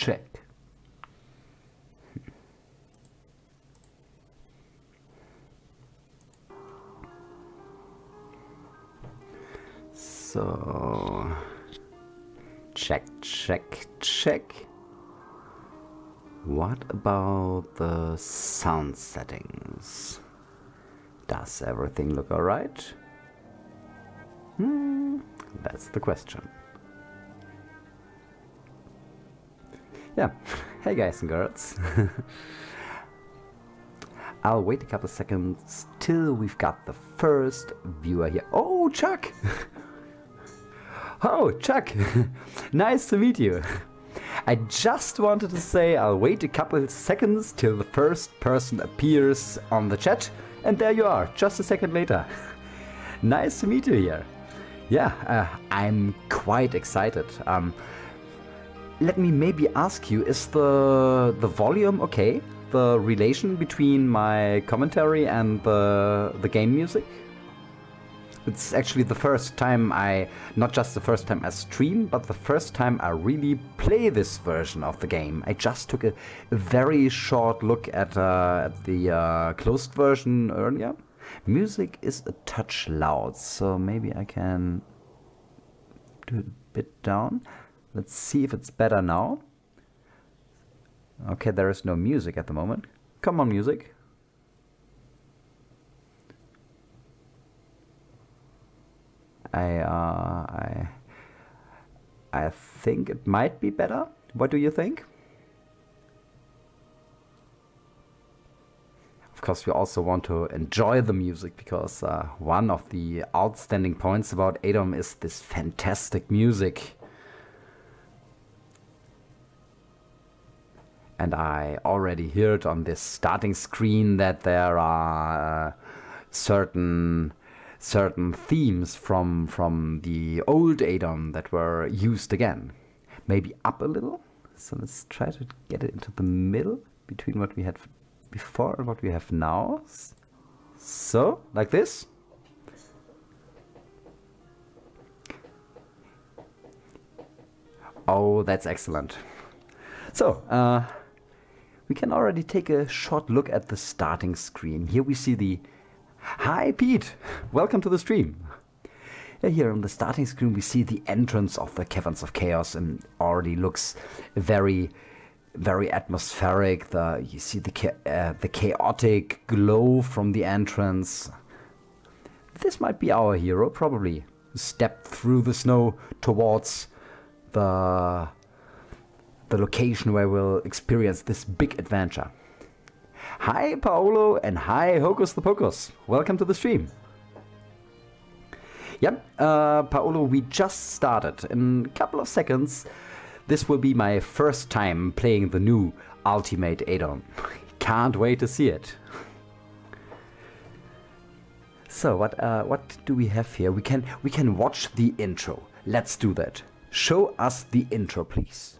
check. So, check, check, check. What about the sound settings? Does everything look alright? Hmm, that's the question. Yeah, hey guys and girls. I'll wait a couple seconds till we've got the first viewer here. Oh, Chuck! oh, Chuck! nice to meet you. I just wanted to say I'll wait a couple seconds till the first person appears on the chat, and there you are, just a second later. nice to meet you here. Yeah, uh, I'm quite excited. Um, let me maybe ask you, is the the volume okay? The relation between my commentary and the the game music? It's actually the first time I, not just the first time I stream, but the first time I really play this version of the game. I just took a, a very short look at, uh, at the uh, closed version earlier. Music is a touch loud, so maybe I can do it a bit down. Let's see if it's better now. Okay, there is no music at the moment. Come on, music. I, uh, I, I think it might be better. What do you think? Of course, we also want to enjoy the music because uh, one of the outstanding points about ADOM is this fantastic music. And I already heard on this starting screen that there are uh, certain certain themes from from the old ADOM that were used again. Maybe up a little. So let's try to get it into the middle between what we had before and what we have now. So, like this. Oh, that's excellent. So, uh, we can already take a short look at the starting screen. Here we see the Hi, Pete. Welcome to the stream. Here on the starting screen, we see the entrance of the Caverns of Chaos, and already looks very, very atmospheric. The you see the uh, the chaotic glow from the entrance. This might be our hero, probably. Step through the snow towards the the location where we'll experience this big adventure. Hi, Paolo, and hi, Hocus the Pocus. Welcome to the stream. Yep, uh, Paolo, we just started. In a couple of seconds, this will be my first time playing the new Ultimate ADOM. Can't wait to see it. So what uh, what do we have here? We can we can watch the intro. Let's do that. Show us the intro, please.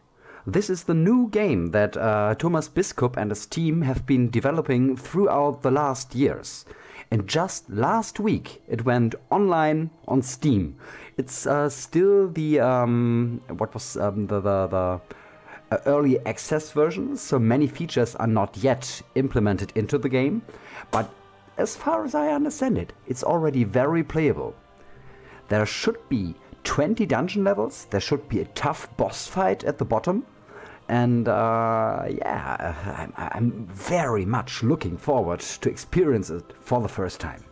This is the new game that uh, Thomas Biskup and his team have been developing throughout the last years. And just last week, it went online on Steam. It's uh, still the um, what was um, the, the, the uh, early access version, so many features are not yet implemented into the game, but as far as I understand it, it's already very playable. There should be 20 dungeon levels, there should be a tough boss fight at the bottom, and uh, yeah, I'm, I'm very much looking forward to experience it for the first time.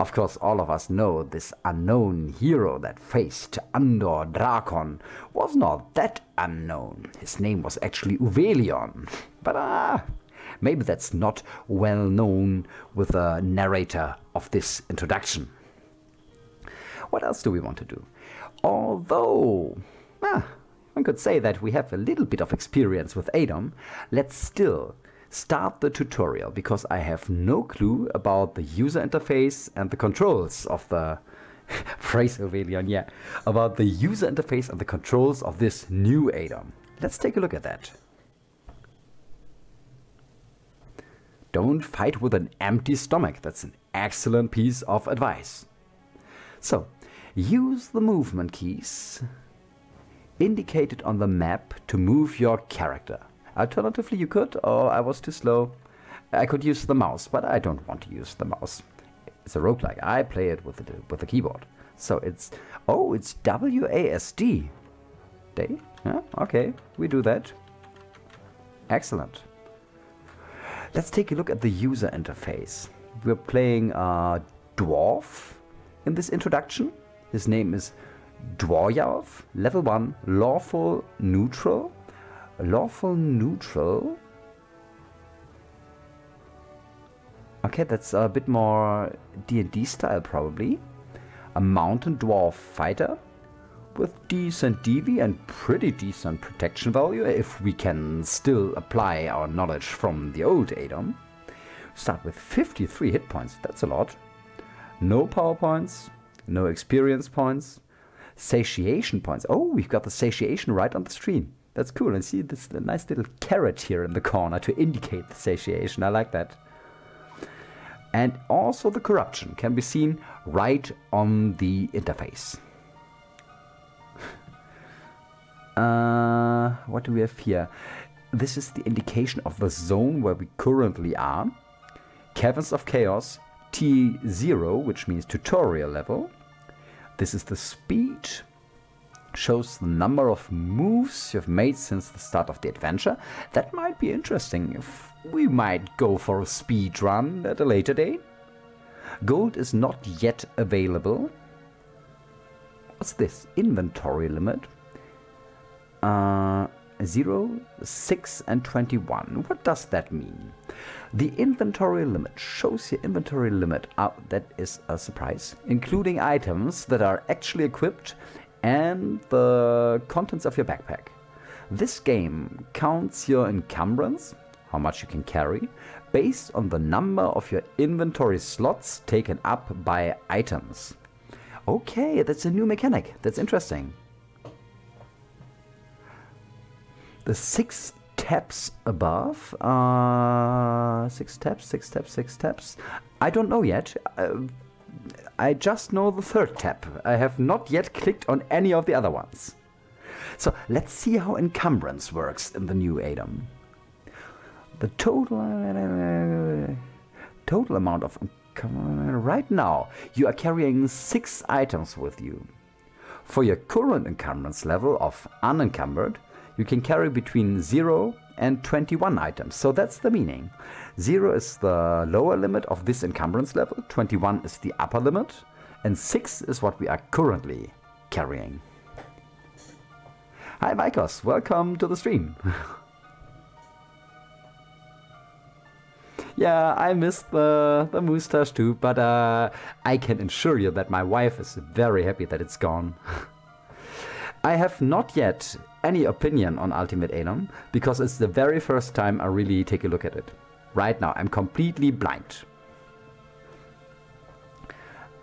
Of course, all of us know this unknown hero that faced Andor Drakon was not that unknown. His name was actually Uvelion. But ah, uh, maybe that's not well known with the narrator of this introduction. What else do we want to do? Although, ah, one could say that we have a little bit of experience with ADOM, let's still start the tutorial because I have no clue about the user interface and the controls of the phrase Ovelion, yeah, about the user interface and the controls of this new ADOM. Let's take a look at that. Don't fight with an empty stomach. That's an excellent piece of advice. So, use the movement keys indicated on the map to move your character. Alternatively, you could, or I was too slow. I could use the mouse, but I don't want to use the mouse. It's a roguelike. I play it with the, with the keyboard. So it's, oh, it's WASD. Day? Yeah, okay, we do that. Excellent. Let's take a look at the user interface. We're playing a dwarf in this introduction. His name is Dwarjalf, level 1, lawful neutral. Lawful neutral. Okay, that's a bit more D&D style probably. A mountain dwarf fighter with decent DV and pretty decent protection value if we can still apply our knowledge from the old ADOM. Start with 53 hit points, that's a lot. No power points, no experience points, satiation points. Oh, we've got the satiation right on the screen. That's cool. And see this nice little carrot here in the corner to indicate the satiation. I like that. And also the corruption can be seen right on the interface. uh, what do we have here? This is the indication of the zone where we currently are. Caverns of Chaos T0, which means tutorial level. This is the speed, shows the number of moves you've made since the start of the adventure. That might be interesting if we might go for a speed run at a later date. Gold is not yet available. What's this? Inventory limit. Uh, 0, 6 and 21. What does that mean? The inventory limit shows your inventory limit. Oh, that is a surprise. Including items that are actually equipped and the contents of your backpack. This game counts your encumbrance, how much you can carry, based on the number of your inventory slots taken up by items. Okay, that's a new mechanic. That's interesting. The six taps above. Uh, six taps, six taps, six taps. I don't know yet. Uh, I just know the third tab. I have not yet clicked on any of the other ones. So let's see how encumbrance works in the new ADOM. The total total amount of right now you are carrying six items with you. For your current encumbrance level of unencumbered, you can carry between 0 and 21 items. So that's the meaning. 0 is the lower limit of this encumbrance level, 21 is the upper limit, and 6 is what we are currently carrying. Hi Vikos, welcome to the stream. yeah, I missed the, the moustache too, but uh, I can assure you that my wife is very happy that it's gone. I have not yet any opinion on Ultimate ADOM because it's the very first time I really take a look at it. Right now, I'm completely blind.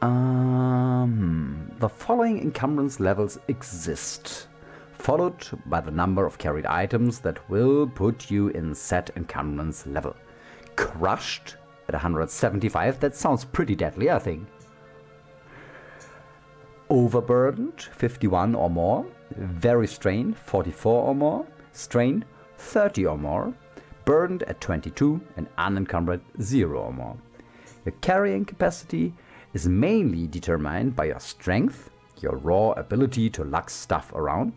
Um, the following encumbrance levels exist, followed by the number of carried items that will put you in set encumbrance level. Crushed at 175, that sounds pretty deadly, I think. Overburdened, 51 or more. Very strained, 44 or more. strain 30 or more, burdened at 22, and unencumbered 0 or more. Your carrying capacity is mainly determined by your strength, your raw ability to lug stuff around,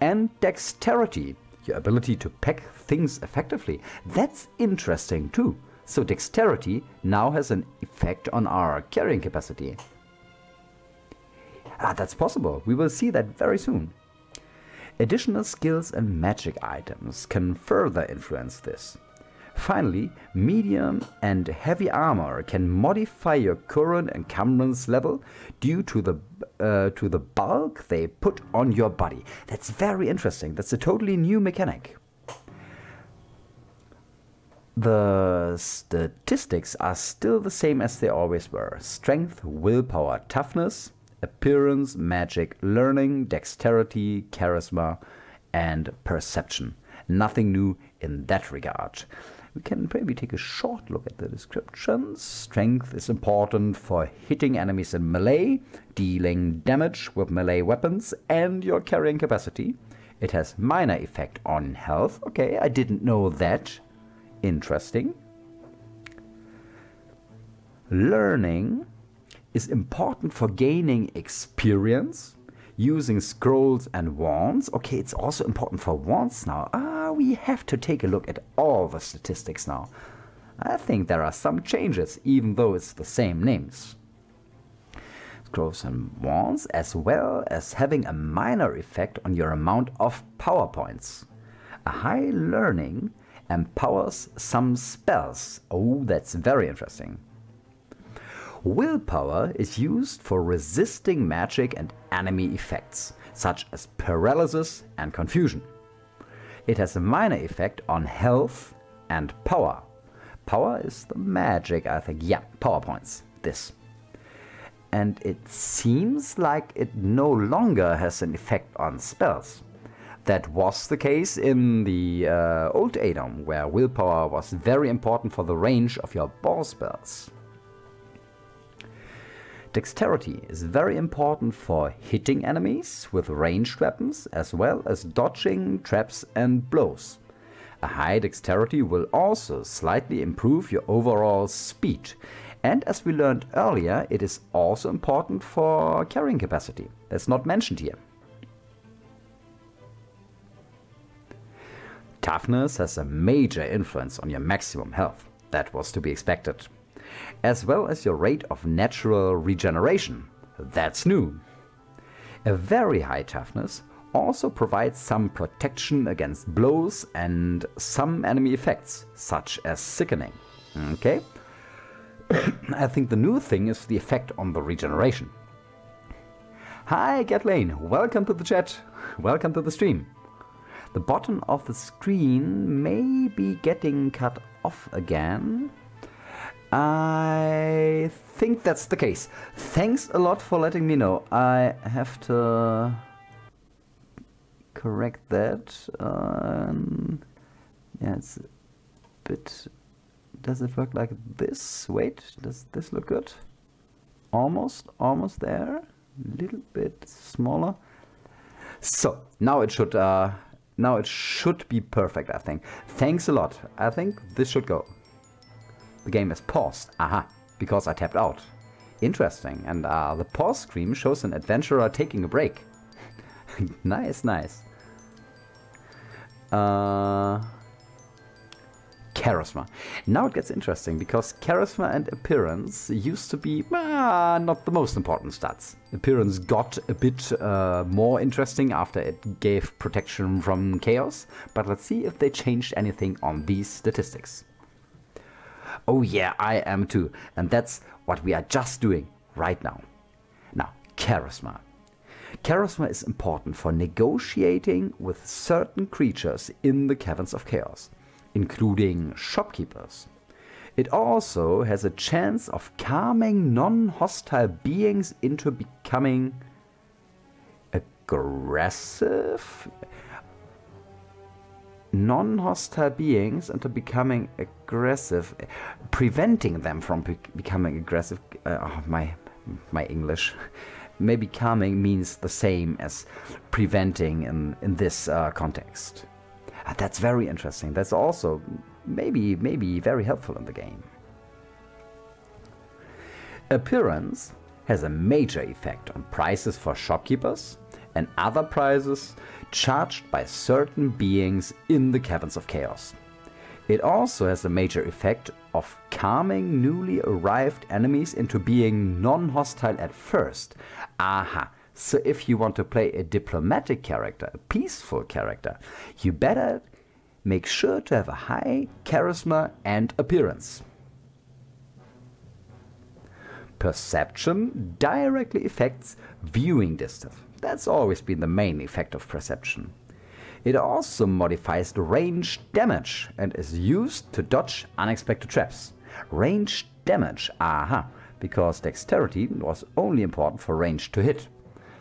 and dexterity, your ability to pack things effectively. That's interesting too. So dexterity now has an effect on our carrying capacity. Ah, that's possible. We will see that very soon. Additional skills and magic items can further influence this. Finally, medium and heavy armor can modify your current encumbrance level due to the uh, to the bulk they put on your body. That's very interesting. That's a totally new mechanic. The statistics are still the same as they always were. Strength, willpower, toughness, appearance, magic, learning, dexterity, charisma, and perception. Nothing new in that regard. We can maybe take a short look at the descriptions. Strength is important for hitting enemies in melee, dealing damage with melee weapons, and your carrying capacity. It has minor effect on health. Okay, I didn't know that. Interesting. Learning is important for gaining experience, using scrolls and wands. Okay, it's also important for wands now. Ah, we have to take a look at all the statistics now. I think there are some changes, even though it's the same names. Scrolls and wands, as well as having a minor effect on your amount of power points. A high learning empowers some spells. Oh, that's very interesting. Willpower is used for resisting magic and enemy effects, such as paralysis and confusion. It has a minor effect on health and power. Power is the magic, I think. Yeah, power points. This. And it seems like it no longer has an effect on spells. That was the case in the uh, old ADOM, where willpower was very important for the range of your ball spells. Dexterity is very important for hitting enemies with ranged weapons as well as dodging traps and blows. A high dexterity will also slightly improve your overall speed. And as we learned earlier, it is also important for carrying capacity. That's not mentioned here. Toughness has a major influence on your maximum health. That was to be expected as well as your rate of natural regeneration. That's new. A very high toughness also provides some protection against blows and some enemy effects, such as sickening. Okay? I think the new thing is the effect on the regeneration. Hi, Gatlane, welcome to the chat, welcome to the stream. The bottom of the screen may be getting cut off again. I think that's the case. Thanks a lot for letting me know. I have to correct that. Um, yeah, it's a bit... Does it work like this? Wait, does this look good? Almost, almost there. A little bit smaller. So, now it should... Uh, now it should be perfect, I think. Thanks a lot. I think this should go. The game is paused. Aha, because I tapped out. Interesting. And uh, the pause screen shows an adventurer taking a break. nice, nice. Uh, charisma. Now it gets interesting because charisma and appearance used to be uh, not the most important stats. Appearance got a bit uh, more interesting after it gave protection from chaos, but let's see if they changed anything on these statistics. Oh yeah, I am too. And that's what we are just doing right now. Now, charisma. Charisma is important for negotiating with certain creatures in the Caverns of Chaos, including shopkeepers. It also has a chance of calming non-hostile beings into becoming aggressive non-hostile beings into becoming aggressive, preventing them from be becoming aggressive. Uh, oh, my my English. Maybe calming means the same as preventing in, in this uh, context. Uh, That's very interesting. That's also maybe maybe very helpful in the game. Appearance has a major effect on prices for shopkeepers and other prices charged by certain beings in the Caverns of Chaos. It also has a major effect of calming newly arrived enemies into being non-hostile at first. Aha. So if you want to play a diplomatic character, a peaceful character, you better make sure to have a high charisma and appearance. Perception directly affects viewing distance. That's always been the main effect of perception. It also modifies the range damage and is used to dodge unexpected traps. Range damage, aha, because dexterity was only important for range to hit.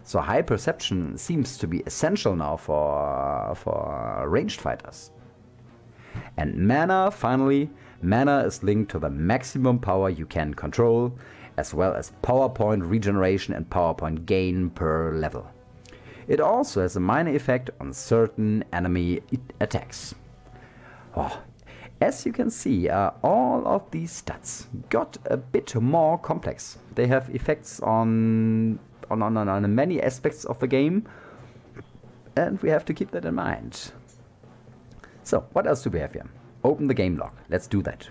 So high perception seems to be essential now for, for ranged fighters. And mana, finally, mana is linked to the maximum power you can control, as well as power point regeneration and power point gain per level. It also has a minor effect on certain enemy attacks. Oh, as you can see, uh, all of these stats got a bit more complex. They have effects on, on, on, on many aspects of the game, and we have to keep that in mind. So, what else do we have here? Open the game log. Let's do that.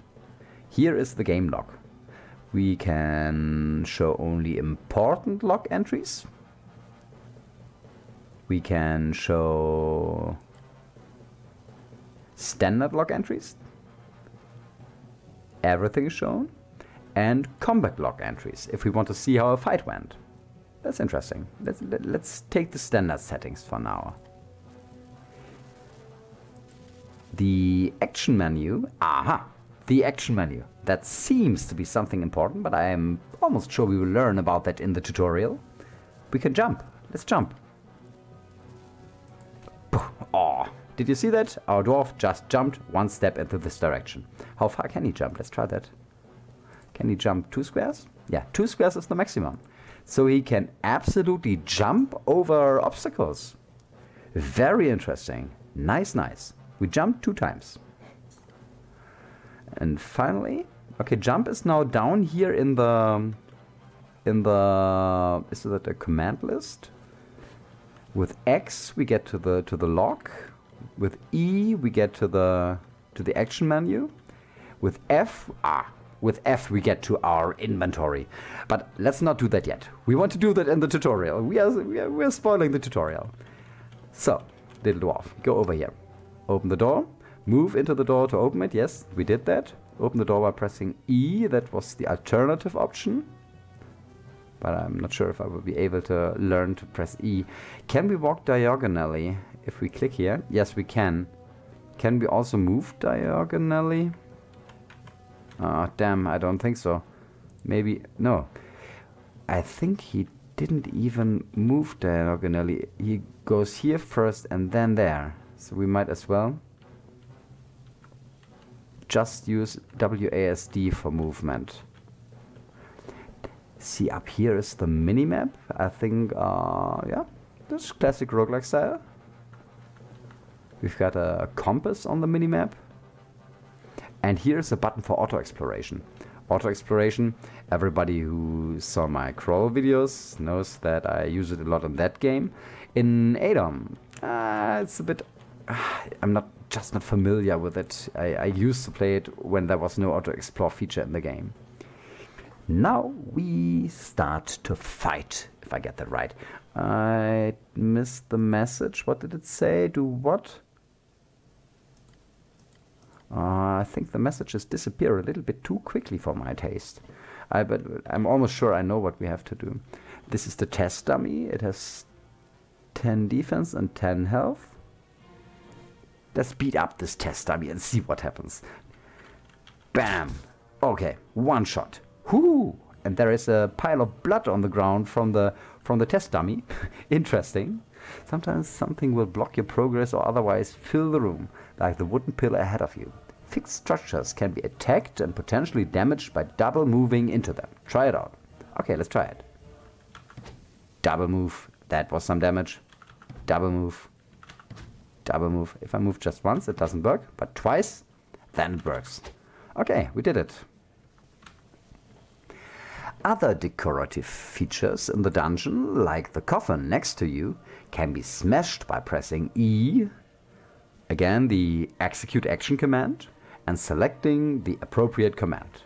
Here is the game log. We can show only important log entries. We can show standard log entries. Everything is shown. And combat log entries if we want to see how a fight went. That's interesting. Let's, let, let's take the standard settings for now. The action menu. Aha! The action menu. That seems to be something important, but I am almost sure we will learn about that in the tutorial. We can jump. Let's jump. Oh, did you see that? Our dwarf just jumped one step into this direction. How far can he jump? Let's try that. Can he jump two squares? Yeah, two squares is the maximum. So he can absolutely jump over obstacles. Very interesting. Nice, nice. We jumped two times. And finally, okay, jump is now down here in the in the is that a command list? With X we get to the to the lock. With E we get to the to the action menu. With F ah with F we get to our inventory. But let's not do that yet. We want to do that in the tutorial. We are we are, we are spoiling the tutorial. So, little dwarf, go over here. Open the door. Move into the door to open it. Yes, we did that. Open the door by pressing E. That was the alternative option. But I'm not sure if I will be able to learn to press E. Can we walk diagonally if we click here? Yes, we can. Can we also move diagonally? Ah, oh, damn, I don't think so. Maybe, no. I think he didn't even move diagonally. He goes here first and then there. So we might as well just use WASD for movement. See, up here is the minimap. I think, uh, yeah, this classic roguelike style. We've got a compass on the minimap. And here's a button for auto exploration. Auto exploration, everybody who saw my crawl videos knows that I use it a lot in that game. In ADOM, uh, it's a bit I'm not just not familiar with it. I, I, used to play it when there was no auto explore feature in the game. Now we start to fight, if I get that right. I missed the message. What did it say? Do what? Uh, I think the messages disappear a little bit too quickly for my taste. I but I'm almost sure I know what we have to do. This is the test dummy. It has 10 defense and 10 health. Let's speed up this test dummy and see what happens. Bam! Okay, one shot. Whoo! And there is a pile of blood on the ground from the from the test dummy. Interesting. Sometimes something will block your progress or otherwise fill the room, like the wooden pillar ahead of you. Fixed structures can be attacked and potentially damaged by double moving into them. Try it out. Okay, let's try it. Double move. That was some damage. Double move double move. If I move just once, it doesn't work, but twice, then it works. Okay, we did it. Other decorative features in the dungeon, like the coffin next to you, can be smashed by pressing E, again the execute action command, and selecting the appropriate command.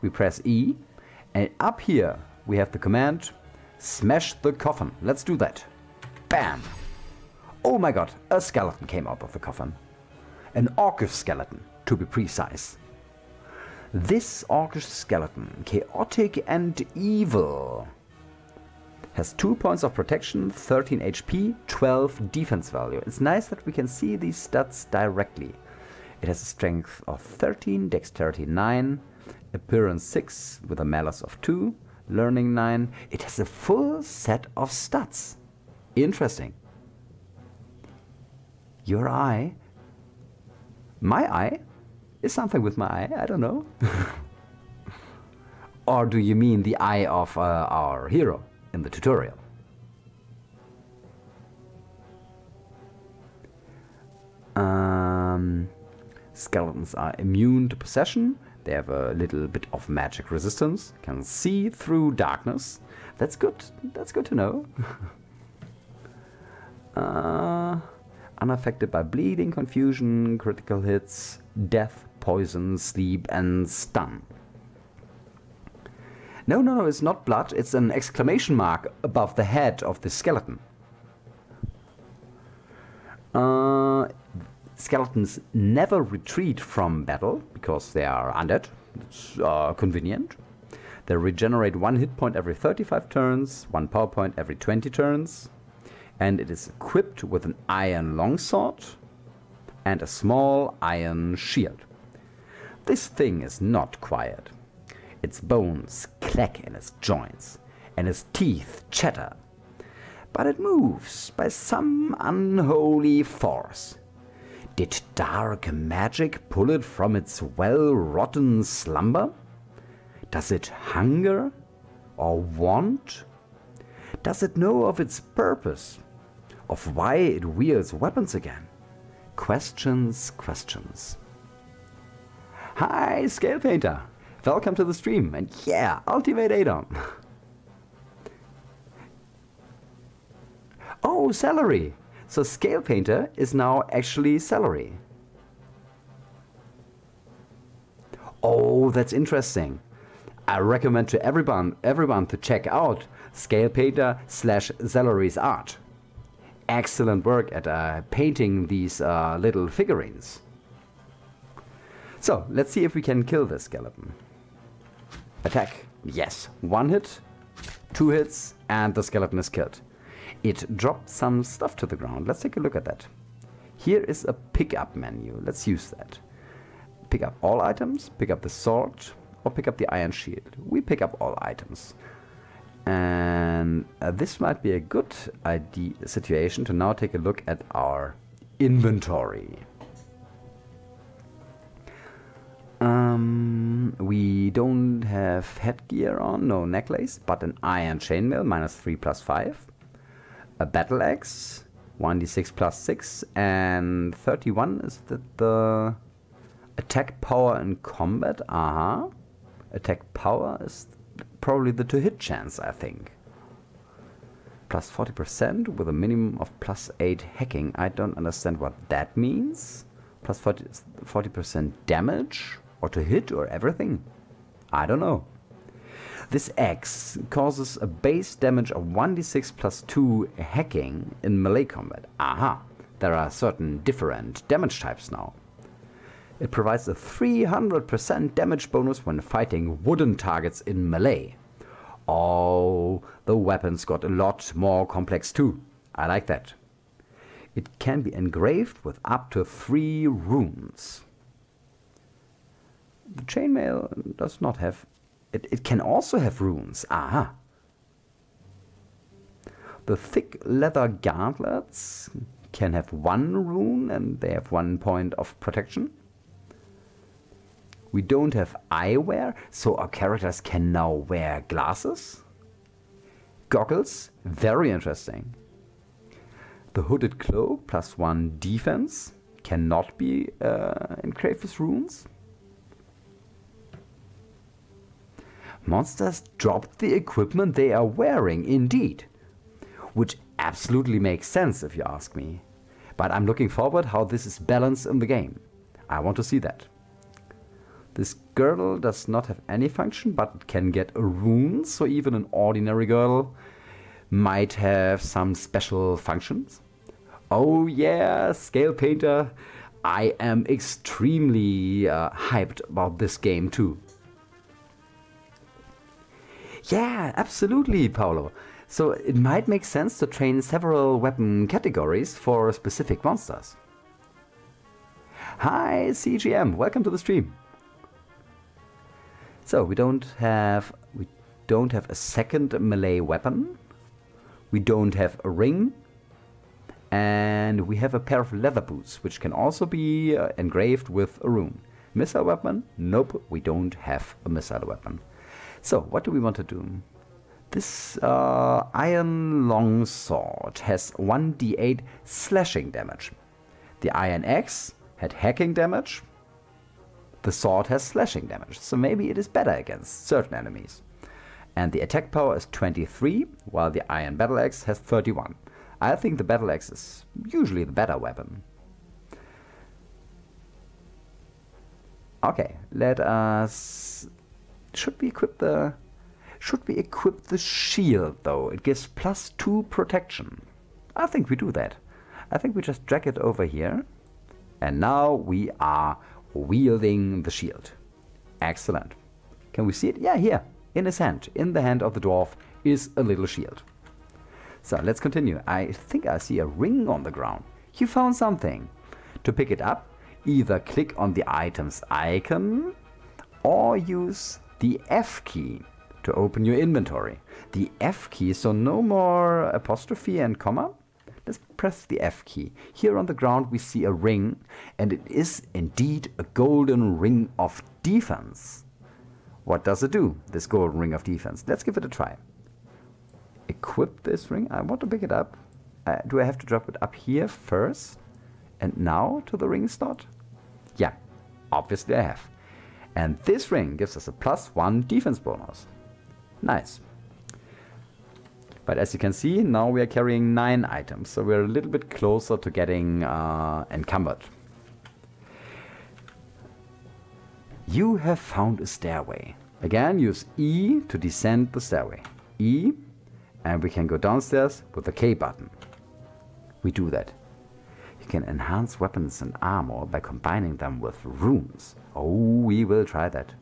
We press E, and up here we have the command smash the coffin. Let's do that. Bam! Oh my god, a skeleton came out of the coffin. An orcish skeleton, to be precise. This orcish skeleton, chaotic and evil, has 2 points of protection, 13 HP, 12 defense value. It's nice that we can see these stats directly. It has a strength of 13, dexterity 9, appearance 6 with a malice of 2, learning 9. It has a full set of stats. Interesting. Your eye? My eye? Is something with my eye? I don't know. or do you mean the eye of uh, our hero in the tutorial? Um, skeletons are immune to possession. They have a little bit of magic resistance. Can see through darkness. That's good. That's good to know. uh, unaffected by bleeding, confusion, critical hits, death, poison, sleep, and stun. No, no, no, it's not blood. It's an exclamation mark above the head of the skeleton. Uh, skeletons never retreat from battle because they are undead. It's uh, convenient. They regenerate one hit point every 35 turns, one power point every 20 turns, and it is equipped with an iron longsword and a small iron shield. This thing is not quiet. Its bones clack in its joints, and its teeth chatter. But it moves by some unholy force. Did dark magic pull it from its well rotten slumber? Does it hunger or want? Does it know of its purpose? Of why it wields weapons again? Questions, questions. Hi, Scale Painter! Welcome to the stream, and yeah, Ultimate ADOM! oh, Celery! So Scale Painter is now actually Celery. Oh, that's interesting. I recommend to everyone everyone to check out Scale Painter slash Celery's art excellent work at uh, painting these uh, little figurines. So, let's see if we can kill this skeleton. Attack. Yes. One hit, two hits, and the skeleton is killed. It dropped some stuff to the ground. Let's take a look at that. Here is a pickup menu. Let's use that. Pick up all items, pick up the sword, or pick up the iron shield. We pick up all items. And uh, this might be a good idea situation to now take a look at our inventory. Um, we don't have headgear on, no necklace, but an iron chainmail, minus 3 plus 5. A battle axe, 1d6 plus 6, and 31 is that the attack power in combat? Aha. Uh -huh. Attack power is probably the to hit chance, I think. Plus 40% with a minimum of plus 8 hacking. I don't understand what that means. Plus 40, 40% damage? Or to hit or everything? I don't know. This X causes a base damage of 1d6 plus 2 hacking in melee combat. Aha! There are certain different damage types now. It provides a 300% damage bonus when fighting wooden targets in melee. Oh, the weapons got a lot more complex too. I like that. It can be engraved with up to three runes. The chainmail does not have... It, it can also have runes. Aha! The thick leather gauntlets can have one rune and they have one point of protection. We don't have eyewear, so our characters can now wear glasses. Goggles, very interesting. The Hooded Cloak plus one defense cannot be uh, engraved with runes. Monsters drop the equipment they are wearing, indeed. Which absolutely makes sense if you ask me. But I'm looking forward how this is balanced in the game. I want to see that. This girdle does not have any function, but it can get a rune, so even an ordinary girdle might have some special functions. Oh yeah, Scale Painter, I am extremely uh, hyped about this game too. Yeah, absolutely, Paolo. So it might make sense to train several weapon categories for specific monsters. Hi CGM, welcome to the stream. So we don't have we don't have a second melee weapon. We don't have a ring. And we have a pair of leather boots, which can also be uh, engraved with a rune. Missile weapon? Nope, we don't have a missile weapon. So, what do we want to do? This uh, iron longsword has 1d8 slashing damage. The iron axe had hacking damage. The sword has slashing damage, so maybe it is better against certain enemies. And the attack power is 23, while the iron battle axe has 31. I think the battle axe is usually the better weapon. Okay, let us should we equip the... Should we equip the shield, though? It gives plus 2 protection. I think we do that. I think we just drag it over here. And now we are wielding the shield. Excellent. Can we see it? Yeah, here. In his hand. In the hand of the dwarf is a little shield. So let's continue. I think I see a ring on the ground. You found something. To pick it up, either click on the item's icon or use the F key to open your inventory. The F key, so no more apostrophe and comma. Let's press the F key. Here on the ground we see a ring, and it is indeed a golden ring of defense. What does it do, this golden ring of defense? Let's give it a try. Equip this ring. I want to pick it up. Uh, do I have to drop it up here first? And now to the ring slot? Yeah, obviously I have. And this ring gives us a plus one defense bonus. Nice. But as you can see, now we are carrying nine items, so we're a little bit closer to getting uh, encumbered. You have found a stairway. Again, use E to descend the stairway. E, and we can go downstairs with the K button. We do that You can enhance weapons and armor by combining them with runes. Oh, we will try that.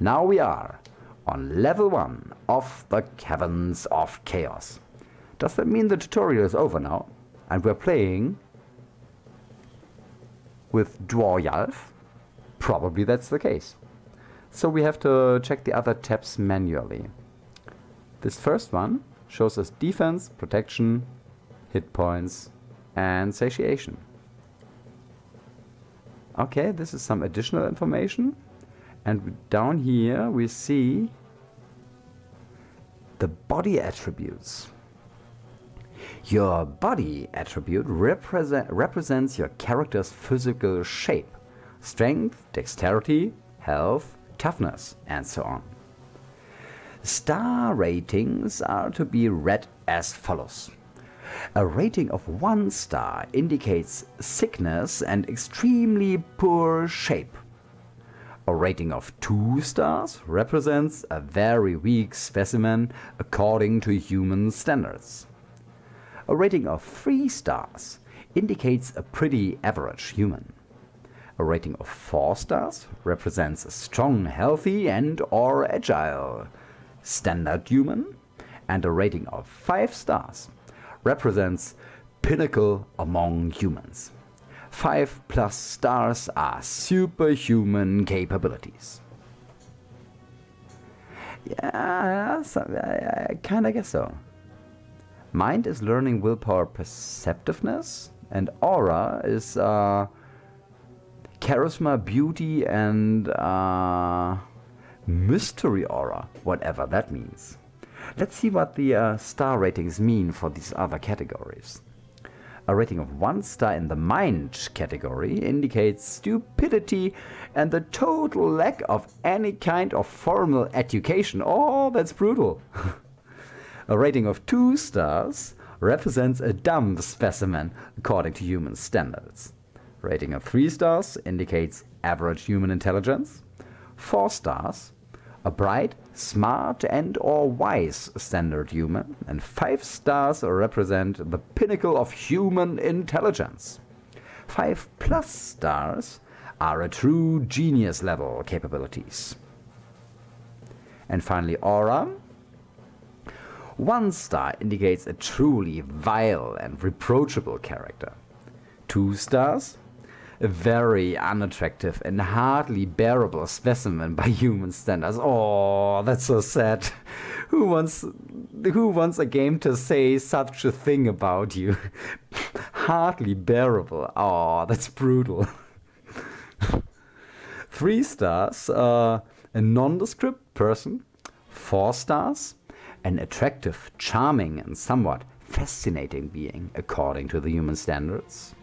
Now we are on level 1 of the Caverns of Chaos. Does that mean the tutorial is over now? And we're playing with Dwarjalf? Probably that's the case. So we have to check the other tabs manually. This first one shows us defense, protection, hit points, and satiation. Okay, this is some additional information. And down here we see the body attributes. Your body attribute represent, represents your character's physical shape, strength, dexterity, health, toughness, and so on. Star ratings are to be read as follows. A rating of one star indicates sickness and extremely poor shape. A rating of two stars represents a very weak specimen according to human standards. A rating of three stars indicates a pretty average human. A rating of 4 stars represents a strong, healthy and or agile standard human. And a rating of 5 stars represents pinnacle among humans. Five plus stars are superhuman capabilities. Yeah, I, I kinda guess so. Mind is learning willpower perceptiveness, and aura is uh, charisma, beauty, and uh, mystery aura, whatever that means. Let's see what the uh, star ratings mean for these other categories. A rating of one star in the mind category indicates stupidity and the total lack of any kind of formal education. Oh, that's brutal. a rating of two stars represents a dumb specimen according to human standards. Rating of three stars indicates average human intelligence. Four stars a bright, smart and or wise standard human, and five stars represent the pinnacle of human intelligence. Five plus stars are a true genius level capabilities. And finally, aura. One star indicates a truly vile and reproachable character. Two stars a very unattractive and hardly bearable specimen by human standards. Oh, that's so sad. Who wants who wants a game to say such a thing about you? hardly bearable. Oh, that's brutal. Three stars, uh, a nondescript person. Four stars, an attractive, charming, and somewhat fascinating being according to the human standards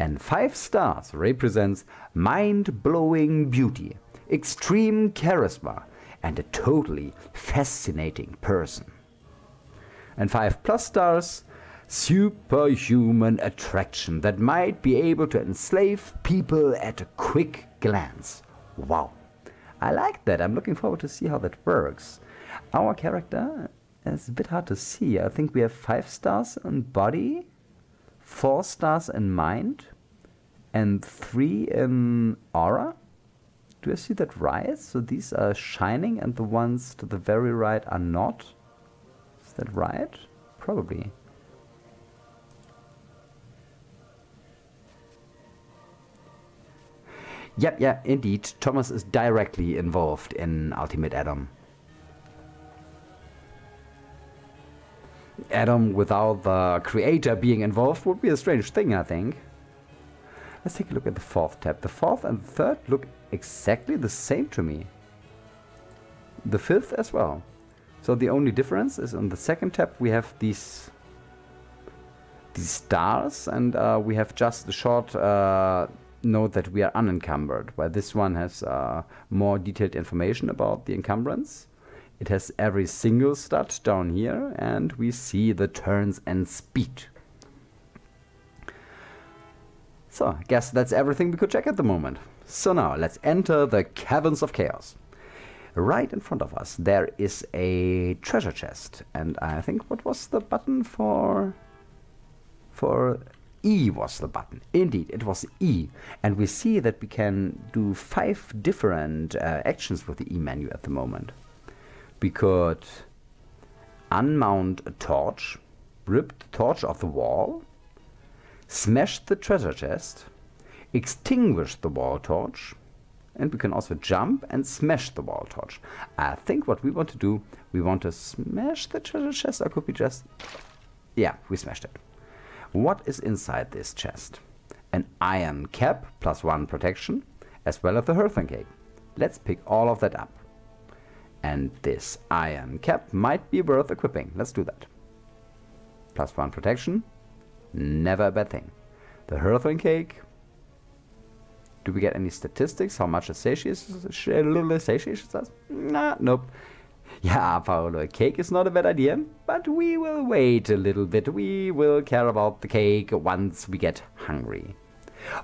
and 5 stars represents mind-blowing beauty, extreme charisma, and a totally fascinating person. And 5 plus stars, superhuman attraction that might be able to enslave people at a quick glance. Wow. I like that. I'm looking forward to see how that works. Our character is a bit hard to see. I think we have 5 stars in body, 4 stars in mind, and 3 in aura. Do I see that right? So these are shining and the ones to the very right are not. Is that right? Probably. Yep, yeah, indeed. Thomas is directly involved in Ultimate ADOM. ADOM without the creator being involved would be a strange thing, I think. Let's take a look at the fourth tab. The fourth and the third look exactly the same to me. The fifth as well. So the only difference is on the second tab we have these these stars and uh, we have just a short uh, note that we are unencumbered while this one has uh, more detailed information about the encumbrance. It has every single stud down here and we see the turns and speed. So, I guess that's everything we could check at the moment. So now, let's enter the Caverns of Chaos. Right in front of us, there is a treasure chest. And I think, what was the button for... For E was the button. Indeed, it was E. And we see that we can do five different uh, actions with the E menu at the moment. We could unmount a torch, rip the torch off the wall, smash the treasure chest, extinguish the wall torch, and we can also jump and smash the wall torch. I think what we want to do, we want to smash the treasure chest, or could we just... Yeah, we smashed it. What is inside this chest? An iron cap plus one protection, as well as the hearthen cake. Let's pick all of that up. And this iron cap might be worth equipping. Let's do that. Plus one protection, Never a bad thing. The Hearthen cake. Do we get any statistics? How much a satiation says? Nah, nope. Yeah, Paolo, a cake is not a bad idea, but we will wait a little bit. We will care about the cake once we get hungry.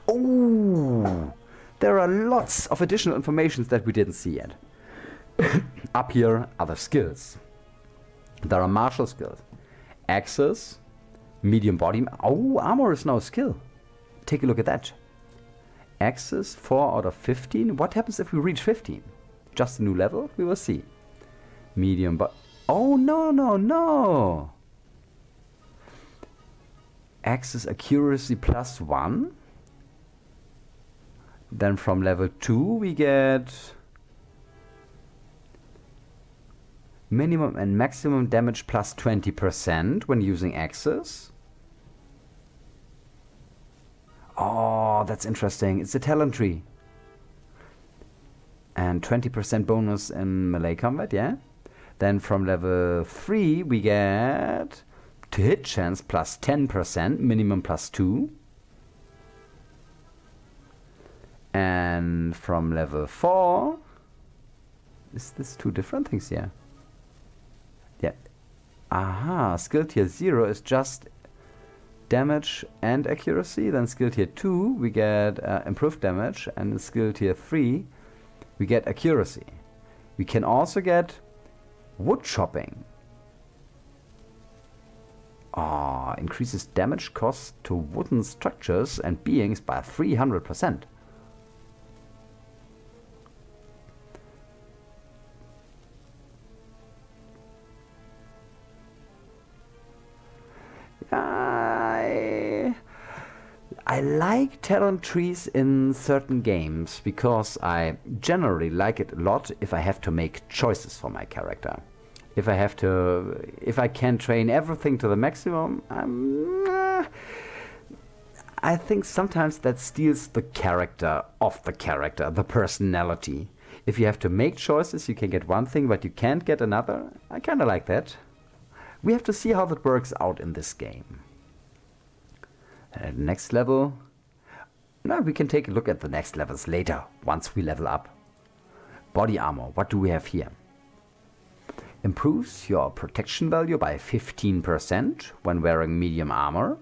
Oh, there are lots of additional informations that we didn't see yet. Up here, are the skills. There are martial skills. Axes, Medium body. Oh, armor is now a skill. Take a look at that. Axes 4 out of 15. What happens if we reach 15? Just a new level? We will see. Medium but Oh, no, no, no. Axes accuracy plus 1. Then from level 2 we get minimum and maximum damage plus 20% when using axes. Oh, that's interesting. It's a talent tree. And 20% bonus in melee combat, yeah? Then from level 3 we get to hit chance plus 10%, minimum plus 2. And from level 4, is this two different things here? Yeah. Aha, skill tier 0 is just damage and accuracy. Then skill tier 2 we get uh, improved damage and skill tier 3 we get accuracy. We can also get wood chopping. Ah, increases damage cost to wooden structures and beings by 300%. Like talent trees in certain games because I generally like it a lot if I have to make choices for my character. If I have to, if I can train everything to the maximum, uh, I think sometimes that steals the character of the character, the personality. If you have to make choices, you can get one thing, but you can't get another. I kind of like that. We have to see how that works out in this game. next level. Now we can take a look at the next levels later, once we level up. Body armor, what do we have here? Improves your protection value by 15% when wearing medium armor.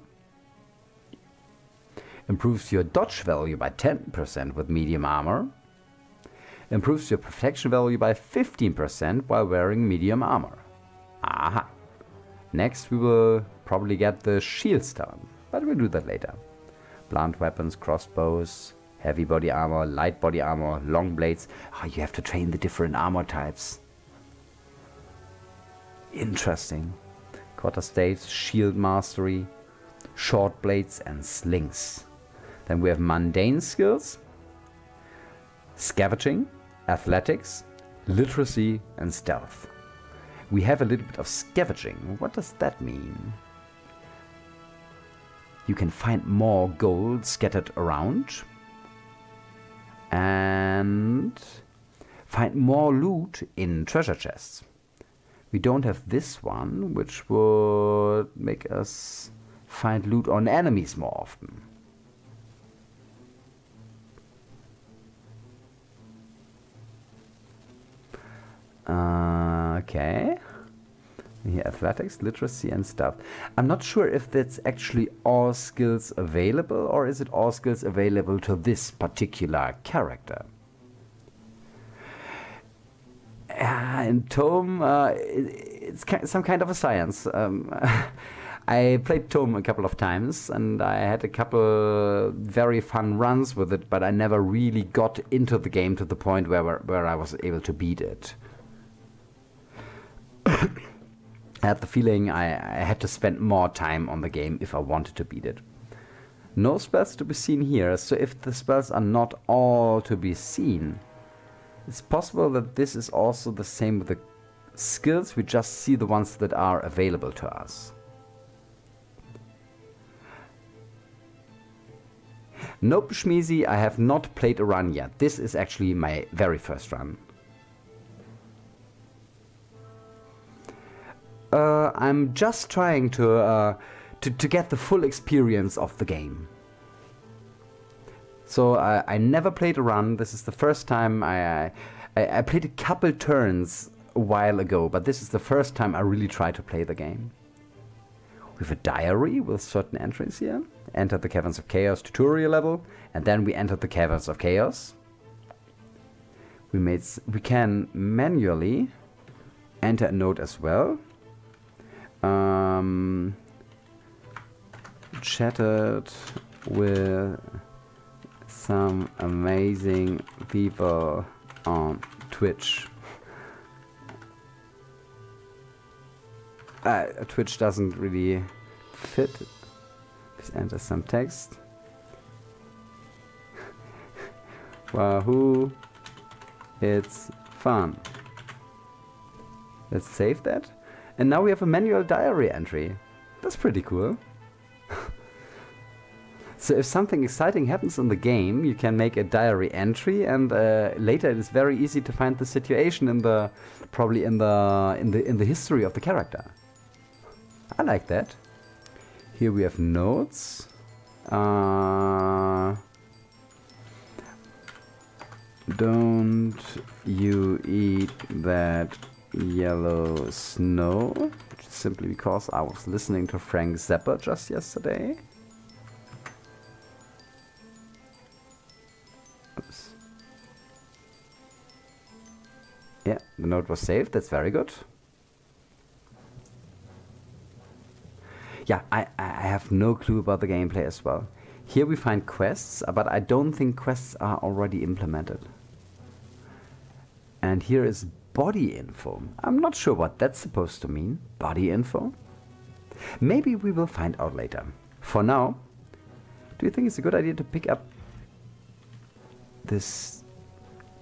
Improves your dodge value by 10% with medium armor. Improves your protection value by 15% while wearing medium armor. Aha. Next we will probably get the shield stone, but we'll do that later. Blunt weapons, crossbows, heavy body armor, light body armor, long blades. Oh, you have to train the different armor types. Interesting. Quarter staves, shield mastery, short blades and slings. Then we have mundane skills, scavenging, athletics, literacy and stealth we have a little bit of scavenging. What does that mean? You can find more gold scattered around. And find more loot in treasure chests. We don't have this one, which would make us find loot on enemies more often. Uh, okay. Here, athletics, literacy, and stuff. I'm not sure if that's actually all skills available or is it all skills available to this particular character. Uh, in ToME, uh, it, it's some kind of a science. Um, I played ToME a couple of times and I had a couple very fun runs with it, but I never really got into the game to the point where, where I was able to beat it. I had the feeling I, I had to spend more time on the game if I wanted to beat it. No spells to be seen here, so if the spells are not all to be seen, it's possible that this is also the same with the skills, we just see the ones that are available to us. Nope, Shmeezy, I have not played a run yet. This is actually my very first run. Uh, I'm just trying to, uh, to, to get the full experience of the game. So I, I never played a run. This is the first time I, I, I played a couple turns a while ago, but this is the first time I really try to play the game. We have a diary with certain entries here. Enter the Caverns of Chaos tutorial level, and then we enter the Caverns of Chaos. We made we can manually enter a note as well. Um, chatted with some amazing people on Twitch. Uh, Twitch doesn't really fit. Please enter some text. Wahoo! It's fun. Let's save that. And now we have a manual diary entry. That's pretty cool. so if something exciting happens in the game, you can make a diary entry, and uh, later it is very easy to find the situation in the probably in the in the in the history of the character. I like that. Here we have notes. Uh, don't you eat that yellow snow? Simply because I was listening to Frank Zappa just yesterday. Oops. Yeah, the note was saved. That's very good. Yeah, I, I have no clue about the gameplay as well. Here we find quests, uh, but I don't think quests are already implemented. And here is body info. I'm not sure what that's supposed to mean. Body info? Maybe we will find out later. For now, do you think it's a good idea to pick up this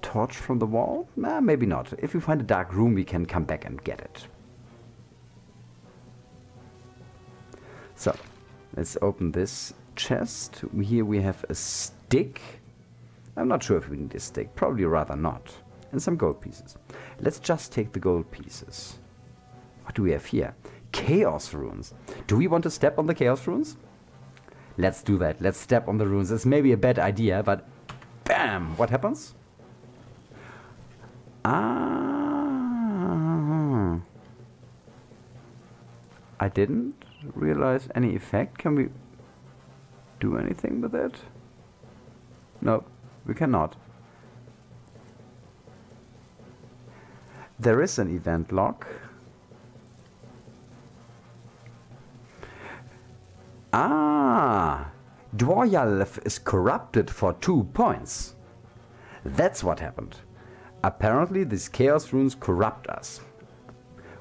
torch from the wall? Nah, maybe not. If we find a dark room, we can come back and get it. So, let's open this chest. Here we have a stick. I'm not sure if we need a stick. Probably rather not. And some gold pieces. Let's just take the gold pieces. What do we have here? Chaos runes. Do we want to step on the chaos runes? Let's do that. Let's step on the runes. It's maybe a bad idea, but bam! What happens? Ah. I didn't realize any effect. Can we do anything with it? No, we cannot. There is an event log. Ah! Dworyalf is corrupted for two points. That's what happened. Apparently these chaos runes corrupt us.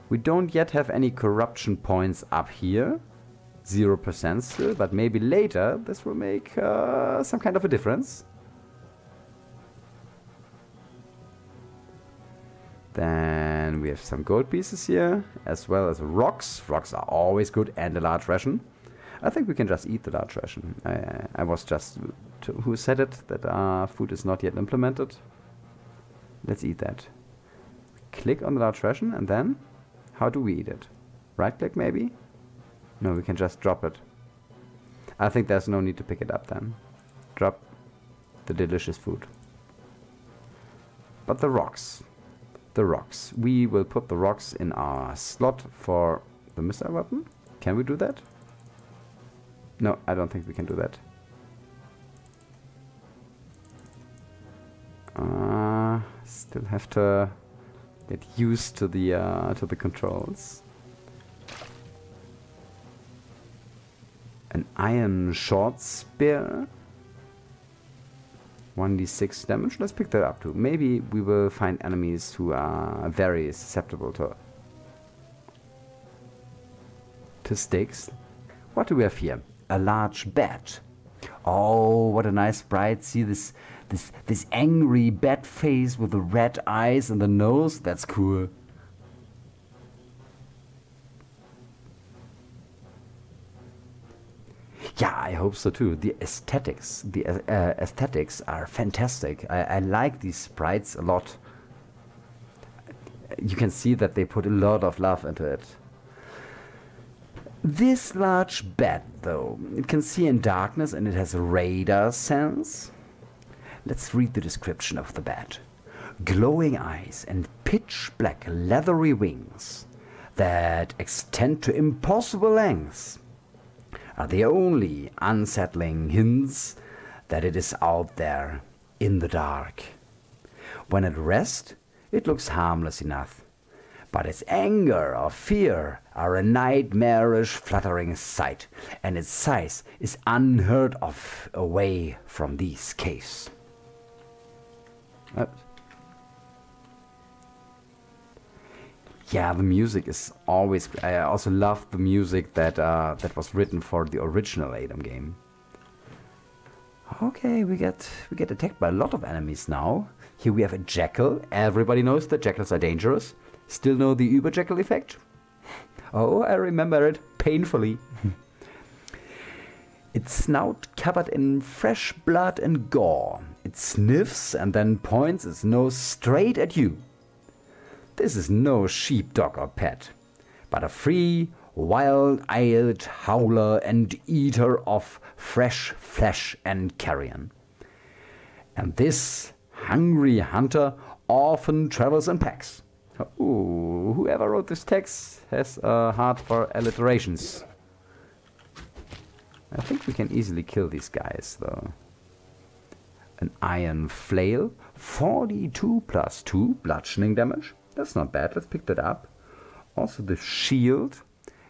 We don't yet have any corruption points up here. 0% still, but maybe later this will make uh, some kind of a difference. Then we have some gold pieces here, as well as rocks. Rocks are always good, and a large ration. I think we can just eat the large ration. I, I was just... who said it? That our food is not yet implemented? Let's eat that. Click on the large ration, and then... How do we eat it? Right click maybe? No, we can just drop it. I think there's no need to pick it up then. Drop the delicious food. But the rocks. The rocks. We will put the rocks in our slot for the missile weapon. Can we do that? No, I don't think we can do that. Uh, still have to get used to the uh, to the controls. An iron short spear. 1d6 damage. Let's pick that up too. Maybe we will find enemies who are very susceptible to to sticks. What do we have here? A large bat. Oh, what a nice sprite. See this this this angry bat face with the red eyes and the nose. That's cool. Yeah, I hope so too. The aesthetics, the uh, aesthetics are fantastic. I, I like these sprites a lot. You can see that they put a lot of love into it. This large bat, though, it can see in darkness and it has radar sense. Let's read the description of the bat. Glowing eyes and pitch black leathery wings that extend to impossible lengths are the only unsettling hints that it is out there in the dark. When at rest, it looks harmless enough, but its anger or fear are a nightmarish fluttering sight, and its size is unheard of away from these caves. Oops. Yeah, the music is always. I also love the music that uh, that was written for the original ADOM game. Okay, we get we get attacked by a lot of enemies now. Here we have a jackal. Everybody knows that jackals are dangerous. Still know the Uber jackal effect? Oh, I remember it painfully. its snout covered in fresh blood and gore. It sniffs and then points its nose straight at you. This is no sheepdog or pet, but a free, wild-eyed howler and eater of fresh flesh and carrion. And this hungry hunter often travels in packs. Ooh, whoever wrote this text has a heart for alliterations. I think we can easily kill these guys, though. An iron flail, 42 plus 2 bludgeoning damage. That's not bad, let's pick that up. Also, the shield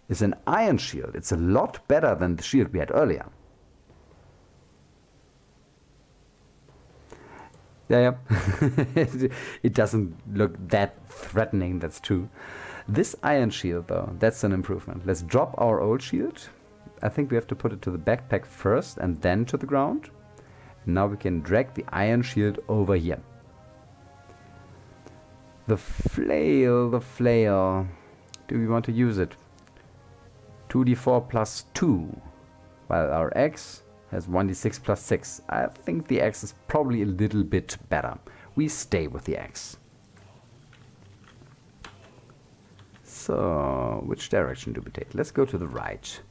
is an iron shield. It's a lot better than the shield we had earlier. Yeah, yeah. it doesn't look that threatening, that's true. This iron shield, though, that's an improvement. Let's drop our old shield. I think we have to put it to the backpack first and then to the ground. Now we can drag the iron shield over here. The flail, the flail. Do we want to use it? 2d4 plus 2. While our axe has 1d6 plus 6. I think the axe is probably a little bit better. We stay with the axe. So, which direction do we take? Let's go to the right.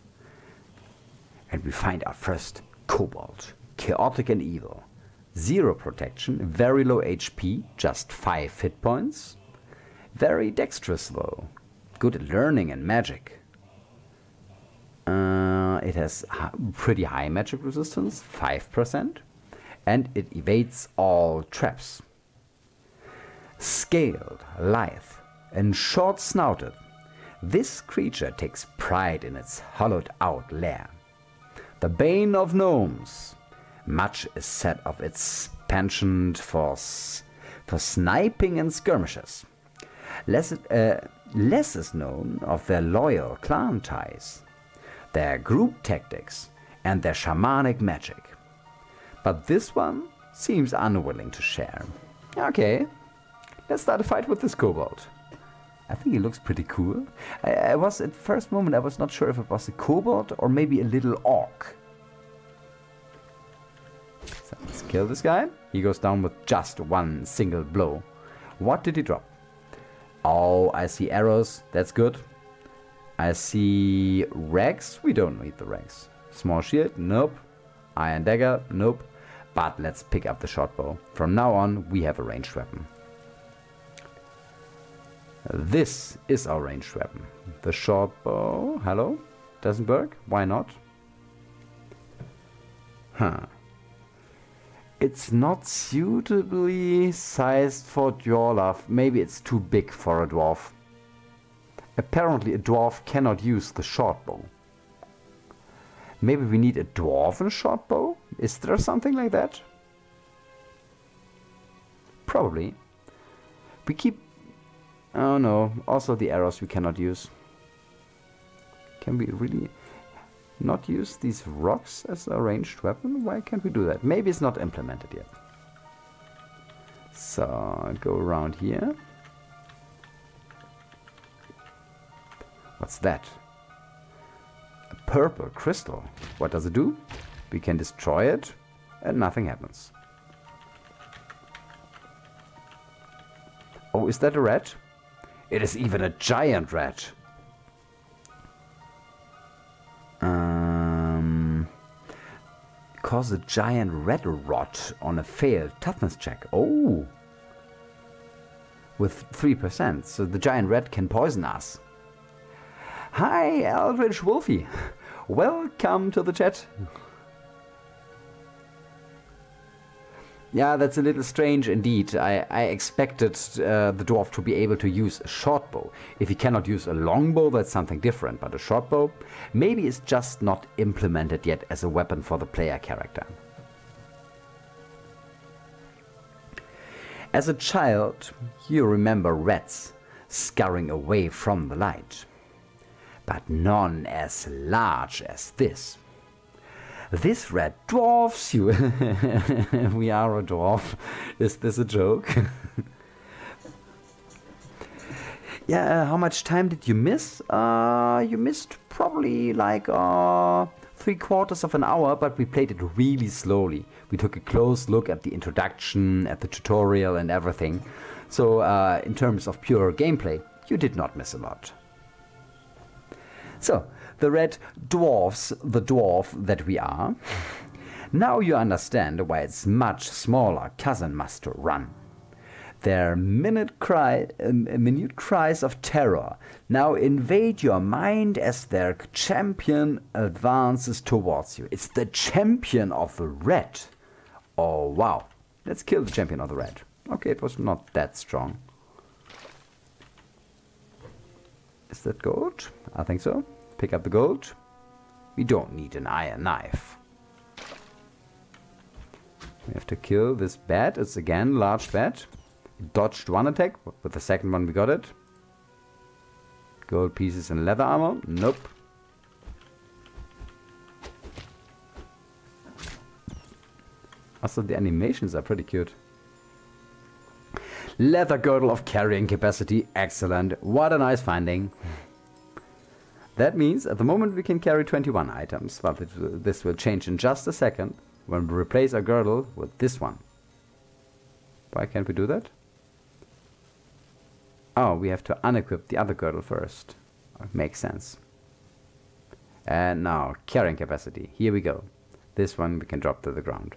And we find our first kobold. Chaotic and evil. Zero protection, very low HP, just 5 hit points. Very dexterous though. Good at learning and magic. Uh, it has pretty high magic resistance, 5%, and it evades all traps. Scaled, lithe, and short snouted, this creature takes pride in its hollowed out lair. The bane of gnomes, much is said of its penchant for, for sniping and skirmishes. Less, uh, less is known of their loyal clan ties their group tactics, and their shamanic magic. But this one seems unwilling to share. Okay, let's start a fight with this kobold. I think he looks pretty cool. I, I, was at first moment I was not sure if it was a kobold or maybe a little orc. So let's kill this guy. He goes down with just one single blow. What did he drop? Oh, I see arrows. That's good. I see Rex. We don't need the Rex. Small shield. Nope. Iron dagger. Nope. But let's pick up the short bow. From now on, we have a ranged weapon. This is our ranged weapon. The short bow. Hello? Doesn't work? Why not? Huh. It's not suitably sized for Dwarf. Maybe it's too big for a dwarf. Apparently a dwarf cannot use the short bow. Maybe we need a dwarven short bow? Is there something like that? Probably. We keep... Oh no, also the arrows we cannot use. Can we really not use these rocks as a ranged weapon? Why can't we do that? Maybe it's not implemented yet. So, go around here. What's that? A purple crystal. What does it do? We can destroy it and nothing happens. Oh, is that a rat? It is even a giant rat. Um, cause a giant red rot on a failed toughness check. Oh! With 3%, so the giant red can poison us. Hi, Eldritch Wolfie. Welcome to the chat. Yeah, that's a little strange indeed. I, I expected uh, the dwarf to be able to use a short bow. If he cannot use a long bow, that's something different. But a short bow, maybe it's just not implemented yet as a weapon for the player character. As a child, you remember rats scurrying away from the light but none as large as this. This red dwarfs you. we are a dwarf. Is this a joke? yeah, uh, how much time did you miss? Uh, you missed probably like uh, three quarters of an hour, but we played it really slowly. We took a close look at the introduction, at the tutorial, and everything. So, uh, in terms of pure gameplay, you did not miss a lot. So, the red dwarfs the dwarf that we are. Now you understand why its much smaller cousin must run. Their minute cry, uh, minute cries of terror now invade your mind as their champion advances towards you. It's the champion of the red. Oh wow. Let's kill the champion of the red. Okay, it was not that strong. Is that gold? I think so. Pick up the gold. We don't need an iron knife. We have to kill this bat. It's again large bat. It dodged one attack. With the second one we got it. Gold pieces and leather armor. Nope. Also the animations are pretty cute. Leather girdle of carrying capacity. Excellent. What a nice finding. That means at the moment we can carry 21 items, but this will change in just a second when we replace our girdle with this one. Why can't we do that? Oh, we have to unequip the other girdle first. Makes sense. And now, carrying capacity. Here we go. This one we can drop to the ground.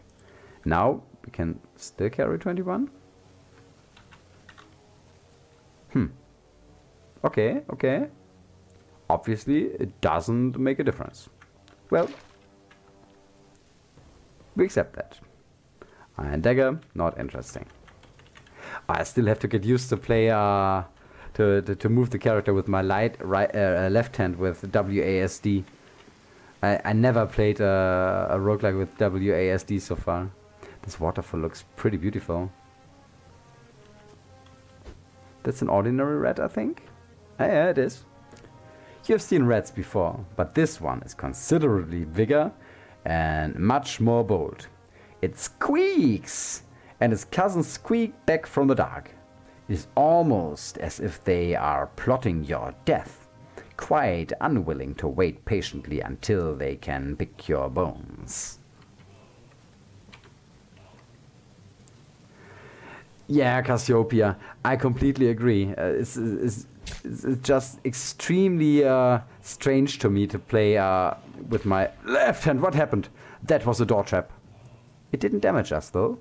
Now, we can still carry 21? Hmm. Okay, okay. Obviously, it doesn't make a difference. Well, we accept that. Iron dagger, not interesting. I still have to get used to play, uh, to, to, to move the character with my light right uh, uh left hand with WASD. I, I never played a, a roguelike with WASD so far. This waterfall looks pretty beautiful. That's an ordinary red, I think. Ah, yeah, it is. You've seen rats before, but this one is considerably bigger and much more bold. It squeaks, and its cousins squeak back from the dark. It is almost as if they are plotting your death, quite unwilling to wait patiently until they can pick your bones. Yeah, Cassiopeia, I completely agree. Uh, it's, it's, it's, just extremely uh, strange to me to play uh, with my left hand. What happened? That was a door trap. It didn't damage us, though.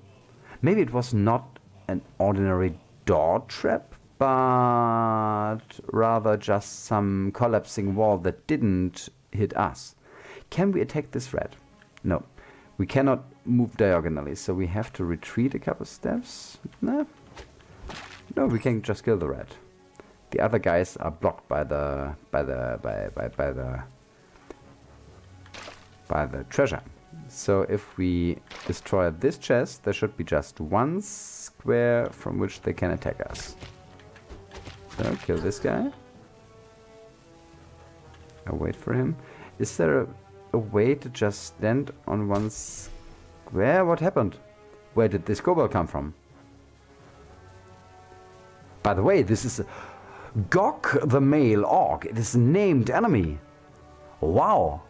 Maybe it was not an ordinary door trap, but rather just some collapsing wall that didn't hit us. Can we attack this red? No. We cannot move diagonally, so we have to retreat a couple steps. No, no, we can just kill the red. The other guys are blocked by the by the by by, by the by the treasure. So if we destroy this chest, there should be just one square from which they can attack us. So kill this guy. I'll wait for him. Is there a a way to just stand on one square? What happened? Where did this kobold come from? By the way, this is Gok the male orc. It is named enemy. Wow.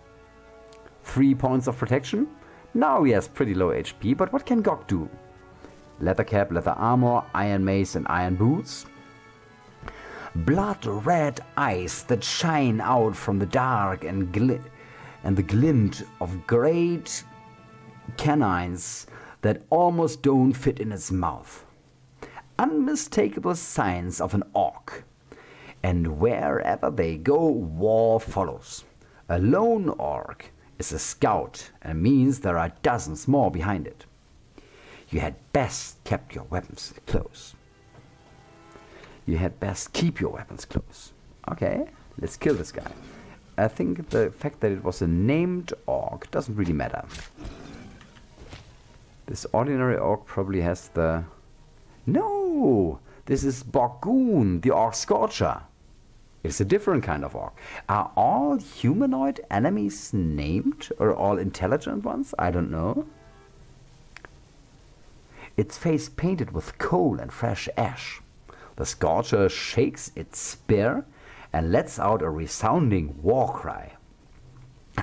Three points of protection. Now he has pretty low HP, but what can Gok do? Leather cap, leather armor, iron mace and iron boots. Blood red eyes that shine out from the dark and and the glint of great canines that almost don't fit in its mouth. Unmistakable signs of an orc. And wherever they go, war follows. A lone orc is a scout and means there are dozens more behind it. You had best kept your weapons close. You had best keep your weapons close. Okay, let's kill this guy. I think the fact that it was a named orc doesn't really matter. This ordinary orc probably has the... No! This is Boggoon, the Orc Scorcher. It's a different kind of orc. Are all humanoid enemies named? Or all intelligent ones? I don't know. Its face painted with coal and fresh ash. The Scorcher shakes its spear and lets out a resounding war cry.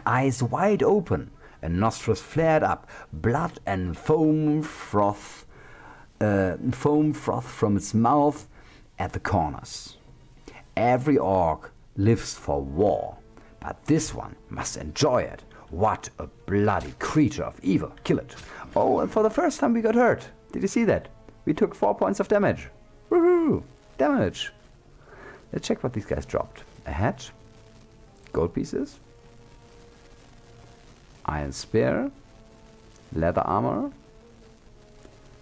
Eyes wide open and nostrils flared up, blood and foam froth, uh, foam froth from its mouth at the corners. Every orc lives for war, But this one must enjoy it. What a bloody creature of evil. Kill it. Oh, and for the first time we got hurt. Did you see that? We took 4 points of damage. Woohoo! Damage. Let's check what these guys dropped. A hat. Gold pieces. Iron spear. Leather armor.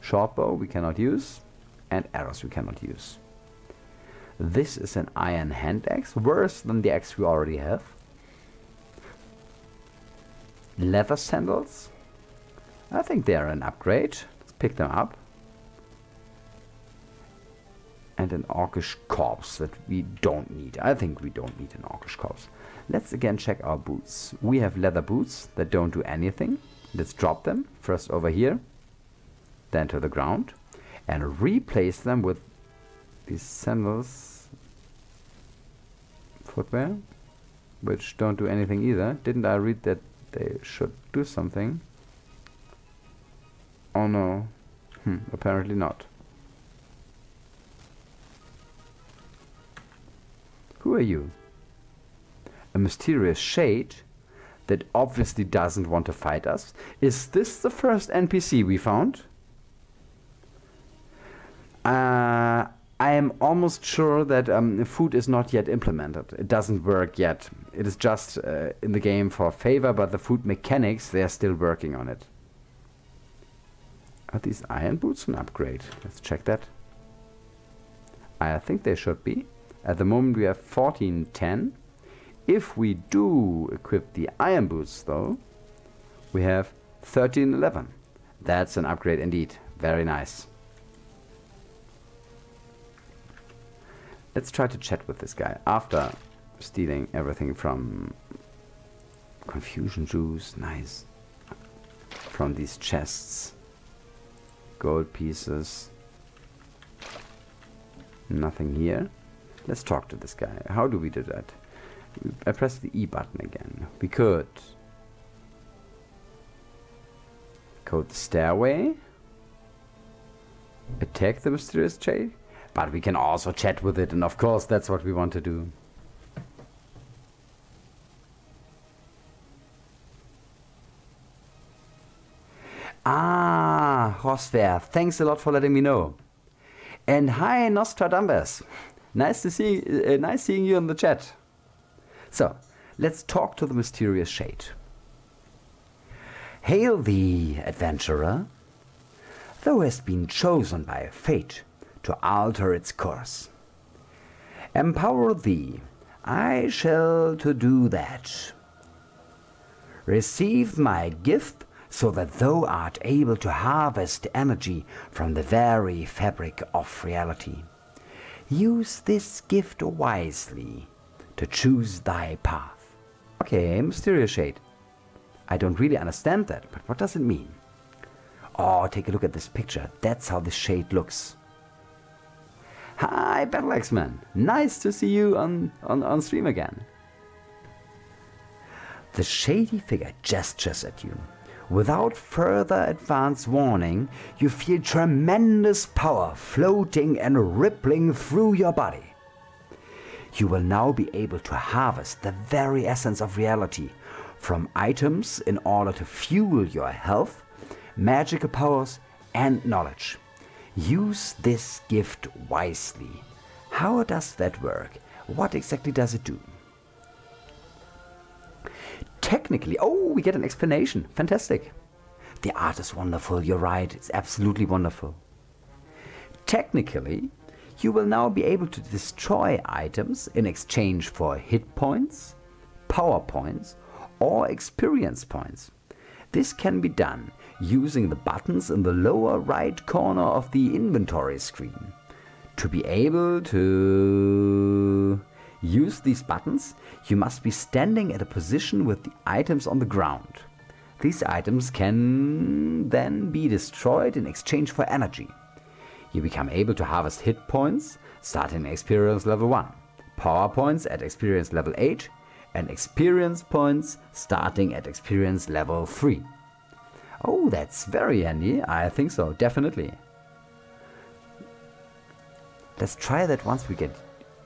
Short bow we cannot use. And arrows we cannot use. This is an iron hand axe, worse than the axe we already have. Leather sandals. I think they are an upgrade. Let's pick them up. And an orcish corpse that we don't need. I think we don't need an orcish corpse. Let's again check our boots. We have leather boots that don't do anything. Let's drop them. First over here, then to the ground. And replace them with these sandals footwear, which don't do anything either. Didn't I read that they should do something? Oh no. Hmm, apparently not. Who are you? A mysterious shade that obviously doesn't want to fight us. Is this the first NPC we found? Uh, I am almost sure that um, food is not yet implemented. It doesn't work yet. It is just uh, in the game for favor, but the food mechanics, they are still working on it. Are these iron boots an upgrade? Let's check that. I think they should be. At the moment we have 1410. If we do equip the iron boots though, we have 1311. That's an upgrade indeed. Very nice. Let's try to chat with this guy after stealing everything from confusion juice. Nice. From these chests. Gold pieces. Nothing here. Let's talk to this guy. How do we do that? I press the E button again. We could code the stairway. Attack the mysterious shade. But we can also chat with it, and of course that's what we want to do. Ah, Rosver, thanks a lot for letting me know. And hi, Nostradamus. Nice to see, uh, nice seeing you in the chat. So, let's talk to the mysterious shade. Hail thee, adventurer. Thou hast been chosen by fate to alter its course. Empower thee, I shall to do that. Receive my gift so that thou art able to harvest energy from the very fabric of reality. Use this gift wisely to choose thy path. Okay, mysterious shade. I don't really understand that, but what does it mean? Oh, take a look at this picture. That's how this shade looks. Hi, Battle X-Man. Nice to see you on, on, on stream again. The shady figure gestures at you. Without further advance warning, you feel tremendous power floating and rippling through your body. You will now be able to harvest the very essence of reality from items in order to fuel your health, magical powers, and knowledge. Use this gift wisely. How does that work? What exactly does it do? Technically, oh, we get an explanation. Fantastic. The art is wonderful, you're right, it's absolutely wonderful. Technically, you will now be able to destroy items in exchange for hit points, power points, or experience points. This can be done using the buttons in the lower right corner of the inventory screen. To be able to use these buttons, you must be standing at a position with the items on the ground. These items can then be destroyed in exchange for energy. You become able to harvest hit points starting experience level 1, power points at experience level 8, and experience points starting at experience level 3. Oh, that's very handy. I think so, definitely. Let's try that once we get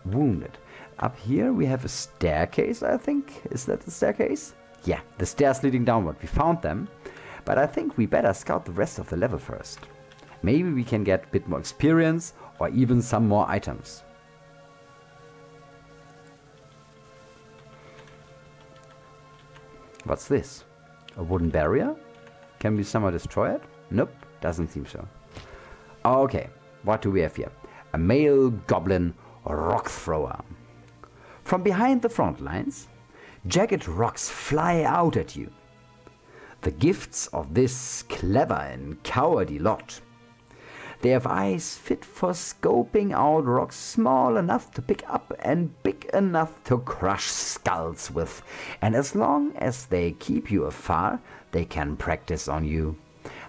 wounded. Up here we have a staircase, I think. Is that the staircase? Yeah, the stairs leading downward. We found them. But I think we better scout the rest of the level first. Maybe we can get a bit more experience or even some more items. What's this? A wooden barrier? Can we somehow destroy it? Nope, doesn't seem so. Okay, what do we have here? A male goblin rock thrower. From behind the front lines, jagged rocks fly out at you. The gifts of this clever and cowardly lot. They have eyes fit for scoping out rocks small enough to pick up and big enough to crush skulls with. And as long as they keep you afar, they can practice on you.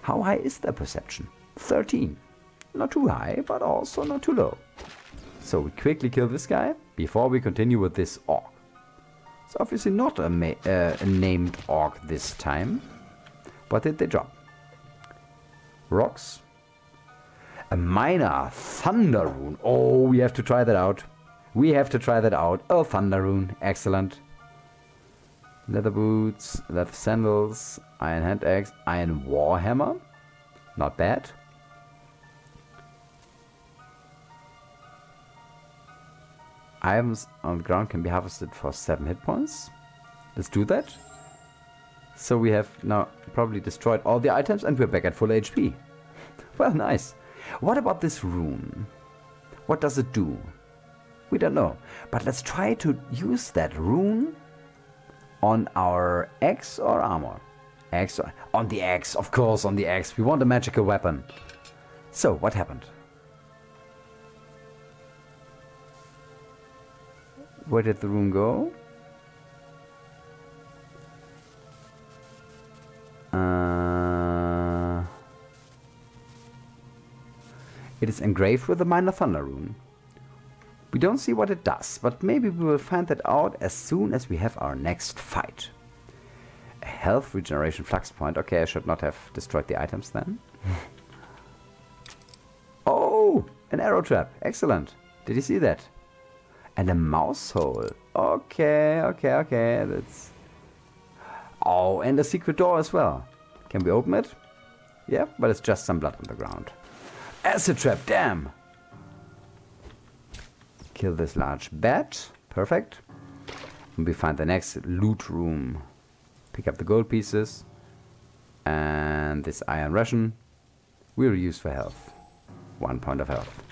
How high is their perception? 13. Not too high, but also not too low. So we quickly kill this guy before we continue with this orc. It's obviously not a, uh, named orc this time. What did they drop? Rocks. A minor thunder rune. Oh, we have to try that out. We have to try that out. Oh, thunder rune. Excellent. Leather boots, leather sandals, iron hand axe, iron warhammer. Not bad. Items on the ground can be harvested for 7 hit points. Let's do that. So we have now probably destroyed all the items and we're back at full HP. well, nice. What about this rune? What does it do? We don't know. But let's try to use that rune on our axe or armor. Axe or, on the axe, of course, on the axe. We want a magical weapon. So, what happened? Where did the rune go? Uh, it is engraved with a minor thunder rune. We don't see what it does, but maybe we will find that out as soon as we have our next fight. A health regeneration flux point. Okay, I should not have destroyed the items then. oh, an arrow trap. Excellent. Did you see that? And a mouse hole. Okay, okay, okay. That's. Oh, and a secret door as well. Can we open it? Yeah, but it's just some blood on the ground. Acid trap, damn! Kill this large bat. Perfect. And we find the next loot room. Pick up the gold pieces. And this iron ration. We'll use for health. One point of health.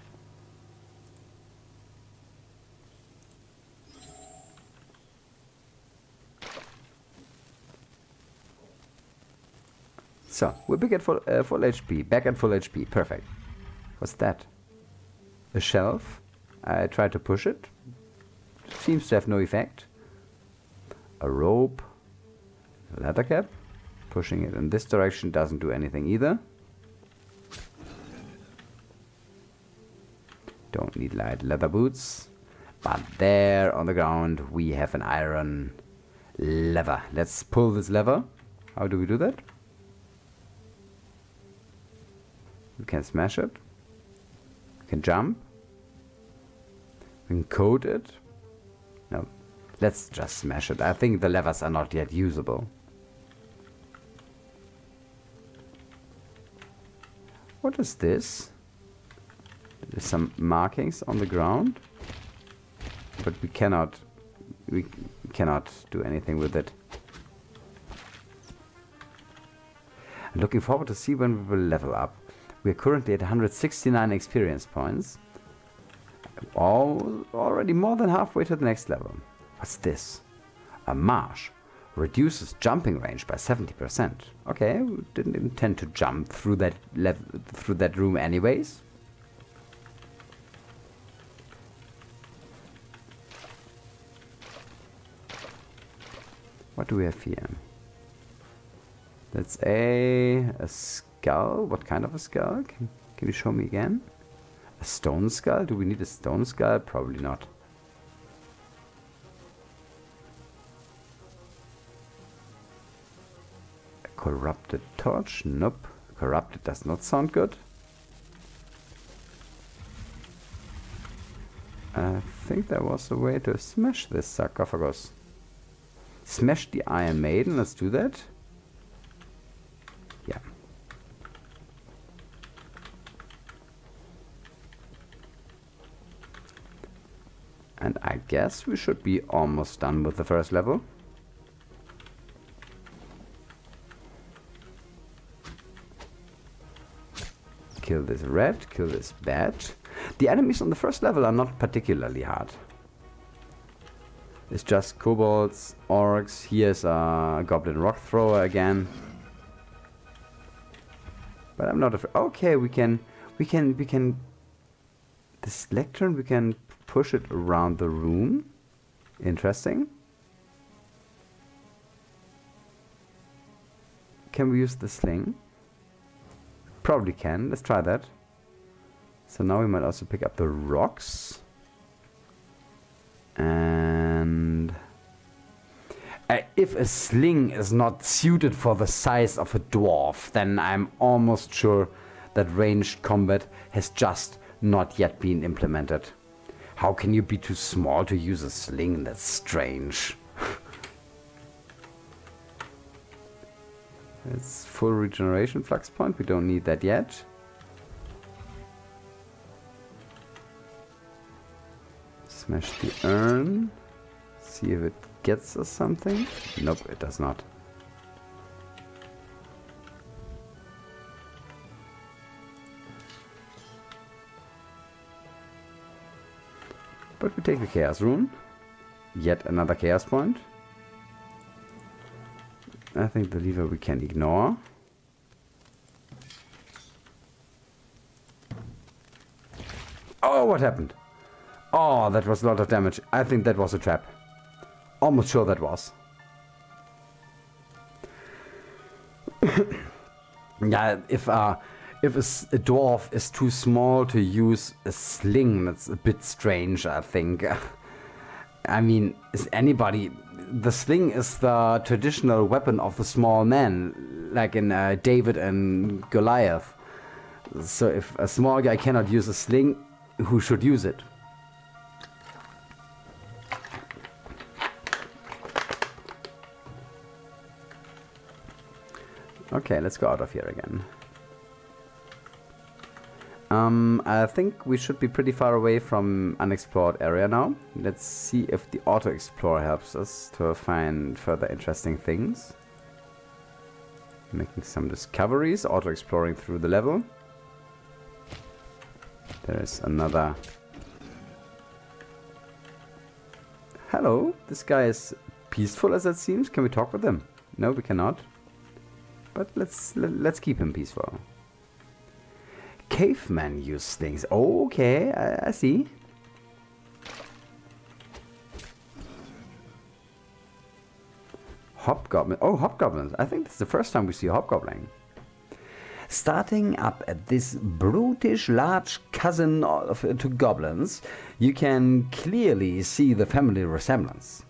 So, we're back at full, uh, full HP. Back at full HP. Perfect. What's that? A shelf? I tried to push it. Seems to have no effect. A rope. A leather cap. Pushing it in this direction doesn't do anything either. Don't need light leather boots. But there on the ground we have an iron lever. Let's pull this lever. How do we do that? We can smash it. Can jump. Can code it. No. Let's just smash it. I think the levers are not yet usable. What is this? There's some markings on the ground. But we cannot we cannot do anything with it. I'm looking forward to see when we will level up. We are currently at 169 experience points. All, already more than halfway to the next level. What's this? A marsh. Reduces jumping range by 70%. Okay, we didn't intend to jump through that through that room anyways. What do we have here? That's a, a skull? What kind of a skull? Can, can you show me again? A stone skull? Do we need a stone skull? Probably not. A corrupted torch? Nope. Corrupted does not sound good. I think there was a way to smash this sarcophagus. Smash the Iron Maiden, let's do that. And I guess we should be almost done with the first level. Kill this red, kill this bat. The enemies on the first level are not particularly hard. It's just kobolds, orcs. Here's a goblin rock thrower again. But I'm not afraid. Okay, we can, we can, we can. This lectern, we can push it around the room. Interesting. Can we use the sling? Probably can. Let's try that. So now we might also pick up the rocks. And... Uh, if a sling is not suited for the size of a dwarf, then I'm almost sure that ranged combat has just not yet been implemented. How can you be too small to use a sling? That's strange. it's full regeneration flux point. We don't need that yet. Smash the urn. See if it gets us something. Nope, it does not. But we take the Chaos Rune. Yet another Chaos Point. I think the lever we can ignore. Oh, what happened? Oh, that was a lot of damage. I think that was a trap. Almost sure that was. yeah, if uh, if a, a, dwarf is too small to use a sling, that's a bit strange, I think. I mean, is anybody... The sling is the traditional weapon of the small man, like in uh, David and Goliath. So if a small guy cannot use a sling, who should use it? Okay, let's go out of here again. Um, I think we should be pretty far away from unexplored area now. Let's see if the auto-explorer helps us to find further interesting things. Making some discoveries, auto-exploring through the level. There's another... Hello, this guy is peaceful as it seems. Can we talk with him? No, we cannot. But let's let's keep him peaceful. Cavemen use things. okay, I, I see. Hobgoblin. Oh, hobgoblins. I think this is the first time we see a hobgoblin. Starting up at this brutish large cousin of, to goblins, you can clearly see the family resemblance.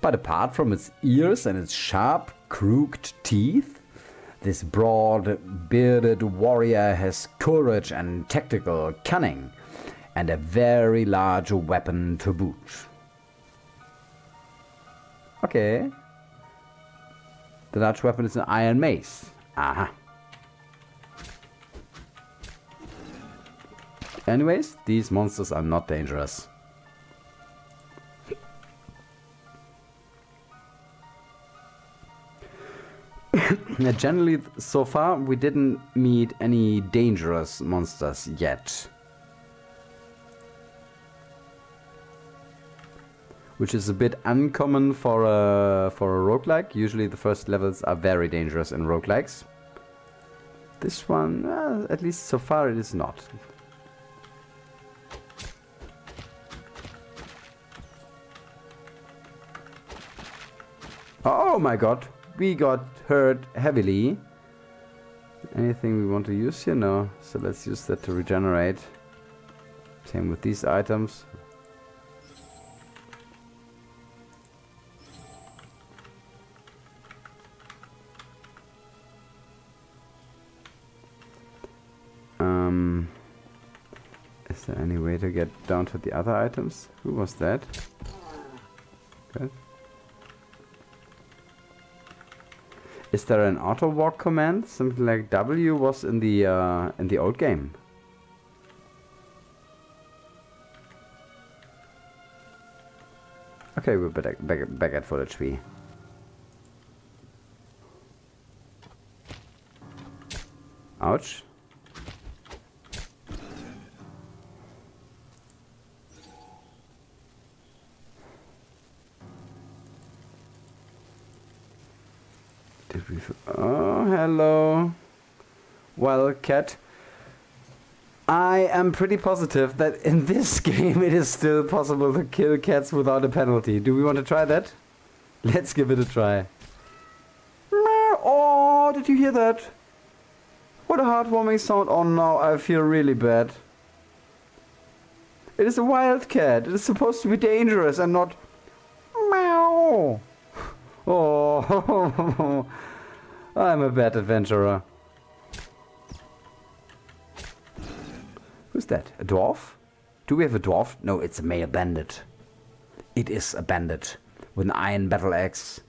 But apart from its ears and its sharp, crooked teeth, this broad bearded warrior has courage and tactical cunning, and a very large weapon to boot. Okay. The large weapon is an iron mace. Aha. Anyways, these monsters are not dangerous. Generally, so far, we didn't meet any dangerous monsters yet. Which is a bit uncommon for a, for a roguelike. Usually the first levels are very dangerous in roguelikes. This one, uh, at least so far, it is not. Oh my god, we got hurt heavily. Anything we want to use here? No. So let's use that to regenerate. Same with these items. Um, Is there any way to get down to the other items? Who was that? Is there an auto walk command? Something like W was in the uh, in the old game. Okay, we're back, back, back at footage. Ouch. Did we... Oh, hello. Well, cat. I am pretty positive that in this game it is still possible to kill cats without a penalty. Do we want to try that? Let's give it a try. Oh, did you hear that? What a heartwarming sound. Oh no, I feel really bad. It is a wild cat. It is supposed to be dangerous and not meow. Oh, I'm a bad adventurer. Who's that? A dwarf? Do we have a dwarf? No, it's a male bandit. It is a bandit with an iron battle axe.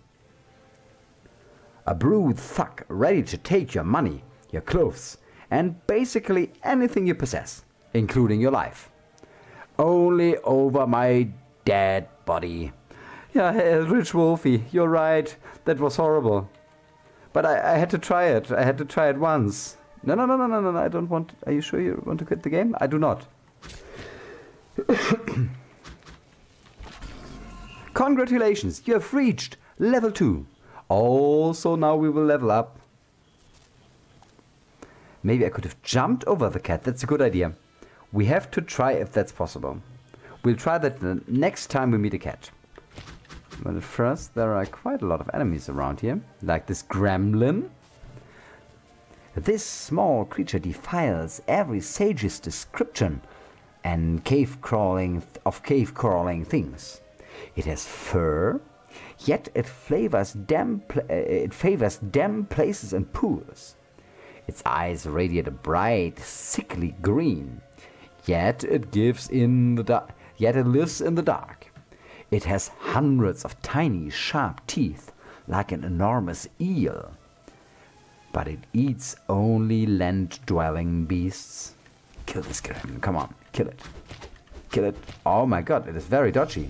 A brood thug ready to take your money, your clothes, and basically anything you possess, including your life. Only over my dead body. Yeah, uh, Eldritch Wolfie, you're right. That was horrible. But I, I had to try it. I had to try it once. No, no, no, no, no, no, I don't want... Are you sure you want to quit the game? I do not. Congratulations, you have reached level 2. Also, now we will level up. Maybe I could have jumped over the cat. That's a good idea. We have to try if that's possible. We'll try that the next time we meet a cat. But at first, there are quite a lot of enemies around here. Like this gremlin. This small creature defiles every sage's description and cave crawling of cave crawling things. It has fur, yet it favors damp uh, it favors damp places and pools. Its eyes radiate a bright, sickly green, yet it gives in the. Yet it lives in the dark. It has hundreds of tiny, sharp teeth, like an enormous eel but it eats only land-dwelling beasts. Kill this gremlin, come on, kill it. Kill it. Oh my god, it is very dodgy.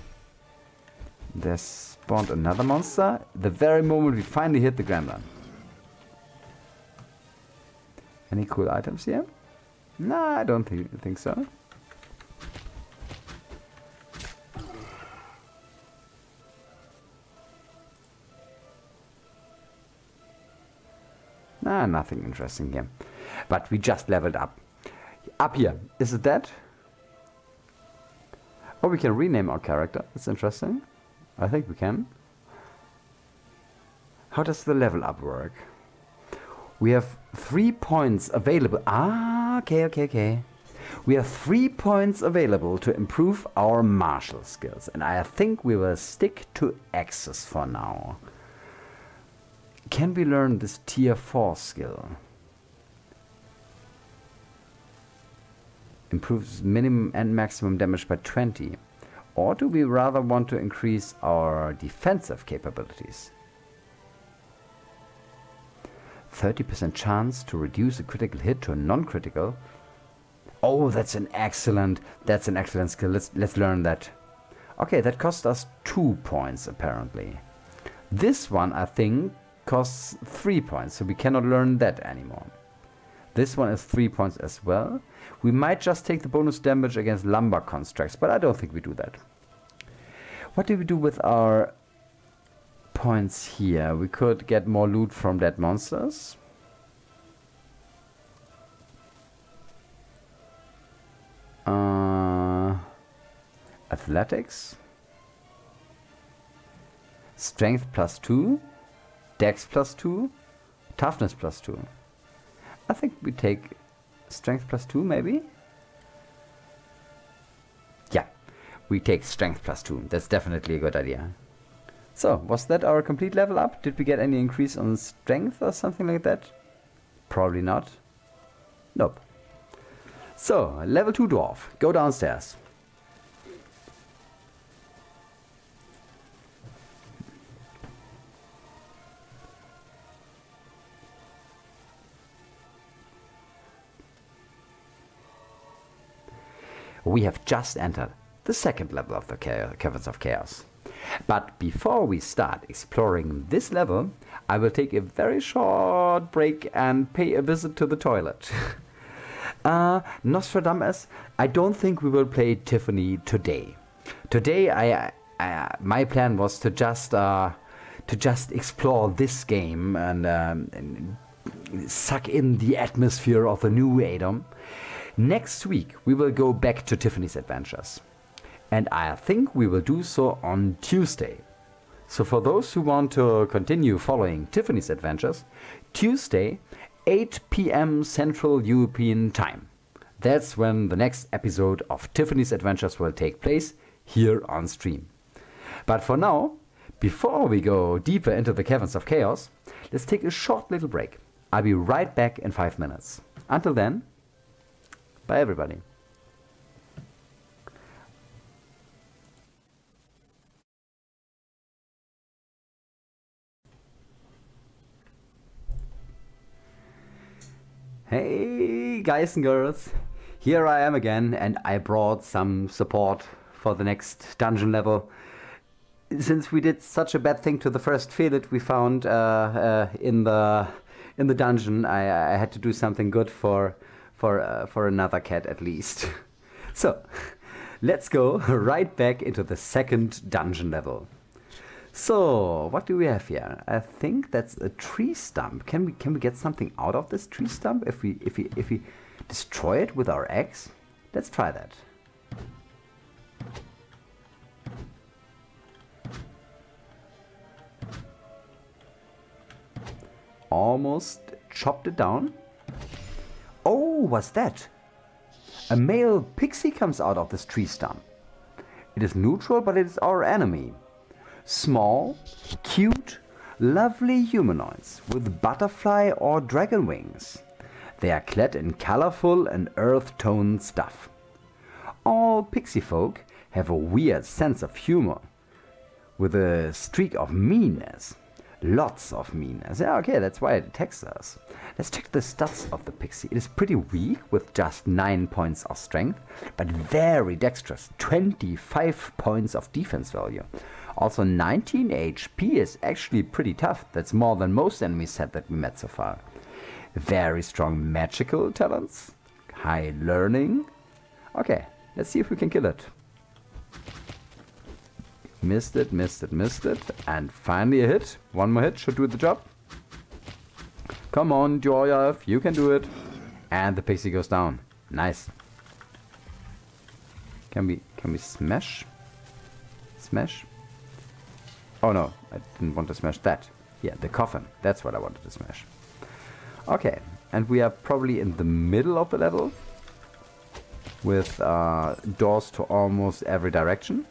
There spawned another monster the very moment we finally hit the gremlin. Any cool items here? No, I don't th think so. Ah, nothing interesting here. But we just leveled up. Up here, is it that? Oh, we can rename our character. That's interesting. I think we can. How does the level up work? We have three points available. Ah, okay, okay, okay. We have three points available to improve our martial skills. And I think we will stick to axes for now. Can we learn this tier 4 skill? Improves minimum and maximum damage by 20. Or do we rather want to increase our defensive capabilities? 30% chance to reduce a critical hit to a non-critical. Oh, that's an excellent, that's an excellent skill. Let's, let's learn that. Okay, that cost us two points apparently. This one, I think, costs 3 points, so we cannot learn that anymore. This one is 3 points as well. We might just take the bonus damage against lumber constructs, but I don't think we do that. What do we do with our points here? We could get more loot from dead monsters. Uh, athletics. Strength plus 2. Dex plus 2, Toughness plus 2. I think we take Strength plus 2 maybe? Yeah, we take Strength plus 2. That's definitely a good idea. So, was that our complete level up? Did we get any increase on Strength or something like that? Probably not. Nope. So, level 2 dwarf. Go downstairs. We have just entered the second level of the Caverns of Chaos. But before we start exploring this level, I will take a very short break and pay a visit to the toilet. uh, Nostradamus, I don't think we will play Tiffany today. Today, I, I my plan was to just uh, to just explore this game and, um, and suck in the atmosphere of the new ADOM. Next week, we will go back to Tiffany's Adventures and I think we will do so on Tuesday. So for those who want to continue following Tiffany's adventures, Tuesday, 8 p.m. Central European Time. That's when the next episode of Tiffany's Adventures will take place here on stream. But for now, before we go deeper into the caverns of chaos, let's take a short little break. I'll be right back in five minutes. Until then, bye everybody. Hey guys and girls, here I am again and I brought some support for the next dungeon level. Since we did such a bad thing to the first Felit we found uh, uh, in the in the dungeon, I, I, had to do something good for for uh, for another cat at least. so, let's go right back into the second dungeon level. So, what do we have here? I think that's a tree stump. Can we can we get something out of this tree stump if we if we if we destroy it with our axe? Let's try that. Almost chopped it down. What's that? A male pixie comes out of this tree stump. It is neutral, but it is our enemy small, cute, lovely humanoids with butterfly or dragon wings. They are clad in colorful and earth-toned stuff. All pixie folk have a weird sense of humor, with a streak of meanness. Lots of. Yeah, okay, that's why it attacks us. Let's check the stats of the pixie. It is pretty weak with just 9 points of strength, but very dexterous. 25 points of defense value. Also 19 HP is actually pretty tough. That's more than most enemies had that we met so far. Very strong magical talents. High learning. Okay, let's see if we can kill it. Missed it, missed it, missed it. And finally a hit. One more hit should do the job. Come on, Dwarf, you can do it. And the pixie goes down. Nice. Can we can we smash? Smash? Oh no, I didn't want to smash that. Yeah, the coffin. That's what I wanted to smash. Okay, and we are probably in the middle of the level with uh, doors to almost every direction.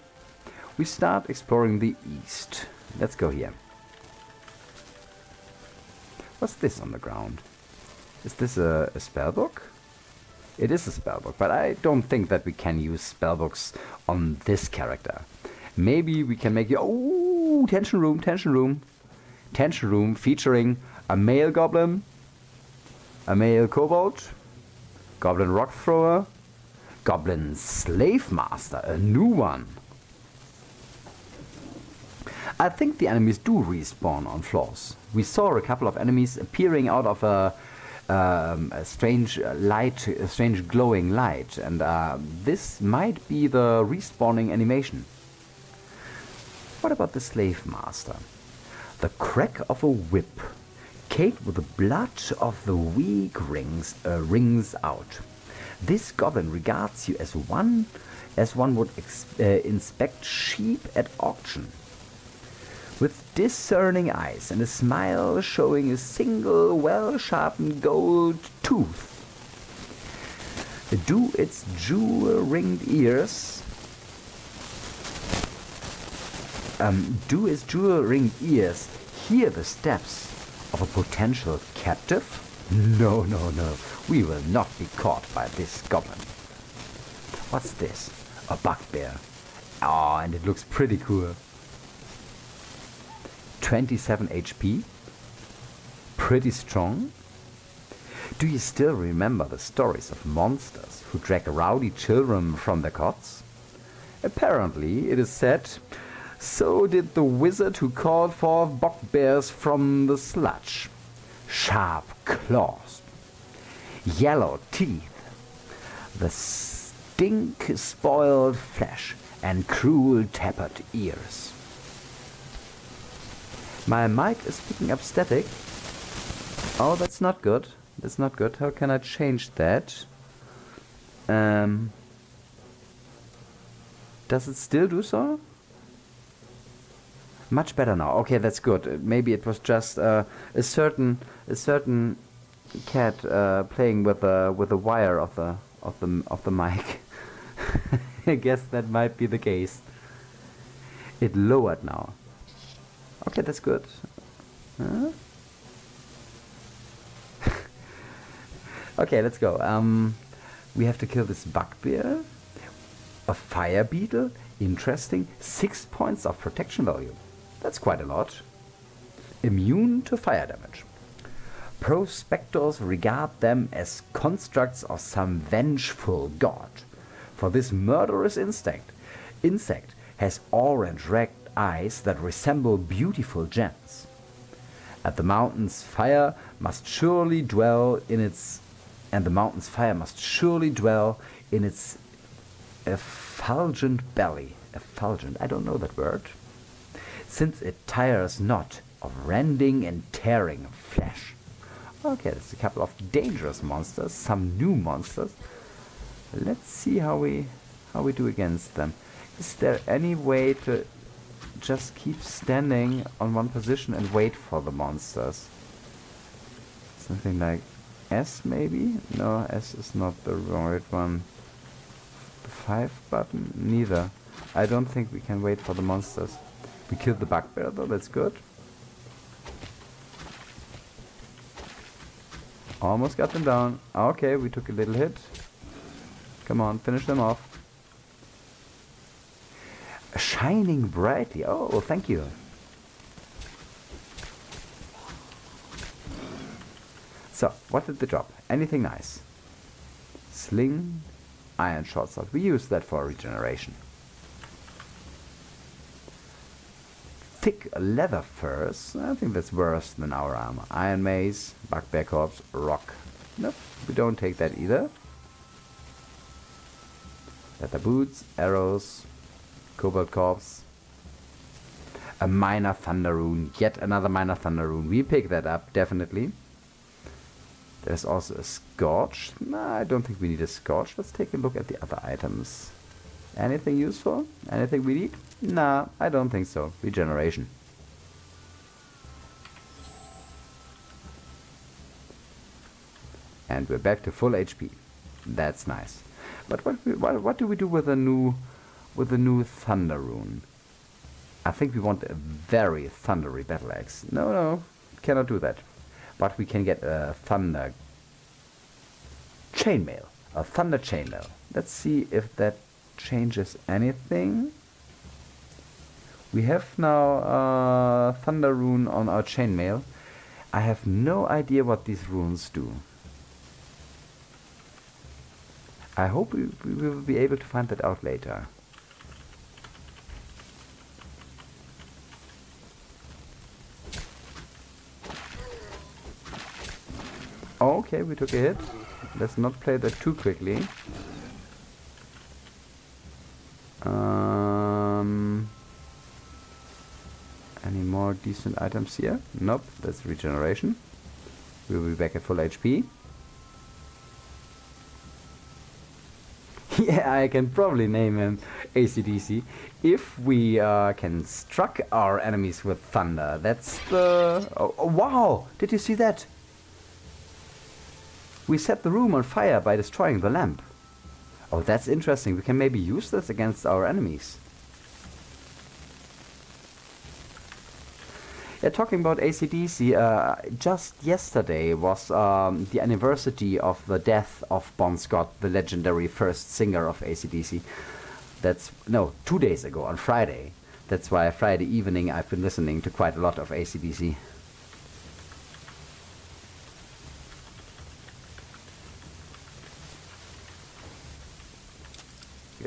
We start exploring the east. Let's go here. What's this on the ground? Is this a, a spell book? It is a spell book, but I don't think that we can use spell books on this character. Maybe we can make it... Oh, tension room, tension room. Tension room featuring a male goblin, a male kobold, goblin rock thrower, goblin slave master, a new one. I think the enemies do respawn on floors. We saw a couple of enemies appearing out of a, um, a strange light, a strange glowing light, and uh, this might be the respawning animation. What about the slave master? The crack of a whip, caked with the blood of the weak rings, uh, rings out. This goblin regards you as one, as one would uh, inspect sheep at auction. Discerning eyes and a smile showing a single well-sharpened gold tooth. Do its jewel-ringed ears um, do his jewel ringed ears hear the steps of a potential captive? No, no, no. We will not be caught by this goblin. What's this? A bugbear. Oh, and it looks pretty cool. 27 HP. Pretty strong. Do you still remember the stories of monsters who drag rowdy children from their cots? Apparently, it is said, so did the wizard who called forth bugbears from the sludge. Sharp claws, yellow teeth, the stink spoiled flesh, and cruel tapered ears. My mic is picking up static. Oh, that's not good. That's not good. How can I change that? Um, does it still do so? Much better now. Okay, that's good. Maybe it was just uh, a certain a certain cat uh, playing with the with the wire of the of the of the mic. I guess that might be the case. It lowered now. Okay, that's good. Huh? okay, let's go. Um, we have to kill this bugbear. A fire beetle. Interesting. Six points of protection value. That's quite a lot. Immune to fire damage. Prospectors regard them as constructs of some vengeful god. For this murderous insect, insect has orange red eyes that resemble beautiful gems. At the mountain's fire must surely dwell in its and the mountain's fire must surely dwell in its effulgent belly. Effulgent, I don't know that word. Since it tires not of rending and tearing flesh. Okay, there's a couple of dangerous monsters, some new monsters. Let's see how we how we do against them. Is there any way to just keep standing on one position and wait for the monsters? Something like S maybe? No, S is not the right one. The 5 button? Neither. I don't think we can wait for the monsters. We killed the bugbear though, that's good. Almost got them down. Okay, we took a little hit. Come on, finish them off. Shining brightly. Oh, thank you. So, what did the drop? Anything nice? Sling, iron short sword. We use that for regeneration. Thick leather furs. I think that's worse than our armor. Iron mace, bugbear corpse, rock. Nope, we don't take that either. Leather boots, arrows, kobold corpse. A minor thunder rune. Yet another minor thunder rune. We pick that up, definitely. There's also a Scorch. I don't think we need a Scorch. Let's take a look at the other items. Anything useful? Anything we need? Nah, I don't think so. Regeneration. And we're back to full HP. That's nice. But what, what, what do we do with a new with the new Thunder Rune? I think we want a very thundery battle axe. No, no, cannot do that but we can get a thunder chainmail, a thunder chainmail. Let's see if that changes anything. We have now a thunder rune on our chainmail. I have no idea what these runes do. I hope we, we will be able to find that out later. Okay, we took a hit. Let's not play that too quickly. Um, any more decent items here? Nope, that's regeneration. We'll be back at full HP. yeah, I can probably name him ACDC. If we uh, can struck our enemies with thunder, that's the... Oh, oh, wow! Did you see that? We set the room on fire by destroying the lamp. Oh, that's interesting. We can maybe use this against our enemies. They're talking about ACDC. Uh, just yesterday was um, the anniversary of the death of Bon Scott, the legendary first singer of ACDC. That's no, two days ago on Friday. That's why Friday evening I've been listening to quite a lot of ACDC.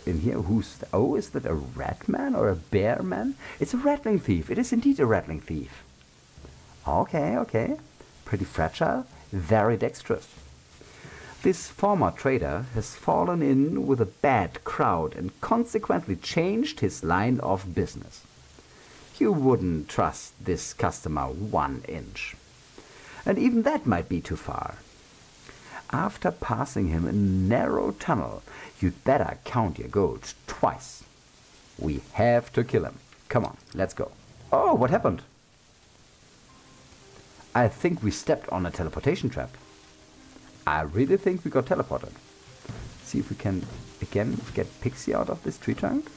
In here. Who's th oh? Is that a rat man or a bear man? It's a ratling thief. It is indeed a ratling thief. Okay, okay. Pretty fragile, very dexterous. This former trader has fallen in with a bad crowd and consequently changed his line of business. You wouldn't trust this customer one inch. And even that might be too far. After passing him a narrow tunnel, you'd better count your gold twice. We have to kill him. Come on, let's go. Oh, what happened? I think we stepped on a teleportation trap. I really think we got teleported. See if we can again get Pixie out of this tree trunk.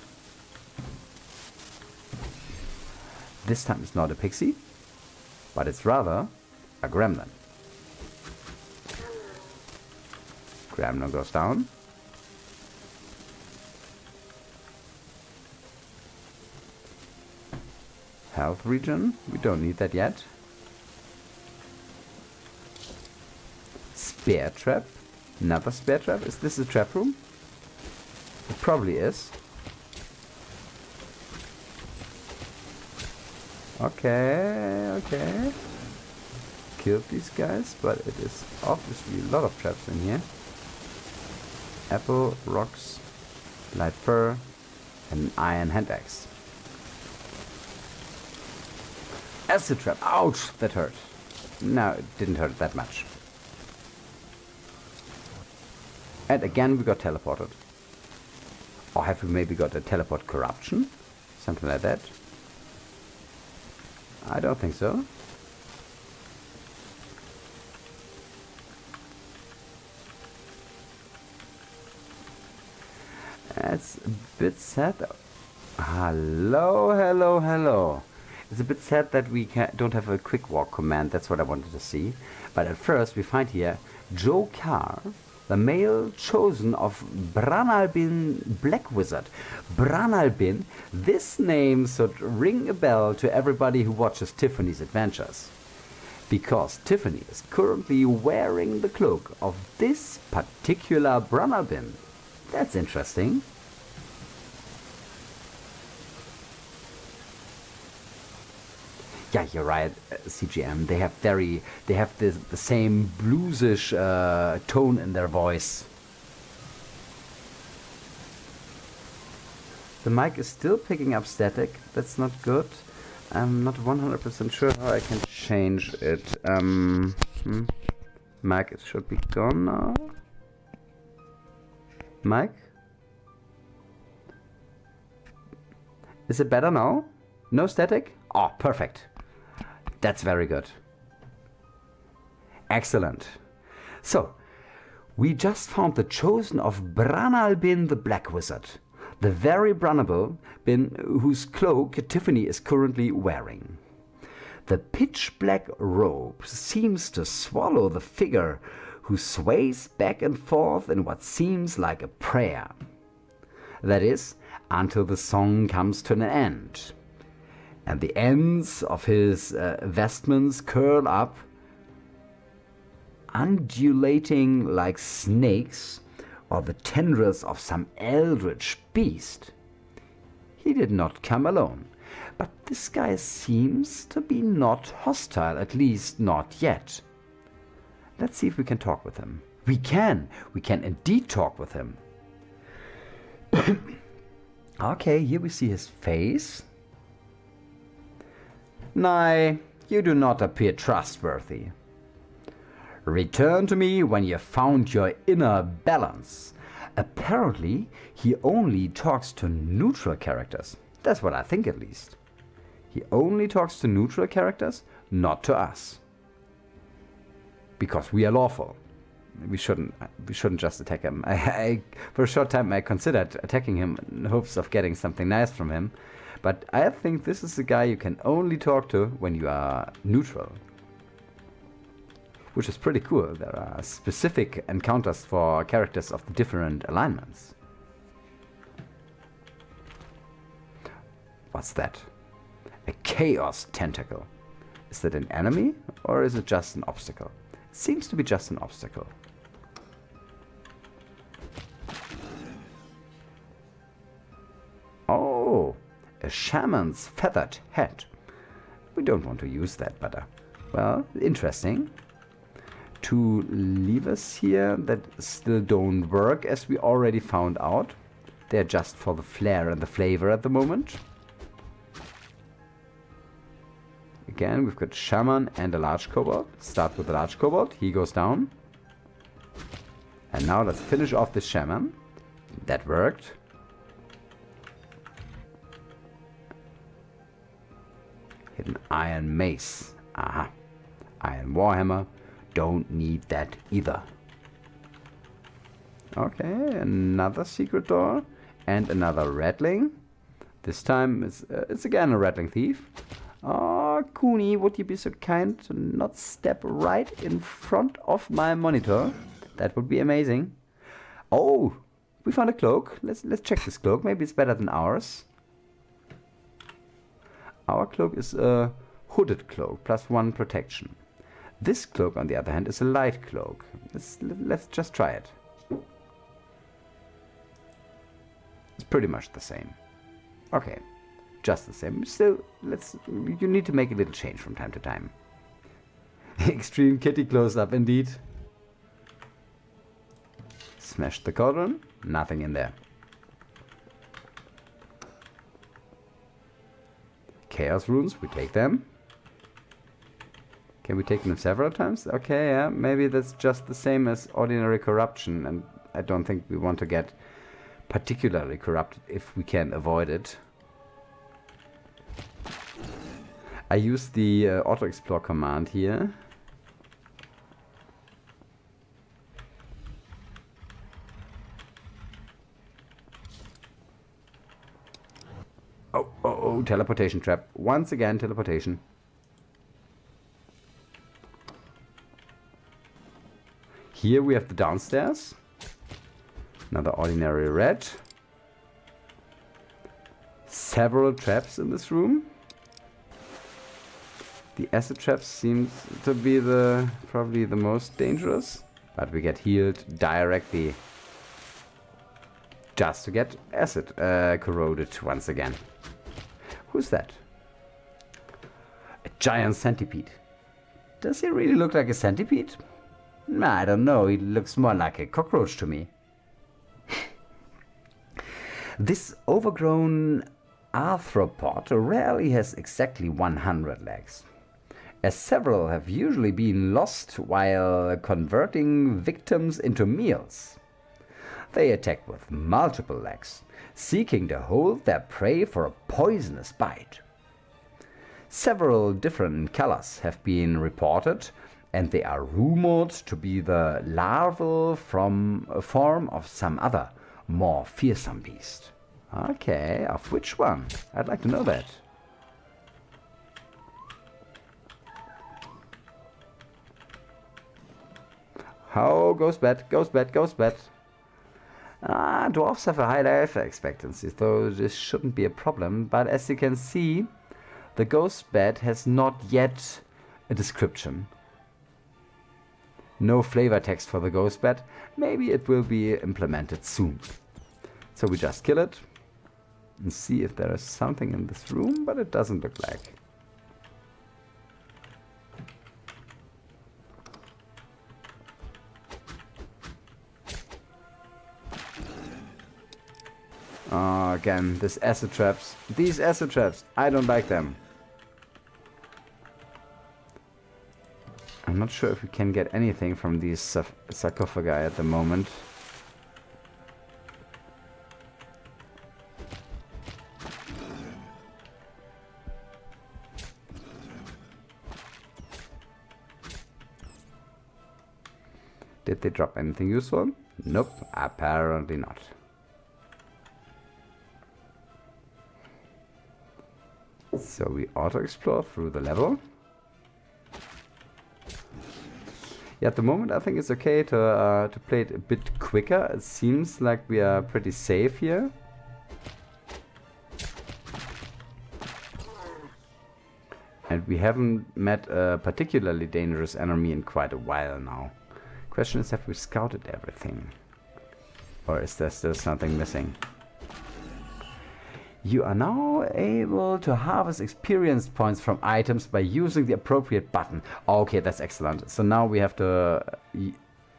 This time it's not a Pixie, but it's rather a Gremlin. Gremlin goes down. Health region. we don't need that yet. Spear trap. Another spear trap. Is this a trap room? It probably is. Okay, okay. Killed these guys, but it is obviously a lot of traps in here. Apple, rocks, light fur, and an iron hand axe. Acid trap. Ouch! That hurt. No, it didn't hurt that much. And again we got teleported. Or have we maybe got a teleport corruption? Something like that. I don't think so. That's a bit sad. Hello, hello, hello. It's a bit sad that we don't have a quick walk command. That's what I wanted to see. But at first we find here Joe Carr the male chosen of Branalbin Black Wizard. Branalbin, this name should ring a bell to everybody who watches Tiffany's Adventures. Because Tiffany is currently wearing the cloak of this particular Branalbin. That's interesting. Yeah, you're right, CGM. They have very, they have the, the same bluesish uh, tone in their voice. The mic is still picking up static. That's not good. I'm not 100% sure how I can change it. Um, hmm. Mic, it should be gone now. Mic? Is it better now? No static? Oh, perfect. That's very good. Excellent. So, we just found the chosen of Branalbin the Black Wizard, the very Branable bin whose cloak Tiffany is currently wearing. The pitch black robe seems to swallow the figure who sways back and forth in what seems like a prayer. That is, until the song comes to an end and the ends of his uh, vestments curl up, undulating like snakes or the tendrils of some eldritch beast. He did not come alone, but this guy seems to be not hostile, at least not yet. Let's see if we can talk with him. We can! We can indeed talk with him. okay, here we see his face. Nay, you do not appear trustworthy. Return to me when you found your inner balance. Apparently, he only talks to neutral characters. That's what I think at least. He only talks to neutral characters, not to us. Because we are lawful. We shouldn't we shouldn't just attack him. I, I, for a short time I considered attacking him in hopes of getting something nice from him, But I think this is the guy you can only talk to when you are neutral. Which is pretty cool. There are specific encounters for characters of the different alignments. What's that? A chaos tentacle. Is that an enemy or is it just an obstacle? It seems to be just an obstacle. Oh, a shaman's feathered hat. We don't want to use that, but uh, well, interesting. Two levers here that still don't work as we already found out. They're just for the flair and the flavor at the moment. Again, we've got Shaman and a large kobold. Start with the large kobold. He goes down. And now let's finish off the Shaman. That worked. Hidden Iron Mace. Aha. Iron Warhammer. Don't need that either. Okay, another secret door. And another ratling. This time it's, uh, it's again a ratling Thief. Oh, Cooney, would you be so kind to not step right in front of my monitor? That would be amazing. Oh, we found a cloak. Let's let's check this cloak. Maybe it's better than ours. Our cloak is a hooded cloak, plus one protection. This cloak, on the other hand, is a light cloak. Let's, let's just try it. It's pretty much the same. Okay, just the same. Still, let's. You need to make a little change from time to time. Extreme kitty close up, indeed. Smash the cauldron. Nothing in there. Chaos runes, we take them. Can we take them several times? Okay, yeah, maybe that's just the same as ordinary corruption, and I don't think we want to get particularly corrupted if we can avoid it. I use the uh, auto explore command here. Oh, teleportation trap. Once again, teleportation. Here we have the downstairs. Another ordinary red. Several traps in this room. The acid traps seems to be the probably the most dangerous, but we get healed directly just to get acid uh, corroded once again. Who's that? A giant centipede. Does he really look like a centipede? I don't know, he looks more like a cockroach to me. this overgrown arthropod rarely has exactly 100 legs as several have usually been lost while converting victims into meals. They attack with multiple legs, seeking to hold their prey for a poisonous bite. Several different colors have been reported, and they are rumored to be the larval from a form of some other, more fearsome beast. Okay, of which one? I'd like to know that. How goes bad, goes bad, goes bad. Ah, dwarfs have a high life expectancy, so this shouldn't be a problem. But as you can see, the ghost bed has not yet a description. No flavor text for the ghost bed. Maybe it will be implemented soon. So we just kill it and see if there is something in this room, but it doesn't look like. Oh, again, this acid traps. These acid traps, I don't like them. I'm not sure if we can get anything from these sarcophagi at the moment. Did they drop anything useful? Nope, apparently not. So we auto-explore through the level. Yeah, at the moment I think it's okay to, uh, to play it a bit quicker. It seems like we are pretty safe here. And we haven't met a particularly dangerous enemy in quite a while now. Question is, have we scouted everything? Or is there still something missing? You are now able to harvest experience points from items by using the appropriate button. Okay, that's excellent. So now we have to uh,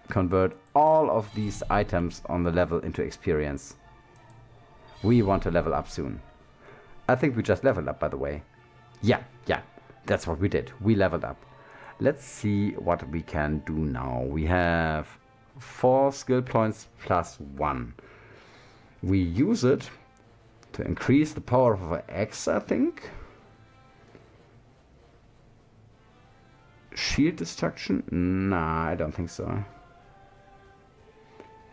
convert all of these items on the level into experience. We want to level up soon. I think we just leveled up, by the way. Yeah, yeah, that's what we did. We leveled up. Let's see what we can do now. We have four skill points plus one. We use it to increase the power of X, I think. Shield destruction? Nah, I don't think so.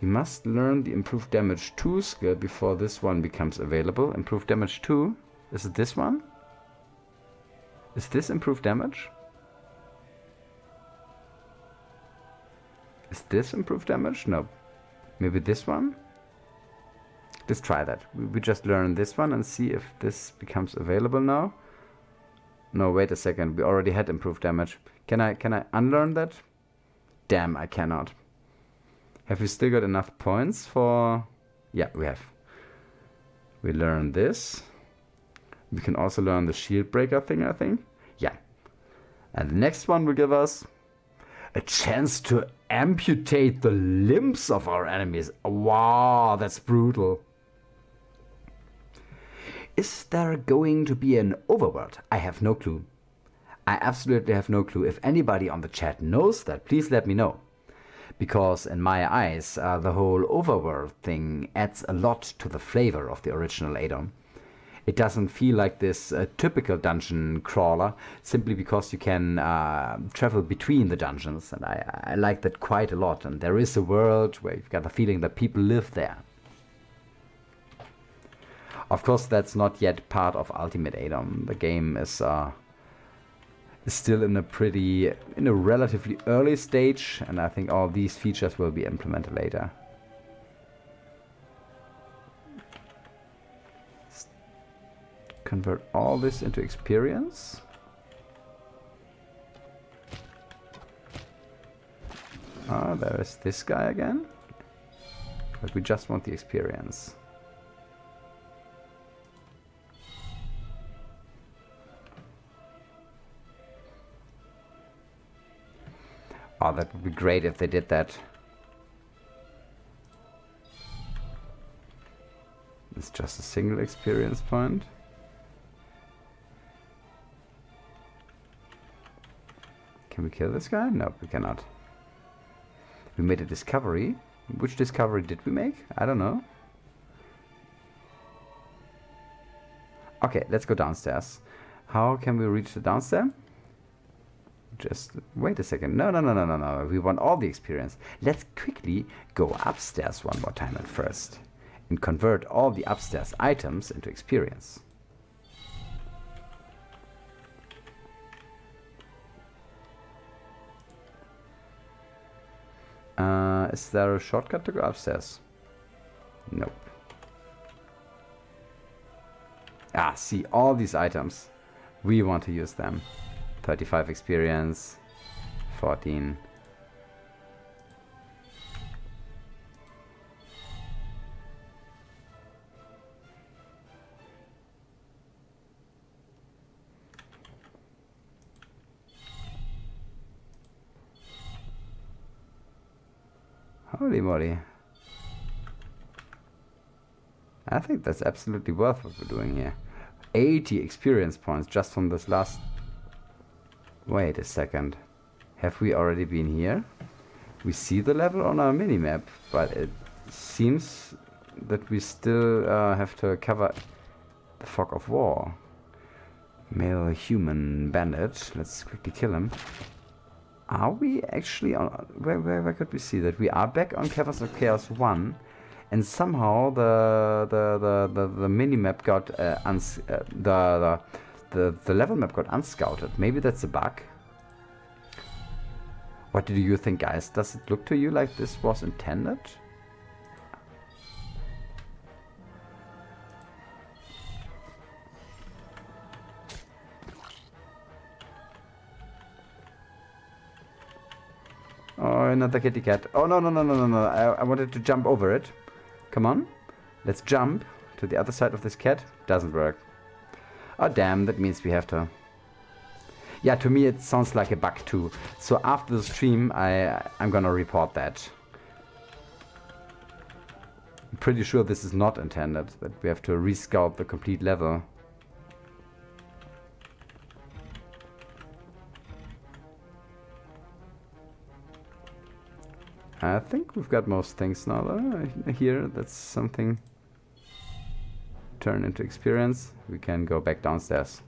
You must learn the improved damage 2 skill before this one becomes available. Improved damage 2? Is it this one? Is this improved damage? Is this improved damage? No. Maybe this one? Let's try that. We just learn this one and see if this becomes available now. No, wait a second. We already had improved damage. Can I can I unlearn that? Damn, I cannot. Have we still got enough points for... Yeah, we have. We learn this. We can also learn the shield breaker thing, I think. Yeah. And the next one will give us a chance to amputate the limbs of our enemies. Wow, that's brutal. Is there going to be an overworld? I have no clue. I absolutely have no clue. If anybody on the chat knows that, please let me know. Because in my eyes, uh, the whole overworld thing adds a lot to the flavor of the original ADOM. It doesn't feel like this uh, typical dungeon crawler simply because you can uh, travel between the dungeons, and I, I like that quite a lot. And there is a world where you've got the feeling that people live there. Of course, that's not yet part of Ultimate ADOM. The game is uh, is still in a pretty, in a relatively early stage, and I think all these features will be implemented later. convert all this into experience. Ah, there is this guy again. But we just want the experience. Oh, that would be great if they did that. It's just a single experience point. Can we kill this guy? No, we cannot. We made a discovery. Which discovery did we make? I don't know. Okay, let's go downstairs. How can we reach the downstairs? Just wait a second. No, no, no, no, no, no. We want all the experience. Let's quickly go upstairs one more time at first and convert all the upstairs items into experience. Uh, is there a shortcut to go upstairs? Nope. Ah, see, all these items. We want to use them. 35 experience, 14. Holy moly. I think that's absolutely worth what we're doing here. 80 experience points just from this last... Wait a second. Have we already been here? We see the level on our minimap, but it seems that we still uh, have to cover the fog of war. Male human bandit. Let's quickly kill him. Are we actually on... Where, where, where could we see that? We are back on Caverns of Chaos 1. And somehow the the the, the, the minimap got uh, uns uh, the, the the, the level map got unscouted. Maybe that's a bug. What do you think, guys? Does it look to you like this was intended? Oh, another kitty cat. Oh, no, no, no, no, no, no. I, I wanted to jump over it. Come on. Let's jump to the other side of this cat. Doesn't work. Oh, damn. That means we have to... Yeah, to me it sounds like a bug too. So after the stream, I, I'm gonna report that. I'm pretty sure this is not intended, that we have to rescout the complete level. I think we've got most things now though. Here, that's something turn into experience. We can go back downstairs.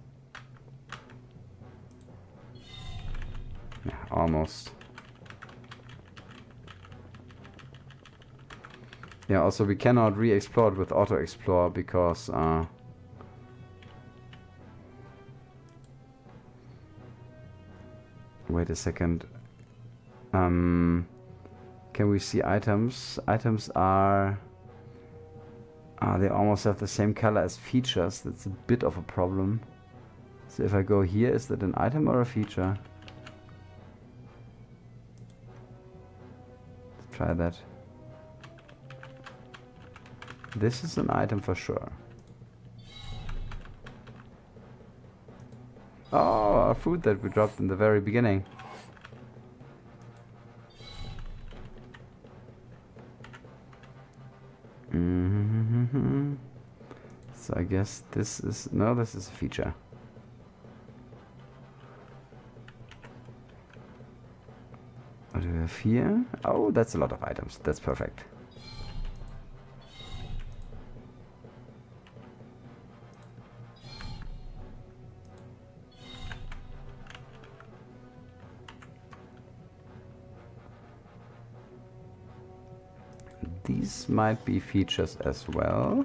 Yeah, almost. Yeah, also we cannot re-explore it with auto-explore because uh, Wait a second. Um, can we see items? Items are... Ah, they almost have the same color as features. That's a bit of a problem. So if I go here, is that an item or a feature? Let's try that. This is an item for sure. Oh, a food that we dropped in the very beginning. I guess this is... No, this is a feature. What do we have here? Oh, that's a lot of items. That's perfect. These might be features as well.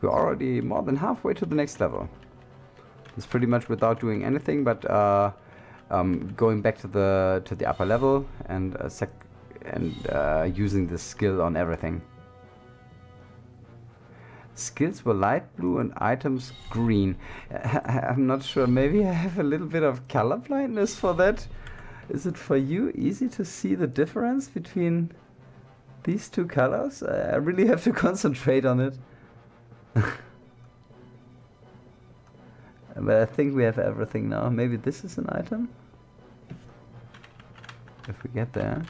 We're already more than halfway to the next level. It's pretty much without doing anything but uh, um, going back to the to the upper level and uh, and uh, using the skill on everything. Skills were light blue and items green. I'm not sure. Maybe I have a little bit of color blindness for that. Is it for you easy to see the difference between these two colors? I really have to concentrate on it. But I think we have everything now. Maybe this is an item? If we get there.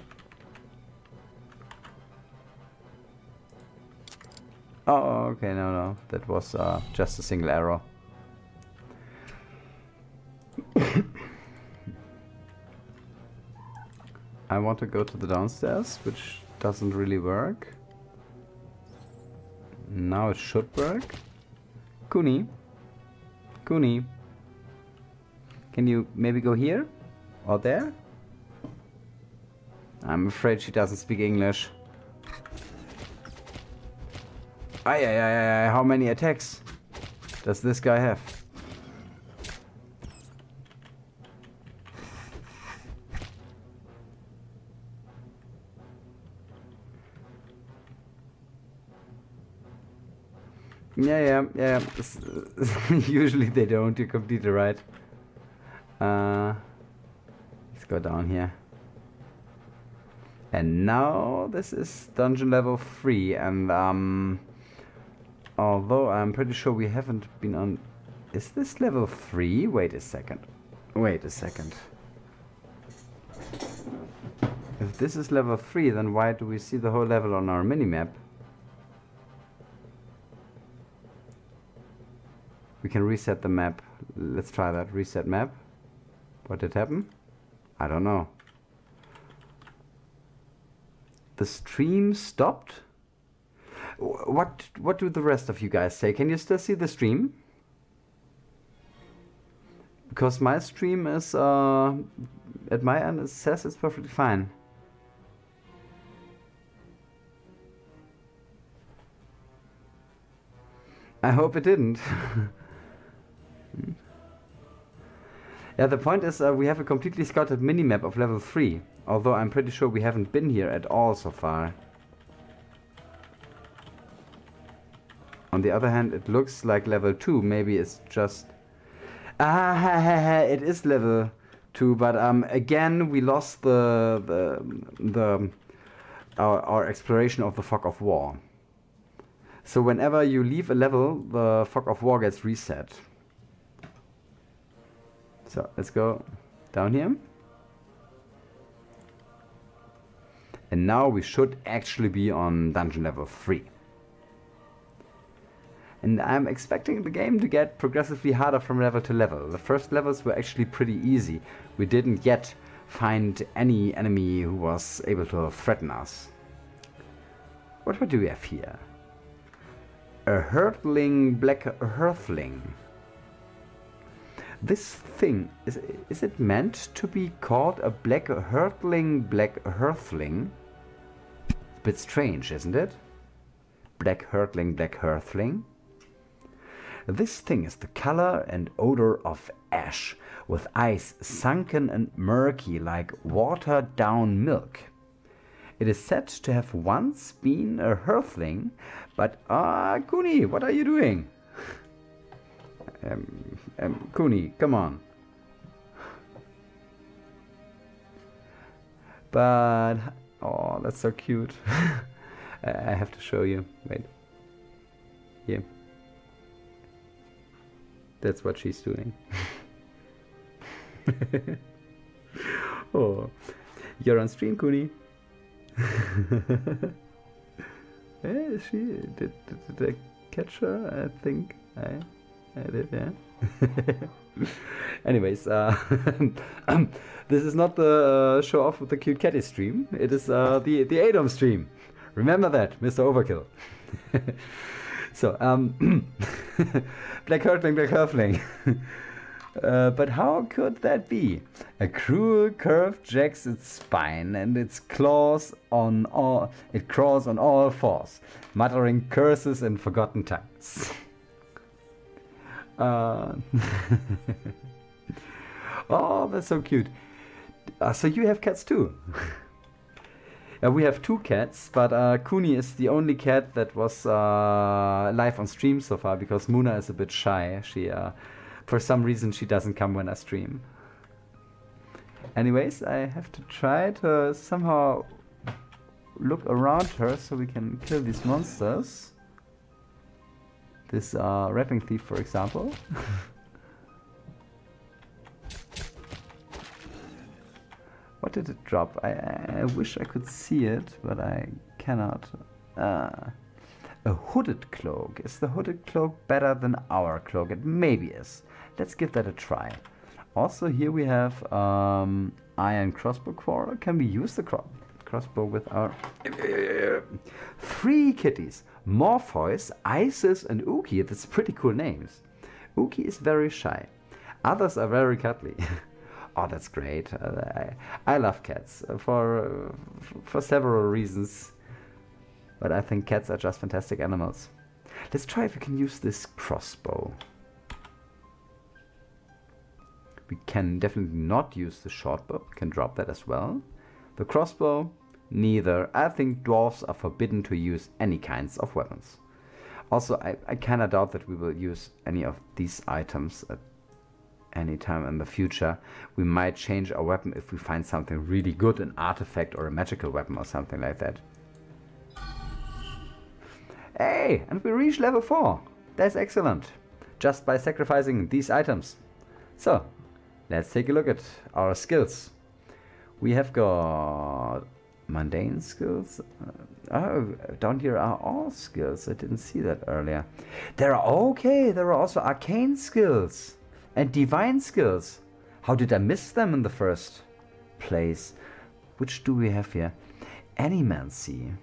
Oh, okay, no, no. That was uh, just a single arrow. I want to go to the downstairs, which doesn't really work. Now it should work. Kuni. Kuni. Can you maybe go here? Or there? I'm afraid she doesn't speak English. Ay, ay, ay, ay, how many attacks does this guy have? Yeah, yeah, yeah. Usually they don't, you're completely right. Uh, let's go down here. And now this is dungeon level 3 and um, although I'm pretty sure we haven't been on... Is this level 3? Wait a second. Wait a second. If this is level 3 then why do we see the whole level on our minimap? We can reset the map. Let's try that. Reset map. What did happen? I don't know. The stream stopped? What what do the rest of you guys say? Can you still see the stream? Because my stream is uh, at my end it says it's perfectly fine. I hope it didn't. yeah, the point is uh, we have a completely scouted minimap of level 3. Although I'm pretty sure we haven't been here at all so far. On the other hand, it looks like level 2. Maybe it's just... Ah, it is level 2, but um, again, we lost the, the, the our, our exploration of the Fog of War. So whenever you leave a level, the Fog of War gets reset. So let's go down here. And now we should actually be on dungeon level 3. And I'm expecting the game to get progressively harder from level to level. The first levels were actually pretty easy. We didn't yet find any enemy who was able to threaten us. What do we have here? A hurtling black hearthling. This thing, is, is it meant to be called a black hurtling black hearthling? a bit strange, isn't it? Black hurtling black hearthling. This thing is the color and odor of ash, with eyes sunken and murky like watered down milk. It is said to have once been a hearthling, but ah, Kuni, what are you doing? Um, um, Kuni, come on. But oh, that's so cute. I have to show you. Wait. Yeah. That's what she's doing. oh, you're on stream, Cooney. yeah, she did, did, did I catch her? I think I. Anyways, uh, this is not the uh, show off with the cute catty stream. It is uh, the the ADOM stream. Remember that, Mr. Overkill. so, um, Black Hurtling, Black Hurtling. Uh, but how could that be? A cruel curve jacks its spine and its claws on all it crawls on all fours, muttering curses in forgotten tongues. Uh, oh, that's so cute. Uh, so you have cats too. Uh, we have two cats, but uh, Kuni is the only cat that was uh, live on stream so far because Muna is a bit shy. She uh, for some reason she doesn't come when I stream. Anyways, I have to try to somehow look around her so we can kill these monsters. This uh, Ratling Thief, for example. what did it drop? I, I, wish I could see it, but I cannot. Uh, a hooded cloak. Is the hooded cloak better than our cloak? It maybe is. Let's give that a try. Also here we have um, iron crossbow quarrel. Can we use the cro crossbow with our... Three kitties. Morpheus, Isis and Uki. That's pretty cool names. Uki is very shy. Others are very cuddly. oh, that's great. Uh, I, I love cats for, uh, for several reasons. But I think cats are just fantastic animals. Let's try if we can use this crossbow. We can definitely not use the shortbow. We can drop that as well. The crossbow, neither. I think dwarves are forbidden to use any kinds of weapons. Also, I, I kinda doubt that we will use any of these items at any time in the future. We might change our weapon if we find something really good, an artifact or a magical weapon or something like that. Hey, and we reached level 4. That's excellent. Just by sacrificing these items. So, Let's take a look at our skills. We have got mundane skills. Uh, oh, down here are all skills. I didn't see that earlier. There are, okay, there are also arcane skills and divine skills. How did I miss them in the first place? Which do we have here? Animancy.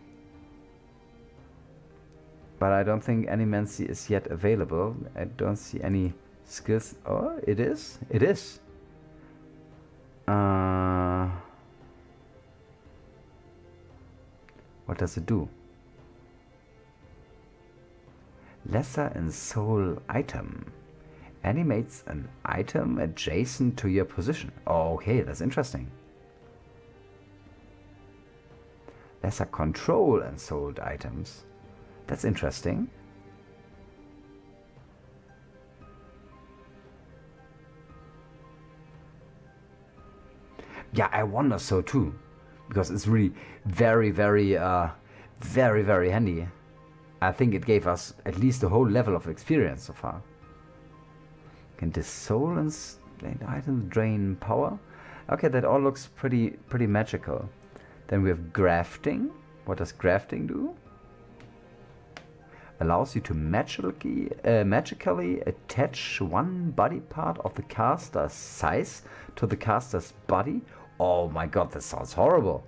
But I don't think Animancy is yet available. I don't see any skills. Oh, it is? It is. Uh, what does it do? Lesser ensoul item. Animates an item adjacent to your position. okay, that's interesting. Lesser control ensouled items. That's interesting. Yeah, I wonder so too. Because it's really very, very, uh, very, very handy. I think it gave us at least a whole level of experience so far. Can dissolve and items drain power? Okay, that all looks pretty pretty magical. Then we have grafting. What does grafting do? Allows you to magically, uh, magically attach one body part of the caster's size to the caster's body. Oh my god, that sounds horrible.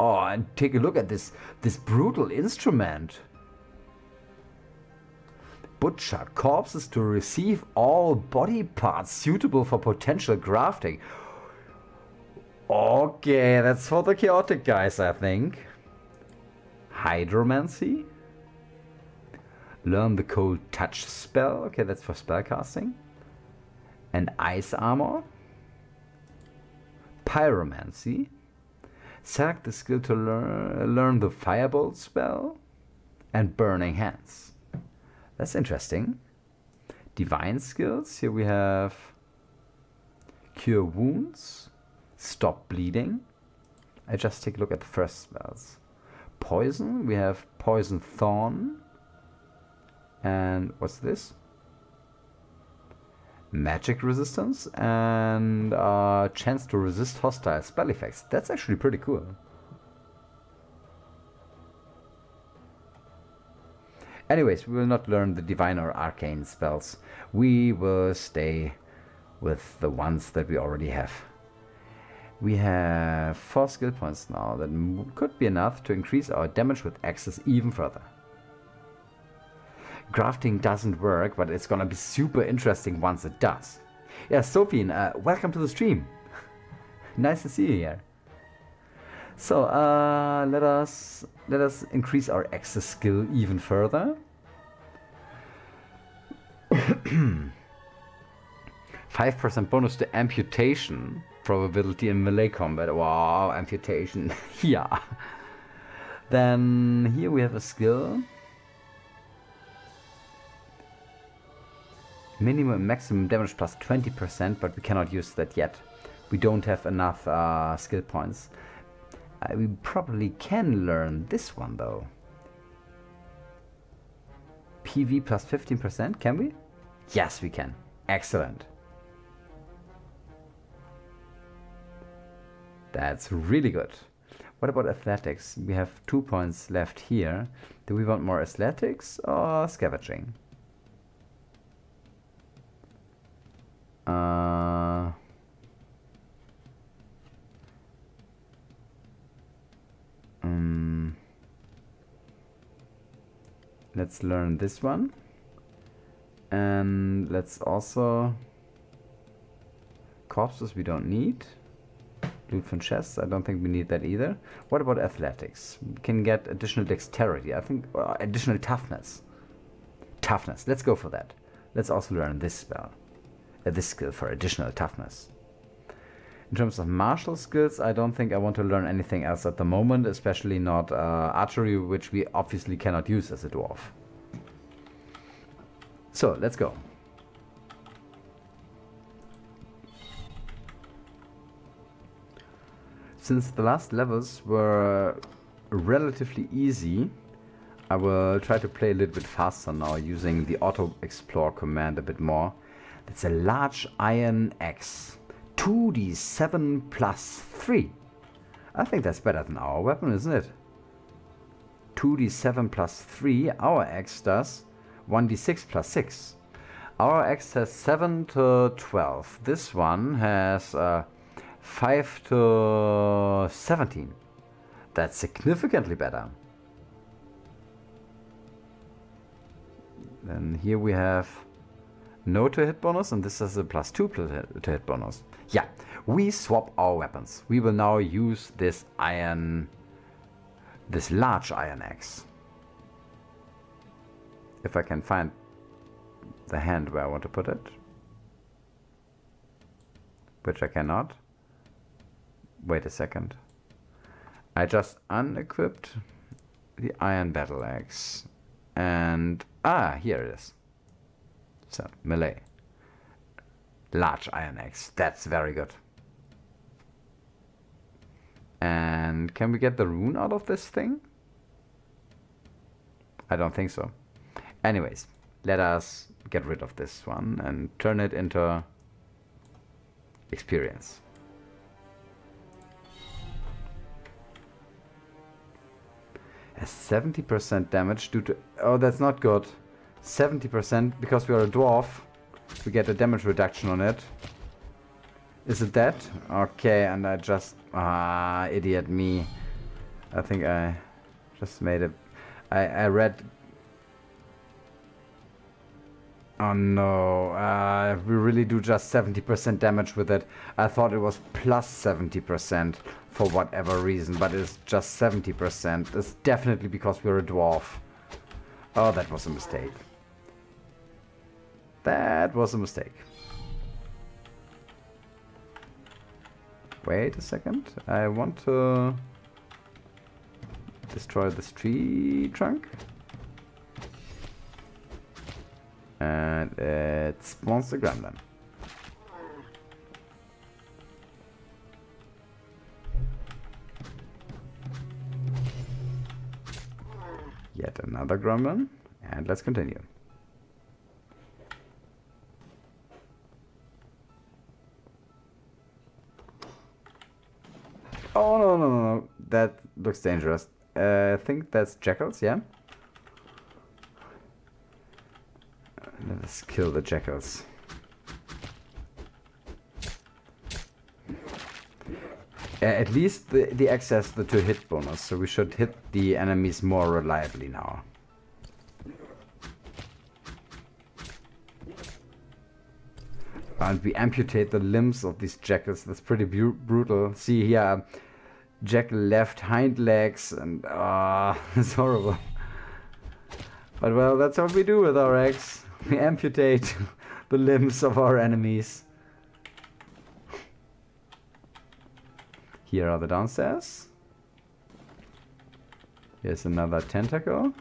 Oh, and take a look at this, this brutal instrument. Butcher corpses to receive all body parts suitable for potential grafting. Okay, that's for the chaotic guys, I think. Hydromancy. Learn the cold touch spell. Okay, that's for spellcasting. And ice armor. Pyromancy. Select the skill to learn, learn the firebolt spell. And burning hands. That's interesting. Divine skills. Here we have cure wounds, stop bleeding. I just take a look at the first spells. Poison. We have poison thorn. And what's this? Magic resistance and uh, chance to resist hostile spell effects. That's actually pretty cool. Anyways, we will not learn the divine or arcane spells. We will stay with the ones that we already have. We have 4 skill points now that could be enough to increase our damage with axes even further. Grafting doesn't work, but it's gonna be super interesting once it does. Yeah, Sophie, uh, welcome to the stream. nice to see you here. So uh, let us let us increase our axes skill even further. Five percent bonus to amputation probability in melee combat. Wow, amputation. yeah. Then here we have a skill. Minimum maximum damage plus 20%, but we cannot use that yet. We don't have enough uh, skill points. Uh, we probably can learn this one though. PV plus 15%, can we? Yes, we can. Excellent. That's really good. What about athletics? We have two points left here. Do we want more athletics or scavenging? Uh, um, let's learn this one. And let's also... Corpses we don't need. Loot from chests, I don't think we need that either. What about athletics? We can get additional dexterity, I think, uh, additional toughness. Toughness, let's go for that. Let's also learn this spell this skill for additional toughness. In terms of martial skills, I don't think I want to learn anything else at the moment, especially not uh, archery, which we obviously cannot use as a dwarf. So, let's go. Since the last levels were relatively easy, I will try to play a little bit faster now using the auto explore command a bit more that's a large iron axe. 2d7 plus 3. I think that's better than our weapon, isn't it? 2d7 plus 3. Our axe does 1d6 plus 6. Our axe has 7 to 12. This one has uh, 5 to 17. That's significantly better. Then here we have no to hit bonus, and this has a plus 2 to hit bonus. Yeah, we swap our weapons. We will now use this iron, this large iron axe. If I can find the hand where I want to put it. Which I cannot. Wait a second. I just unequipped the iron battle axe. And, ah, here it is. So, melee. Large iron axe. That's very good. And can we get the rune out of this thing? I don't think so. Anyways, let us get rid of this one and turn it into experience. A 70% damage due to... Oh, that's not good. 70% because we are a dwarf. We get a damage reduction on it. Is it that? Okay, and I just... Ah, idiot me. I think I just made it... I, I read... Oh no, uh, we really do just 70% damage with it. I thought it was plus 70% for whatever reason, but it's just 70%. It's definitely because we're a dwarf. Oh, that was a mistake. That was a mistake. Wait a second. I want to destroy this tree trunk. And it spawns the gremlin. Yet another gremlin. And let's continue. Oh, no, no, no, no. That looks dangerous. Uh, I think that's jackals, yeah? Let us kill the jackals. Uh, at least the, the axe has the to hit bonus, so we should hit the enemies more reliably now. And we amputate the limbs of these jackals. That's pretty brutal. See here, jackal left hind legs, and ah, it's horrible. But well, that's what we do with our axe. We amputate the limbs of our enemies. Here are the downstairs. Here's another tentacle.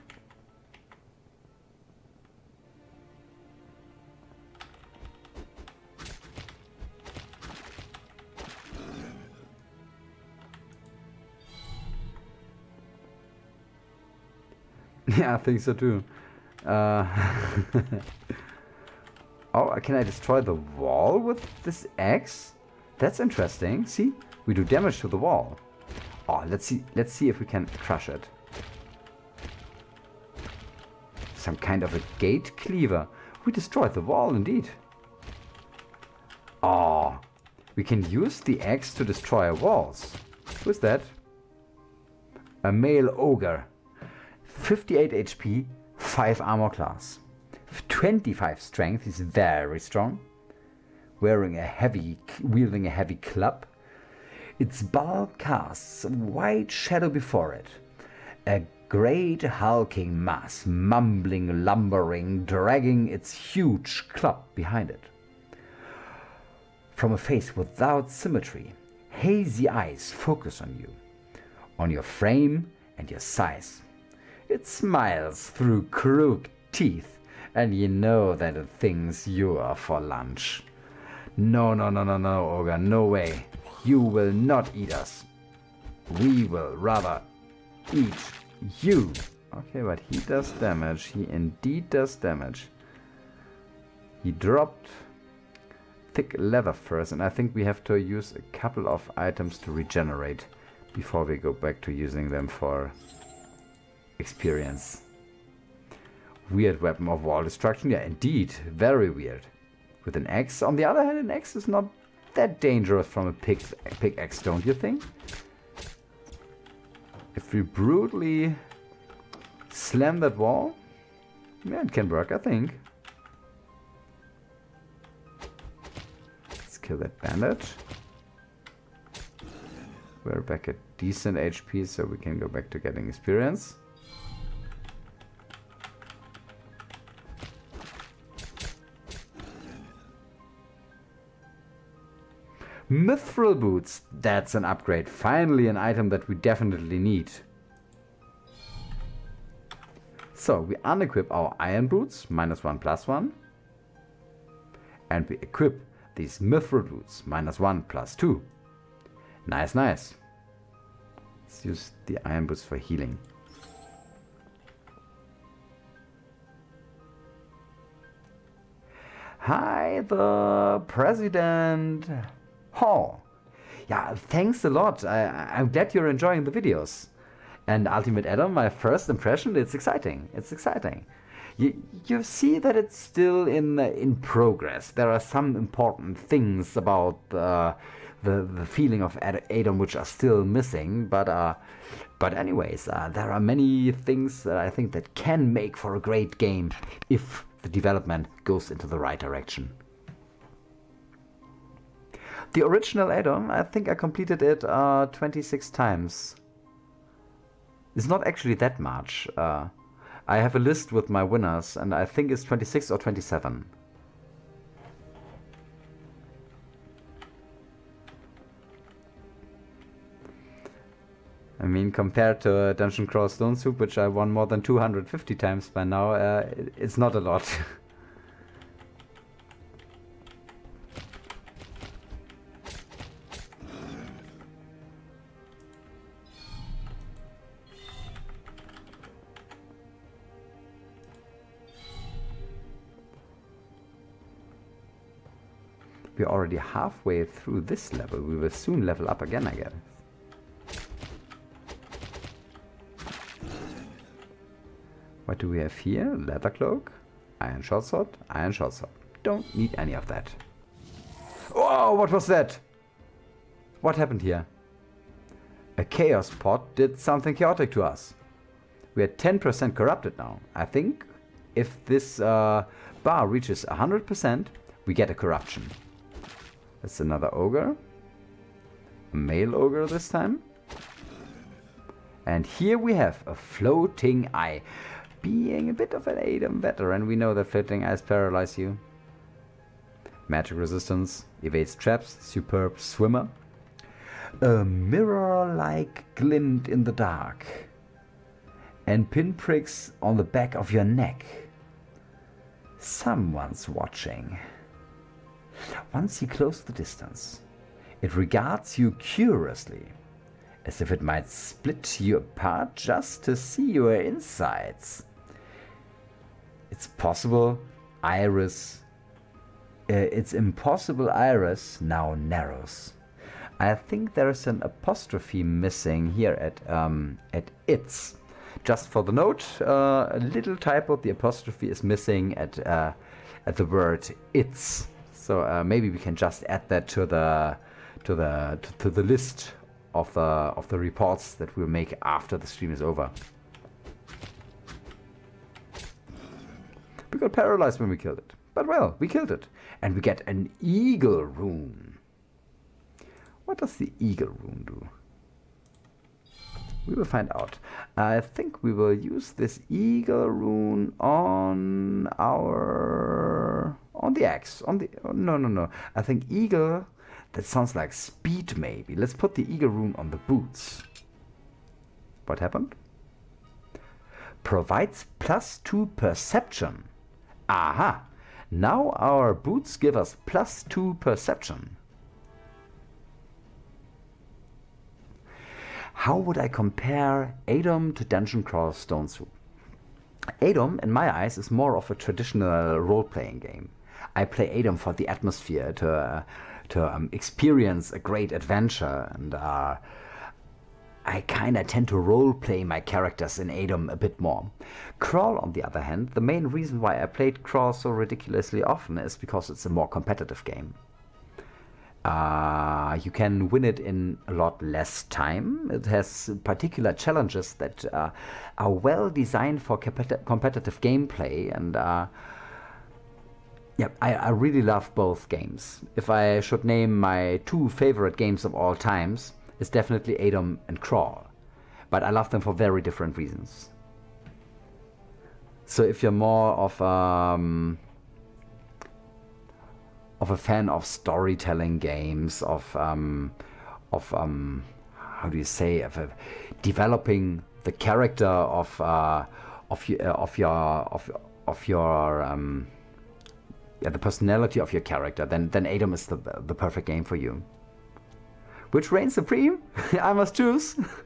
yeah, I think so too. Uh, oh, can I destroy the wall with this axe? That's interesting. See, we do damage to the wall. Oh, let's see. Let's see if we can crush it. Some kind of a gate cleaver. We destroyed the wall, indeed. Oh, we can use the axe to destroy walls. Who's that? A male ogre. 58 HP, 5 armor class. 25 strength, is very strong. Wearing a heavy, wielding a heavy club. Its bulk casts a white shadow before it. A great hulking mass, mumbling, lumbering, dragging its huge club behind it. From a face without symmetry, hazy eyes focus on you, on your frame and your size. It smiles through crooked teeth, and you know that it thinks you are for lunch. No, no, no, no, no, Ogre, no way. You will not eat us. We will rather eat you. Okay, but he does damage. He indeed does damage. He dropped thick leather first, and I think we have to use a couple of items to regenerate before we go back to using them for experience. Weird weapon of wall destruction. Yeah, indeed. Very weird. With an axe. On the other hand, an axe is not that dangerous from a pick, pickaxe, don't you think? If we brutally slam that wall, yeah, it can work, I think. Let's kill that bandit. We're back at decent HP, so we can go back to getting experience. Mithril boots. That's an upgrade. Finally an item that we definitely need. So we unequip our iron boots, minus one plus one. And we equip these mithril boots, minus one plus two. Nice, nice. Let's use the iron boots for healing. Hi, the President Hall. Yeah, thanks a lot. I, I'm glad you're enjoying the videos. And Ultimate ADOM, my first impression, it's exciting. It's exciting. You, you see that it's still in in progress. There are some important things about uh, the the feeling of ADOM which are still missing, but uh, but anyways, uh, there are many things that I think that can make for a great game if the development goes into the right direction. The original ADOM, I think I completed it uh, 26 times. It's not actually that much. Uh, I have a list with my winners and I think it's 26 or 27. I mean, compared to Dungeon Crawl Stone Soup, which I won more than 250 times by now, uh, it's not a lot. already halfway through this level. We will soon level up again, I guess. What do we have here? Leather cloak, iron short sword, iron short sword. Don't need any of that. Oh, what was that? What happened here? A chaos pot did something chaotic to us. We are 10% corrupted now. I think if this uh, bar reaches 100%, we get a corruption. That's another ogre. A male ogre this time. And here we have a floating eye. Being a bit of an ADOM veteran, we know that floating eyes paralyze you. Magic resistance, evades traps, superb swimmer. A mirror-like glint in the dark. And pinpricks on the back of your neck. Someone's watching. Once you close the distance, it regards you curiously, as if it might split you apart just to see your insides. It's possible iris. Uh, its impossible iris now narrows. I think there's an apostrophe missing here at um, at its. Just for the note, uh, a little typo. The apostrophe is missing at uh, at the word its. So uh, maybe we can just add that to the to the to, the list of the of the reports that we'll make after the stream is over. We got paralyzed when we killed it. But well, we killed it. And we get an eagle rune. What does the eagle rune do? We will find out. I think we will use this eagle rune on our... on the axe. On the... Oh, no, no, no. I think eagle... That sounds like speed, maybe. Let's put the eagle rune on the boots. What happened? Provides plus two perception. Aha! Now our boots give us plus 2 perception. How would I compare ADOM to Dungeon Crawl Stone Soup? ADOM, in my eyes, is more of a traditional role-playing game. I play ADOM for the atmosphere, to, uh, to um, experience a great adventure and uh, I kinda tend to role-play my characters in ADOM a bit more. Crawl, on the other hand, the main reason why I played Crawl so ridiculously often is because it's a more competitive game. Uh, you can win it in a lot less time. It has particular challenges that uh, are well designed for competitive gameplay and uh, yeah, I, I really love both games. If I should name my two favorite games of all times, it's definitely ADOM and Crawl, but I love them for very different reasons. So if you're more of um, of a fan of storytelling games, of um, of um, how do you say, of uh, developing the character of uh, of your of your of of your um, yeah, the personality of your character, then then ADOM is the the perfect game for you. Which reigns supreme? I must choose.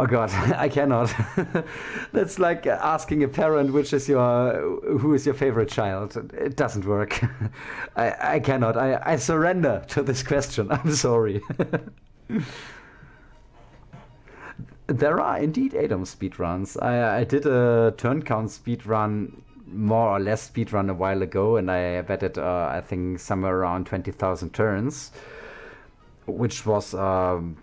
Oh God, I cannot. That's like asking a parent which is your who is your favorite child. It doesn't work. I, I cannot. I, I surrender to this question. I'm sorry. there are indeed ADOM speedruns. I, I did a turn count speedrun, more or less speedrun a while ago, and I betted uh, I think somewhere around twenty thousand turns, which was. Um,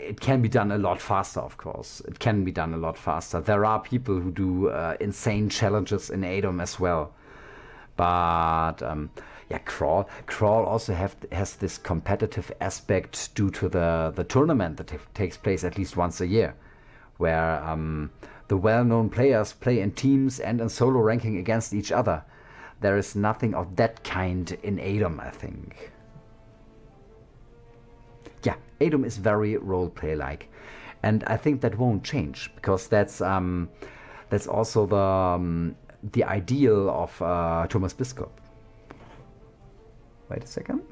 it can be done a lot faster, of course. It can be done a lot faster. There are people who do uh, insane challenges in ADOM as well. But um, yeah, crawl crawl also have has this competitive aspect due to the the tournament that takes place at least once a year, where um, the well-known players play in teams and in solo ranking against each other. There is nothing of that kind in ADOM, I think yeah, ADOM is very roleplay like, and I think that won't change because that's um, that's also the um, the ideal of uh, Thomas Biskup. Wait a second.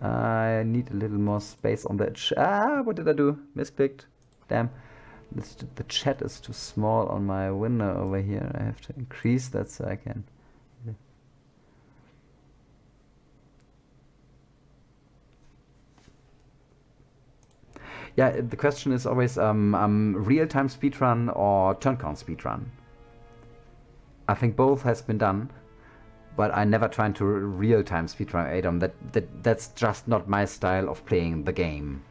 I need a little more space on the Ah, what did I do? Mispicked. Damn. This, the chat is too small on my window over here. I have to increase that so I can yeah, the question is always um, um, real-time speedrun or turn count speedrun. I think both has been done, but I never tried to real-time speedrun ADOM. That, that that's just not my style of playing the game.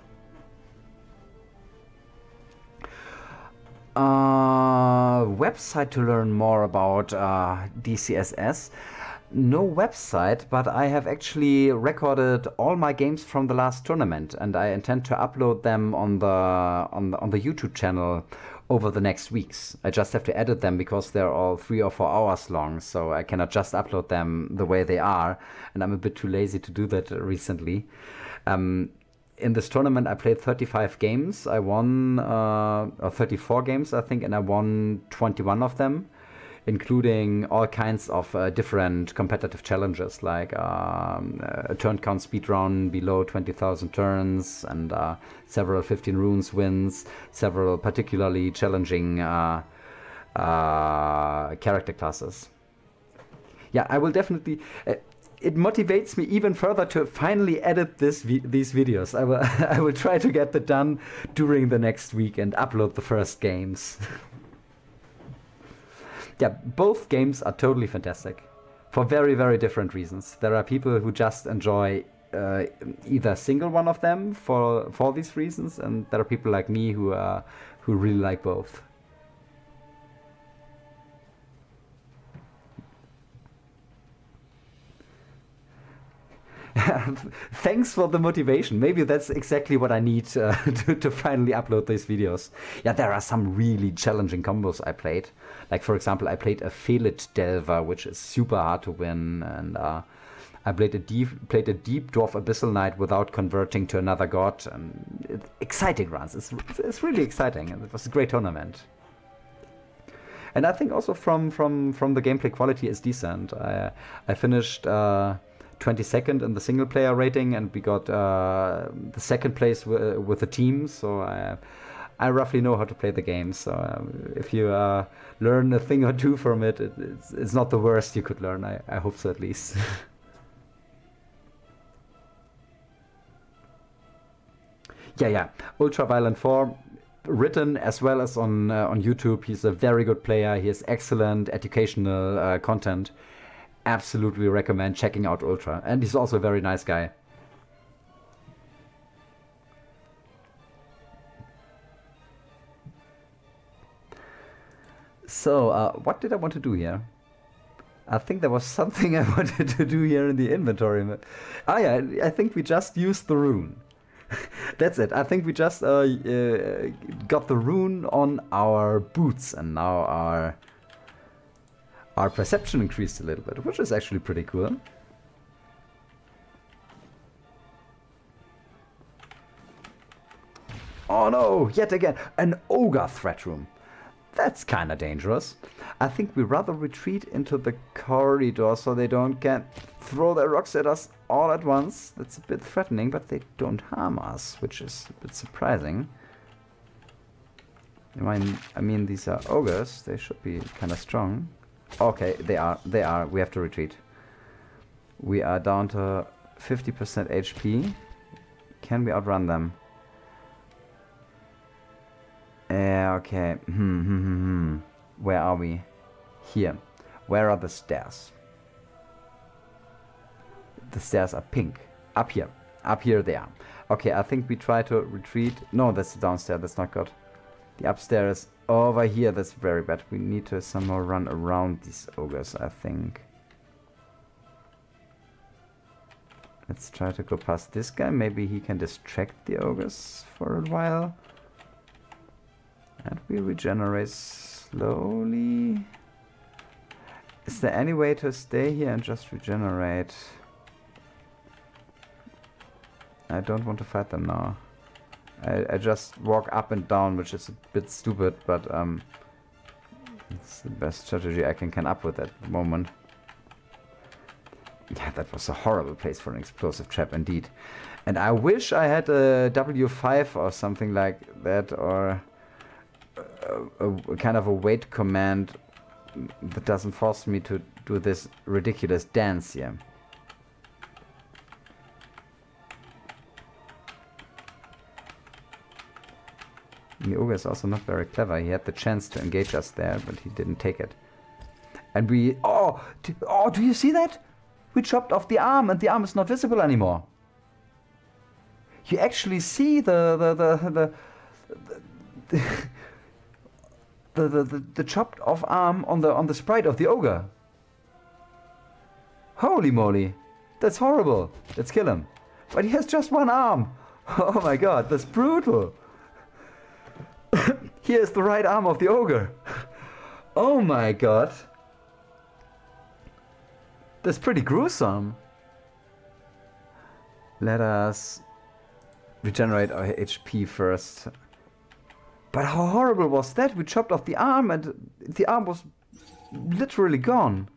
Uh, website to learn more about uh, DCSS no website, but I have actually recorded all my games from the last tournament, and I intend to upload them on the on the, on the YouTube channel over the next weeks. I just have to edit them because they're all three or four hours long, so I cannot just upload them the way they are, and I'm a bit too lazy to do that recently. Um, in this tournament, I played 35 games. I won uh, 34 games, I think, and I won 21 of them including all kinds of uh, different competitive challenges like um, a turn count speed run below 20,000 turns and uh, several 15 runes wins, several particularly challenging uh, uh character classes. Yeah, I will definitely uh, it motivates me even further to finally edit this vi these videos. I will I will try to get that done during the next week and upload the first games. yeah, both games are totally fantastic for very, very different reasons. There are people who just enjoy uh, either single one of them for for these reasons, and there are people like me who uh, who really like both. Thanks for the motivation. Maybe that's exactly what I need uh, to, to finally upload these videos. Yeah, there are some really challenging combos I played. Like, for example, I played a Felid Delver, which is super hard to win, and uh, I played a deep played a deep dwarf abyssal knight without converting to another god. And it, exciting runs. It's it's really exciting, and it was a great tournament. And I think also from from from the gameplay quality is decent. I I finished. Uh, 22nd in the single player rating, and we got uh, the second place with the team. So I, I roughly know how to play the game. So uh, if you uh, learn a thing or two from it, it it's, it's not the worst you could learn. I, I hope so at least. yeah, yeah. Ultraviolent 4 written as well as on uh, on YouTube. He's a very good player. He has excellent educational uh, content absolutely recommend checking out Ultra. And he's also a very nice guy. So, uh, what did I want to do here? I think there was something I wanted to do here in the inventory. Ah yeah, I think we just used the rune. That's it. I think we just uh, uh, got the rune on our boots and now our Our perception increased a little bit, which is actually pretty cool. Oh no, yet again, an ogre threat room. That's kinda dangerous. I think we rather retreat into the corridor so they don't get throw their rocks at us all at once. That's a bit threatening, but they don't harm us, which is a bit surprising. I mean, I mean these are ogres, they should be kinda strong. Okay, they are, they are, we have to retreat. We are down to 50% HP. Can we outrun them? Yeah, okay. Hmm, hmm, hmm, hmm. Where are we? Here. Where are the stairs? The stairs are pink. Up here. Up here they are. Okay, I think we try to retreat. No, that's the downstairs. That's not good. The upstairs over here. That's very bad. We need to somehow run around these ogres, I think. Let's try to go past this guy. Maybe he can distract the ogres for a while. And we regenerate slowly. Is there any way to stay here and just regenerate? I don't want to fight them now. I, I just walk up and down, which is a bit stupid, but um, it's the best strategy I can come up with at the moment. Yeah, that was a horrible place for an explosive trap indeed. And I wish I had a W5 or something like that, or a, a, kind of a wait command that doesn't force me to do this ridiculous dance here. Mioga is also not very clever. He had the chance to engage us there, but he didn't take it. And we... Oh! Do, oh, do you see that? We chopped off the arm and the arm is not visible anymore. You actually see the... the, the, the, the the, the, the, the chopped off arm on the on the sprite of the ogre. Holy moly. That's horrible. Let's kill him. But he has just one arm. Oh my god, that's brutal. Here's the right arm of the ogre. Oh my god. That's pretty gruesome. Let us regenerate our HP first. But how horrible was that? We chopped off the arm and the arm was literally gone.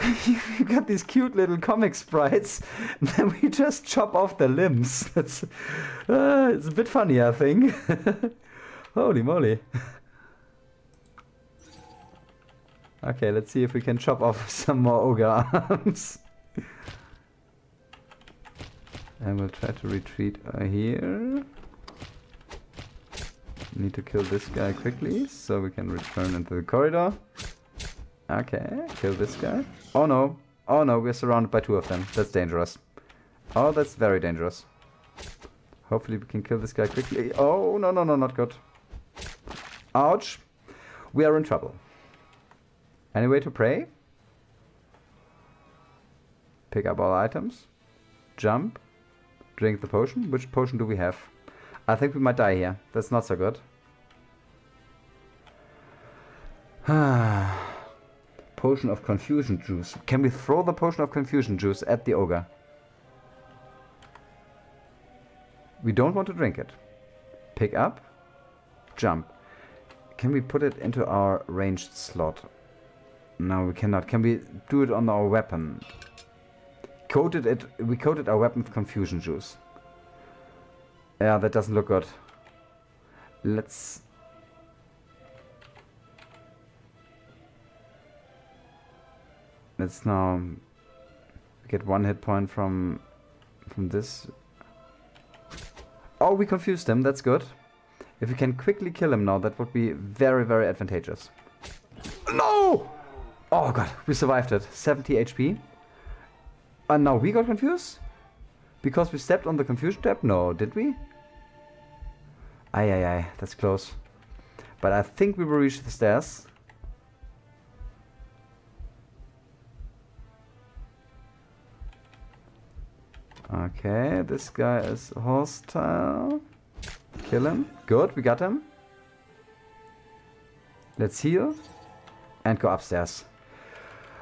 you got these cute little comic sprites, and then we just chop off the limbs. That's uh, it's a bit funny, I think. Holy moly. okay, let's see if we can chop off some more ogre arms. and we'll try to retreat uh, here. Need to kill this guy quickly so we can return into the corridor. Okay, kill this guy. Oh no. Oh no, we're surrounded by two of them. That's dangerous. Oh, that's very dangerous. Hopefully we can kill this guy quickly. Oh, no, no, no, not good. Ouch. We are in trouble. Any way to pray? Pick up all items. Jump. Drink the potion. Which potion do we have? I think we might die here. That's not so good. potion of confusion juice. Can we throw the potion of confusion juice at the ogre? We don't want to drink it. Pick up. Jump. Can we put it into our ranged slot? No, we cannot. Can we do it on our weapon? Coated it. We coated our weapon with confusion juice. Yeah, that doesn't look good. Let's... Let's now get one hit point from from this. Oh, we confused him. That's good. If we can quickly kill him now, that would be very, very advantageous. No! Oh god, we survived it. 70 HP. And now we got confused? Because we stepped on the confusion tab? No, did we? Aye, aye, aye. That's close. But I think we will reach the stairs. Okay, this guy is hostile. Kill him. Good, we got him. Let's heal. And go upstairs.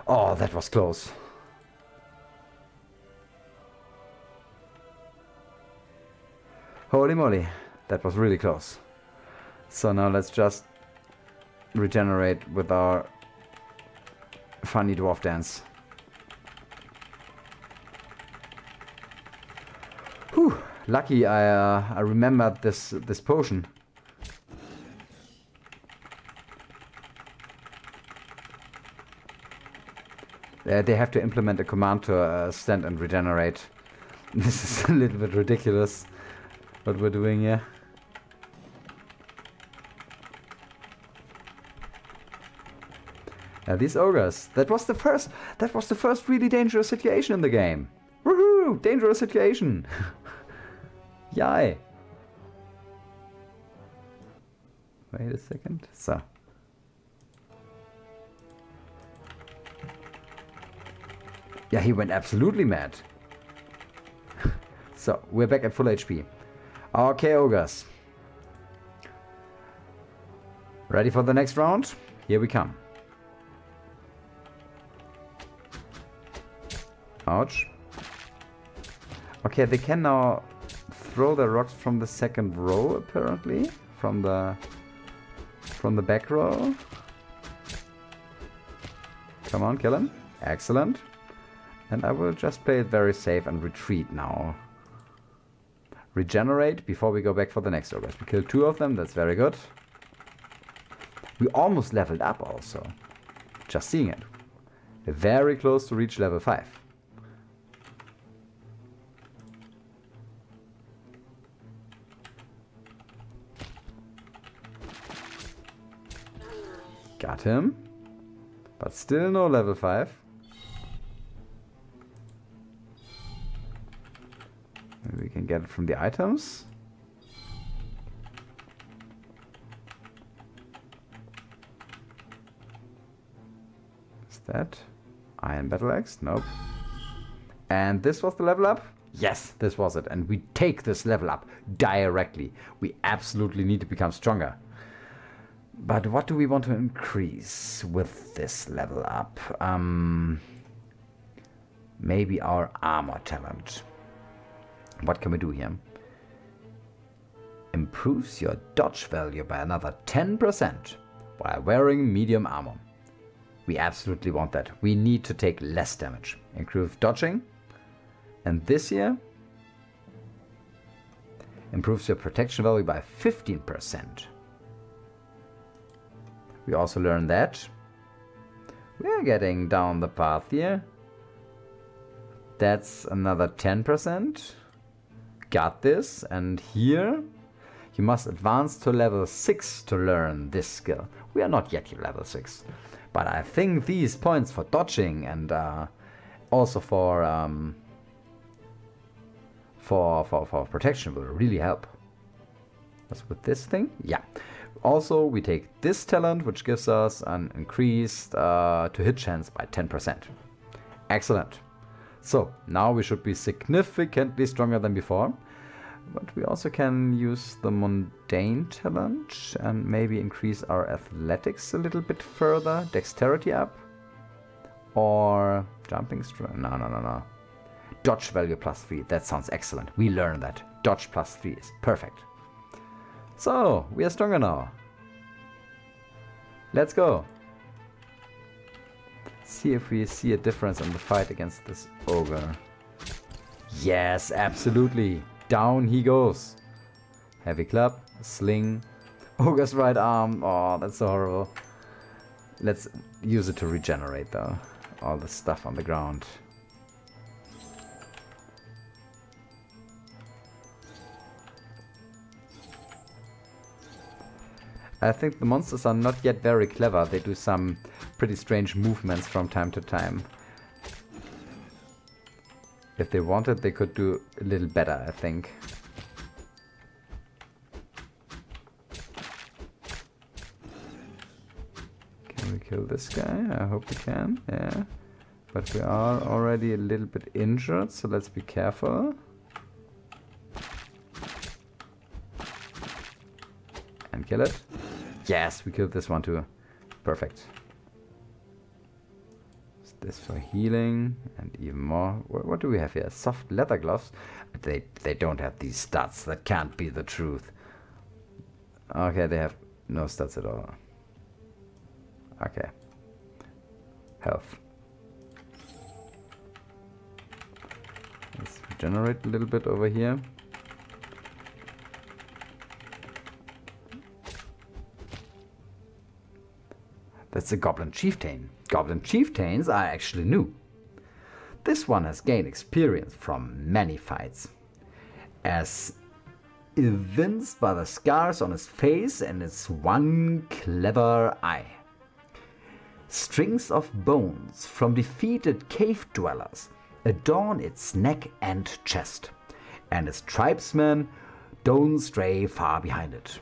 Oh, that was close. Holy moly, that was really close. So now let's just regenerate with our funny dwarf dance. Lucky I uh, I remembered this this potion. Uh, they have to implement a command to uh, stand and regenerate. This is a little bit ridiculous what we're doing here. Yeah, these ogres. That was the first. That was the first really dangerous situation in the game. Woohoo! Dangerous situation. Yay! Wait a second. So. Yeah, he went absolutely mad. so, we're back at full HP. Okay, ogres. Ready for the next round? Here we come. Ouch. Okay, they can now throw the rocks from the second row, apparently. From the... From the back row. Come on, kill him. Excellent. And I will just play it very safe and retreat now. Regenerate before we go back for the next ogres. We killed two of them, that's very good. We almost leveled up also. Just seeing it. very close to reach level 5. Him. But still no level 5. Maybe we can get it from the items. Is that Iron Battle Axe? Nope. And this was the level up? Yes, this was it. And we take this level up directly. We absolutely need to become stronger. But what do we want to increase with this level up? Um, maybe our armor talent. What can we do here? Improves your dodge value by another 10% while wearing medium armor. We absolutely want that. We need to take less damage. Improve dodging. And this here improves your protection value by 15%. We also learned that we're getting down the path here. That's another 10%. Got this. And here you must advance to level 6 to learn this skill. We are not yet level 6. But I think these points for dodging and uh, also for, um, for, for, for protection will really help. What's with this thing? Yeah. Also, we take this talent, which gives us an increased uh, to hit chance by 10%. Excellent. So, now we should be significantly stronger than before. But we also can use the mundane talent and maybe increase our athletics a little bit further. Dexterity up. Or jumping strength. No, no, no, no. Dodge value plus 3. That sounds excellent. We learn that. Dodge plus 3 is perfect. So, we are stronger now. Let's go. See if we see a difference in the fight against this ogre. Yes, absolutely. Down he goes. Heavy club, sling, ogre's right arm. Oh, that's so horrible. Let's use it to regenerate though. All the stuff on the ground. I think the monsters are not yet very clever. They do some pretty strange movements from time to time. If they wanted, they could do a little better, I think. Can we kill this guy? I hope we can, yeah. But we are already a little bit injured, so let's be careful. And kill it. Yes, we killed this one too. Perfect. Is This for healing and even more. What, what do we have here? Soft leather gloves. They they don't have these stats. That can't be the truth. Okay, they have no stats at all. Okay. Health. Let's regenerate a little bit over here. That's a Goblin Chieftain. Goblin Chieftains are actually new. This one has gained experience from many fights. As evinced by the scars on his face and his one clever eye. Strings of bones from defeated cave dwellers adorn its neck and chest, and its tribesmen don't stray far behind it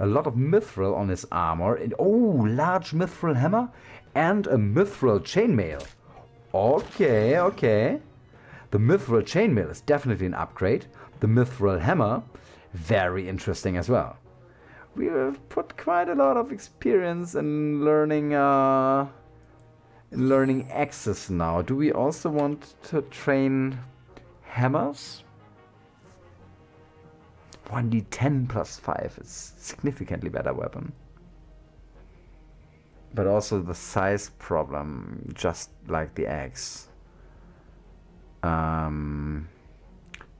a lot of mithril on his armor, and oh, large mithril hammer, and a mithril chainmail. Okay, okay. The mithril chainmail is definitely an upgrade. The mithril hammer, very interesting as well. We have put quite a lot of experience in learning uh, in learning axes now. Do we also want to train hammers? 1d10 plus 5 is significantly better weapon. But also the size problem, just like the axe. Um,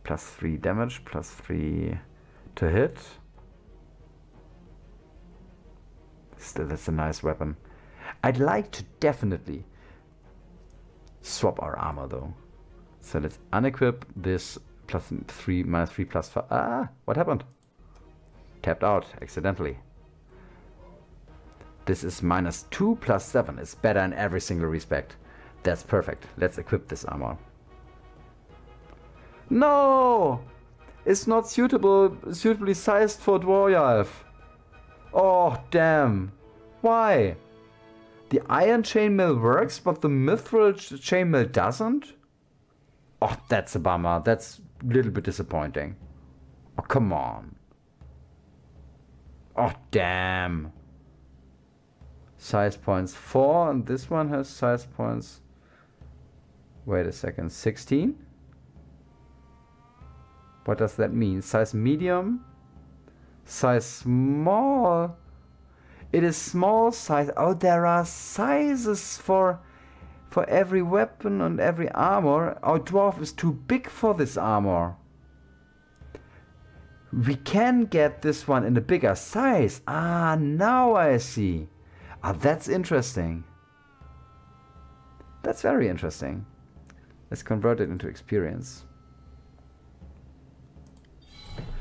plus 3 damage, plus 3 to hit. Still, that's a nice weapon. I'd like to definitely swap our armor though. So let's unequip this plus 3, minus 3, plus 5. Ah, what happened? Tapped out accidentally. This is minus 2 plus 7. It's better in every single respect. That's perfect. Let's equip this armor. No! It's not suitable, suitably sized for Dwarf. Oh, damn. Why? The iron chainmail works, but the mithril chainmail doesn't? Oh, that's a bummer. That's little bit disappointing. Oh, come on. Oh, damn. Size points 4, and this one has size points... Wait a second, 16? What does that mean? Size medium? Size small? It is small size. Oh, there are sizes for for every weapon and every armor. Our dwarf is too big for this armor. We can get this one in a bigger size. Ah, now I see. Ah, that's interesting. That's very interesting. Let's convert it into experience.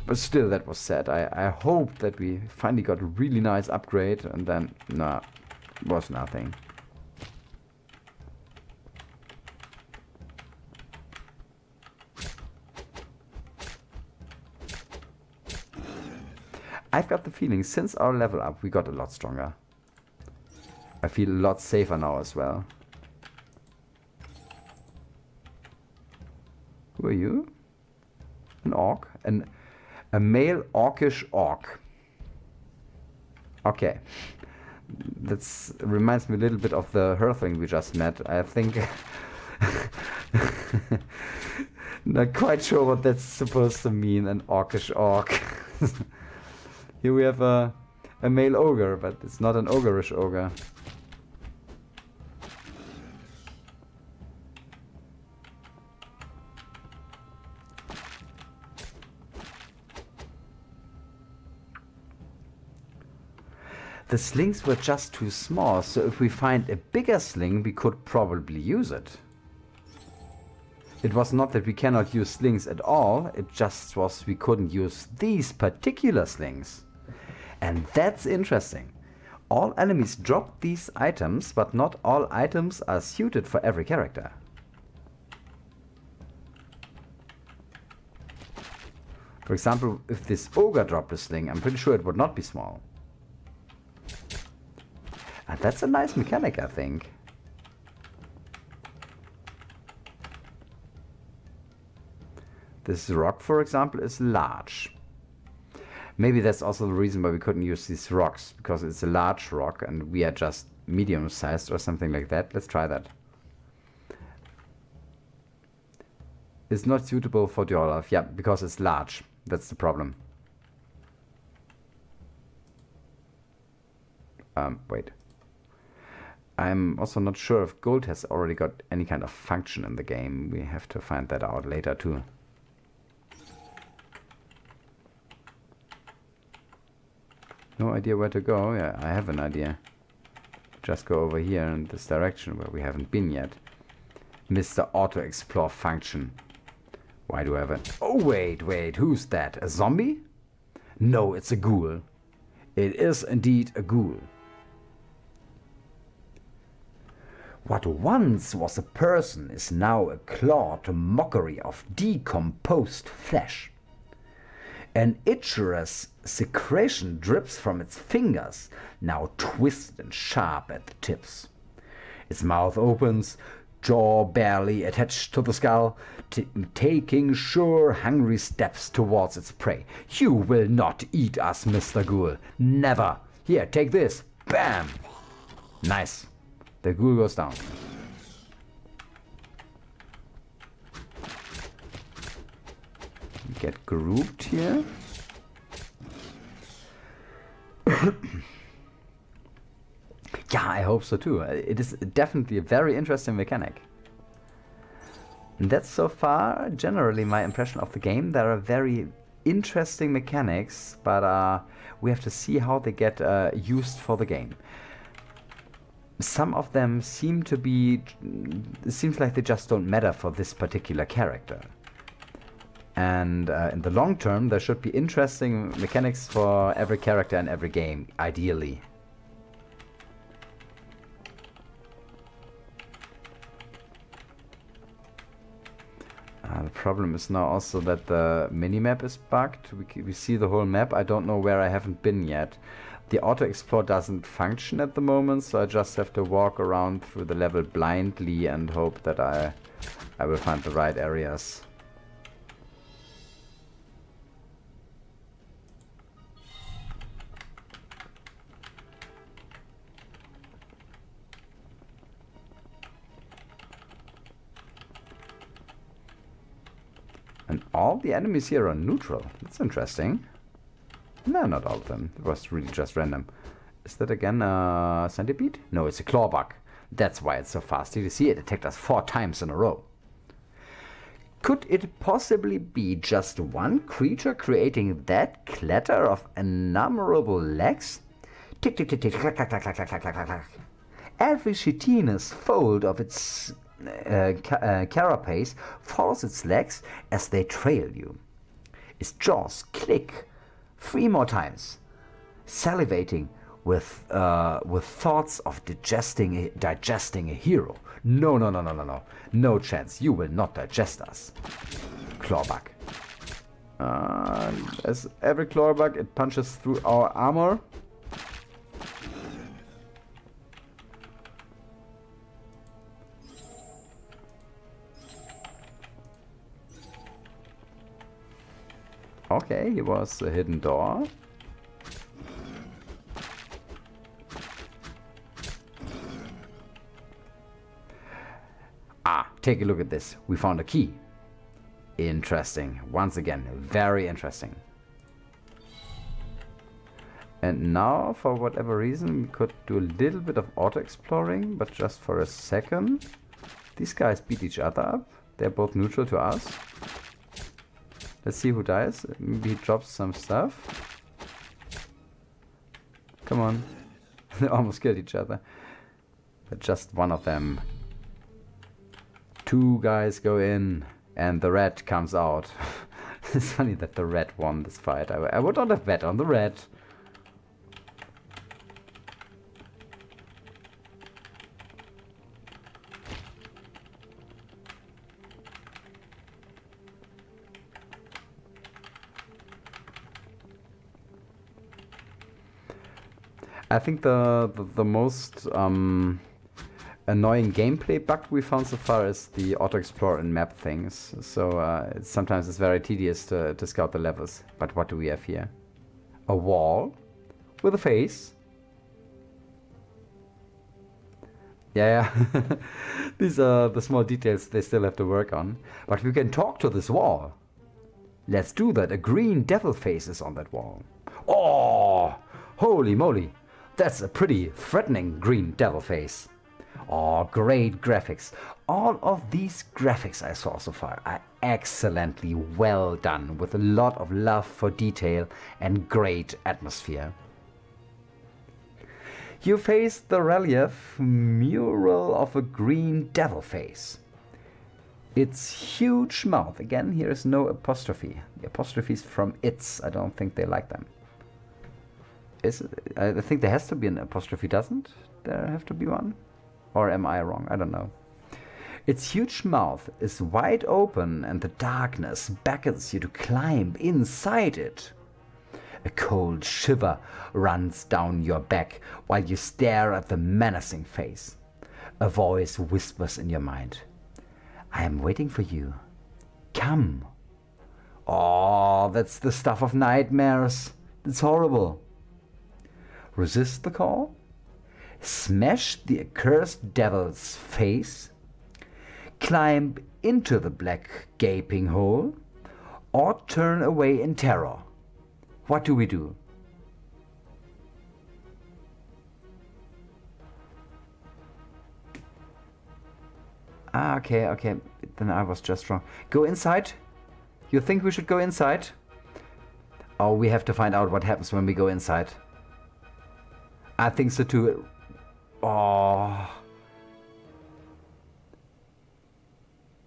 But still, that was sad. I, I hope that we finally got a really nice upgrade and then, nah, was nothing. I've got the feeling since our level up, we got a lot stronger. I feel a lot safer now as well. Who are you? An orc? An, a male orcish orc. Okay. That reminds me a little bit of the Hearthling we just met. I think... Not quite sure what that's supposed to mean, an orcish orc. Here we have a, a male ogre, but it's not an ogreish ogre. The slings were just too small, so if we find a bigger sling, we could probably use it. It was not that we cannot use slings at all, it just was we couldn't use these particular slings. And that's interesting. All enemies drop these items, but not all items are suited for every character. For example, if this ogre dropped a sling, I'm pretty sure it would not be small. And that's a nice mechanic, I think. This rock, for example, is large. Maybe that's also the reason why we couldn't use these rocks, because it's a large rock and we are just medium sized or something like that. Let's try that. It's not suitable for Diorlaf. Yeah, because it's large. That's the problem. Um, wait. I'm also not sure if gold has already got any kind of function in the game. We have to find that out later too. No idea where to go. Yeah, I have an idea. Just go over here in this direction where we haven't been yet. Mr. Auto Explore function. Why do I have it? Oh, wait, wait. Who's that? A zombie? No, it's a ghoul. It is indeed a ghoul. What once was a person is now a clawed mockery of decomposed flesh. An ichorous secretion drips from its fingers, now twisted and sharp at the tips. Its mouth opens, jaw barely attached to the skull, taking sure, hungry steps towards its prey. You will not eat us, Mr. Ghoul. Never. Here, take this. Bam! Nice. The ghoul goes down. Get grouped here. yeah, I hope so too. It is definitely a very interesting mechanic. And that's so far generally my impression of the game. There are very interesting mechanics, but uh, we have to see how they get uh, used for the game some of them seem to be. Seems like they just don't matter for this particular character. And uh, in the long term, there should be interesting mechanics for every character and every game, ideally. Uh, the problem is now also that the minimap is bugged. We, we see the whole map. I don't know where I haven't been yet. The auto explore doesn't function at the moment, so I just have to walk around through the level blindly and hope that I, I will find the right areas. All the enemies here are neutral. That's interesting. No, not all of them. It was really just random. Is that again a centipede? No, it's a clawbug. That's why it's so fast. Did you see it attacked us four times in a row? Could it possibly be just one creature creating that clatter of innumerable legs? Tick, tick, tick, tick, clack, clack, clack, clack, clack, clack, clack. Every chitinous fold of its uh, ca uh, carapace follows its legs as they trail you. Its jaws click three more times, salivating with uh, with thoughts of digesting a, digesting a hero. No, no, no, no, no, no, no chance. You will not digest us. Clawbug. Uh, as every clawbug, it punches through our armor. Okay, here was a hidden door. Ah, take a look at this. We found a key. Interesting. Once again, very interesting. And now, for whatever reason, we could do a little bit of auto-exploring, but just for a second. These guys beat each other up. They're both neutral to us. Let's see who dies. Maybe he drops some stuff. Come on. they almost killed each other. But just one of them. Two guys go in and the red comes out. it's funny that the red won this fight. I, I would not have bet on the red. I think the the, the most um, annoying gameplay bug we found so far is the auto explore and map things. So uh, it's, sometimes it's very tedious to, to scout the levels. But what do we have here? A wall with a face. Yeah, yeah. these are the small details they still have to work on. But we can talk to this wall. Let's do that. A green devil face is on that wall. Oh, holy moly. That's a pretty threatening green devil face. Oh, great graphics. All of these graphics I saw so far are excellently well done with a lot of love for detail and great atmosphere. You face the relief mural of a green devil face. Its huge mouth, again, here is no apostrophe. The apostrophes from its, I don't think they like them. Is I think there has to be an apostrophe, doesn't there have to be one? Or am I wrong? I don't know. Its huge mouth is wide open and the darkness beckons you to climb inside it. A cold shiver runs down your back while you stare at the menacing face. A voice whispers in your mind. I am waiting for you. Come. Oh, that's the stuff of nightmares. It's horrible. Resist the call? Smash the accursed devil's face? Climb into the black gaping hole? Or turn away in terror? What do we do? Ah, okay, okay. Then I was just wrong. Go inside? You think we should go inside? Oh, we have to find out what happens when we go inside. I think so too. Oh.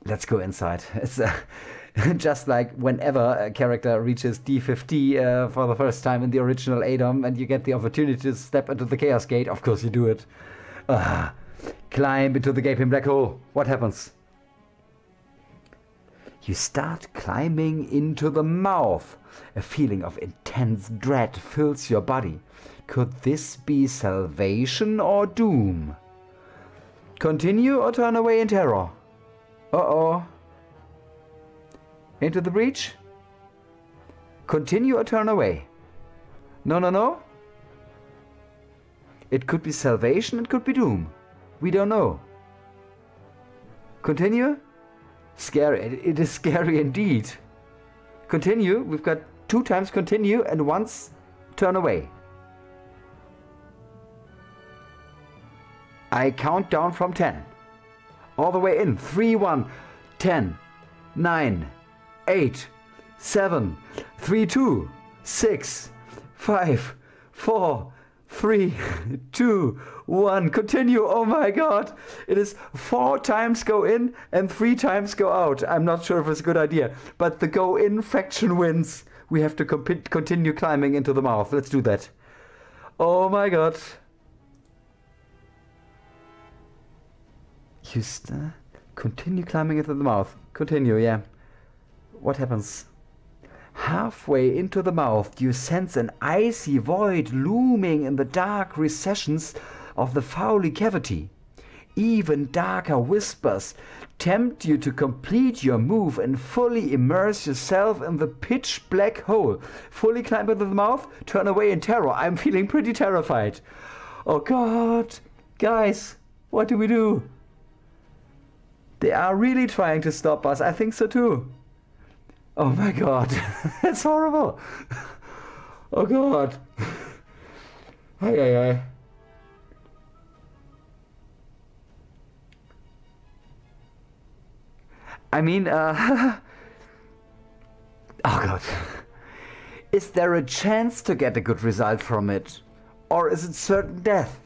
Let's go inside. It's uh, just like whenever a character reaches D50 uh, for the first time in the original ADOM and you get the opportunity to step into the Chaos Gate, of course you do it. Uh, climb into the gaping black hole. What happens? You start climbing into the mouth. A feeling of intense dread fills your body. Could this be salvation or doom? Continue or turn away in terror? Uh oh. Into the breach? Continue or turn away? No, no, no. It could be salvation, it could be doom. We don't know. Continue? Scary. It is scary indeed. Continue. We've got two times continue and once turn away. I count down from 10. All the way in. 3, 1, 10, 9, 8, 7, 3, 2, 6, 5, 4, 3, 2, 1. Continue. Oh my god. It is four times go in and three times go out. I'm not sure if it's a good idea. But the go in fraction wins. We have to continue climbing into the mouth. Let's do that. Oh my god. Just uh, continue climbing into the mouth. Continue, yeah. What happens? Halfway into the mouth, you sense an icy void looming in the dark recessions of the Fowly cavity. Even darker whispers tempt you to complete your move and fully immerse yourself in the pitch black hole. Fully climb into the mouth, turn away in terror. I'm feeling pretty terrified. Oh god! Guys, what do we do? They are really trying to stop us. I think so too. Oh my god. That's horrible. Oh god. Ay, ay, ay. I mean, uh. oh god. Is there a chance to get a good result from it? Or is it certain death?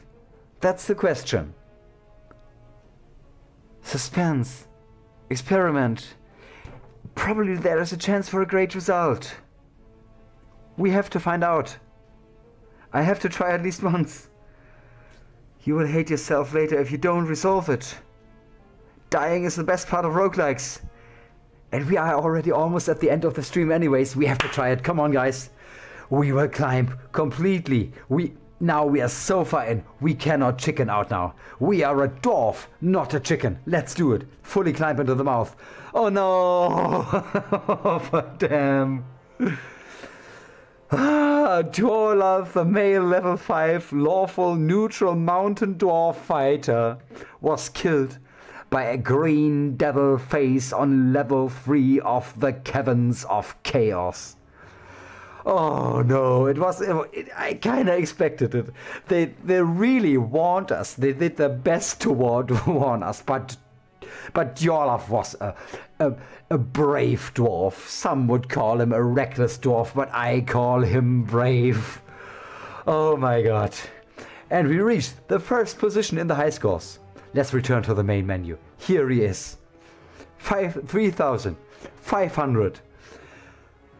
That's the question. Suspense. Experiment. Probably there is a chance for a great result. We have to find out. I have to try at least once. You will hate yourself later if you don't resolve it. Dying is the best part of roguelikes. And we are already almost at the end of the stream anyways. We have to try it. Come on, guys. We will climb completely. We now we are so far in, we cannot chicken out now. We are a dwarf, not a chicken. Let's do it. Fully climb into the mouth. Oh no! Damn. Ah, Torlaf, the male level 5 lawful neutral mountain dwarf fighter, was killed by a green devil face on level 3 of the Caverns of Chaos. Oh no, it was. It, I kind of expected it. They they really warned us. They did their best to warn, us, but but Jorlaf was a, a, a brave dwarf. Some would call him a reckless dwarf, but I call him brave. Oh my god. And we reached the first position in the high scores. Let's return to the main menu. Here he is. Five,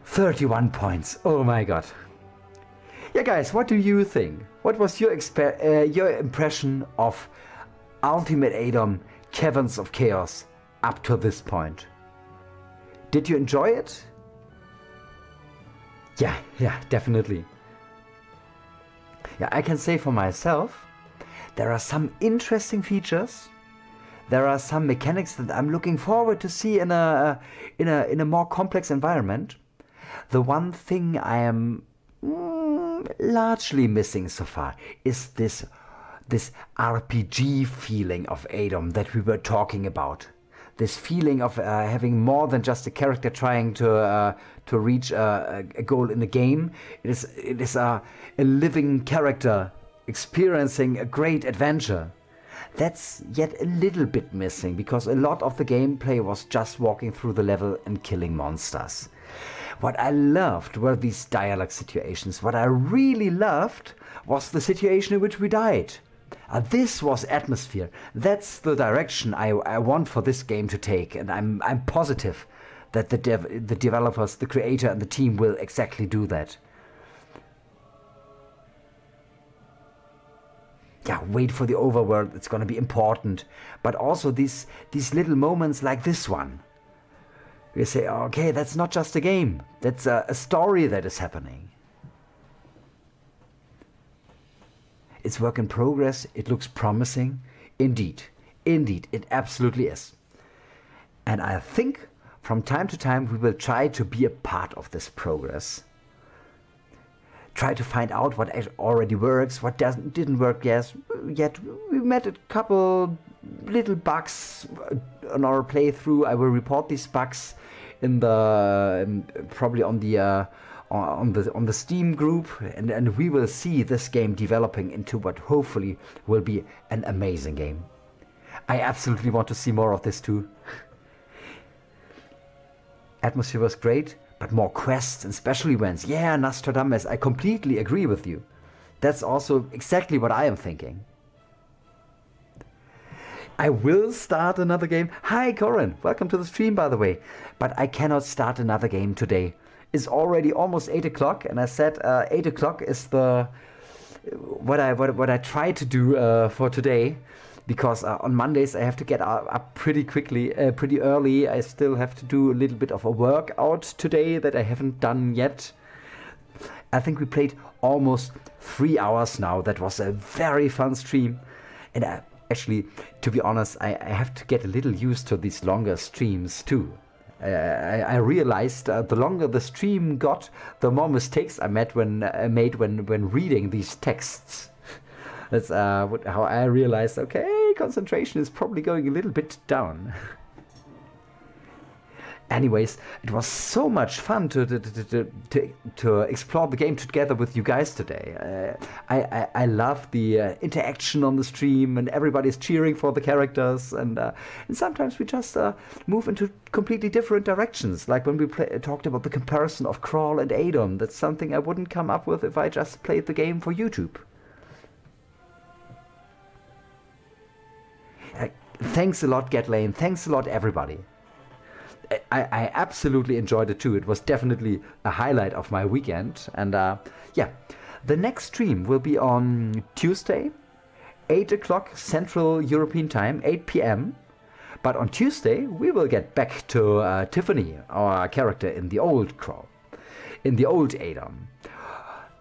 3,531 points. Oh my god. Yeah, guys, what do you think? What was your, uh, your impression of Ultimate ADOM Caverns of Chaos up to this point? Did you enjoy it? Yeah, yeah, definitely. Yeah, I can say for myself, there are some interesting features. There are some mechanics that I'm looking forward to see in a in a in a more complex environment. The one thing I am mm, largely missing so far is this this RPG feeling of ADOM that we were talking about. This feeling of uh, having more than just a character trying to uh, to reach a, a, goal in the game. It is it is a, a living character experiencing a great adventure. That's yet a little bit missing because a lot of the gameplay was just walking through the level and killing monsters. What I loved were these dialogue situations. What I really loved was the situation in which we died. Uh, this was atmosphere. That's the direction I, I want for this game to take, and I'm I'm positive that the dev, the developers, the creator, and the team will exactly do that. Yeah, wait for the overworld. It's going to be important, but also these these little moments like this one. We say, okay, that's not just a game. That's a, a story that is happening. It's work in progress. It looks promising. Indeed. Indeed, it absolutely is. And I think from time to time we will try to be a part of this progress. Try to find out what already works, what doesn't didn't work yet. Yet we met a couple little bugs on our playthrough. I will report these bugs in the in, probably on the uh, on the on the Steam group, and, and we will see this game developing into what hopefully will be an amazing game. I absolutely want to see more of this too. Atmosphere was great, but more quests and special events. Yeah, Nostradamus, I completely agree with you. That's also exactly what I am thinking. I will start another game. Hi, Corin. Welcome to the stream, by the way. But I cannot start another game today It's already almost eight o'clock, and I said uh, eight o'clock is the what I what, what I try to do uh, for today because uh, on Mondays I have to get up, up pretty quickly, uh, pretty early. I still have to do a little bit of a workout today that I haven't done yet. I think we played almost three hours now. That was a very fun stream, and I, actually, to be honest, I, I have to get a little used to these longer streams too. I, I, realized uh, the longer the stream got, the more mistakes I made when uh, made when when reading these texts. That's uh, how I realized. Okay, concentration is probably going a little bit down. anyways, it was so much fun to to, to, to, to explore the game together with you guys today. Uh, I, I, I love the uh, interaction on the stream, and everybody's cheering for the characters, and uh, and sometimes we just uh, move into completely different directions. Like when we play, talked about the comparison of Crawl and ADOM, That's something I wouldn't come up with if I just played the game for YouTube. Uh, thanks a lot, Getlane. Thanks a lot, everybody. I, I, absolutely enjoyed it too. It was definitely a highlight of my weekend. And uh, yeah, the next stream will be on Tuesday, 8 o'clock Central European Time, 8 p.m. But on Tuesday, we will get back to uh, Tiffany, our character in the old Crawl, in the old ADOM.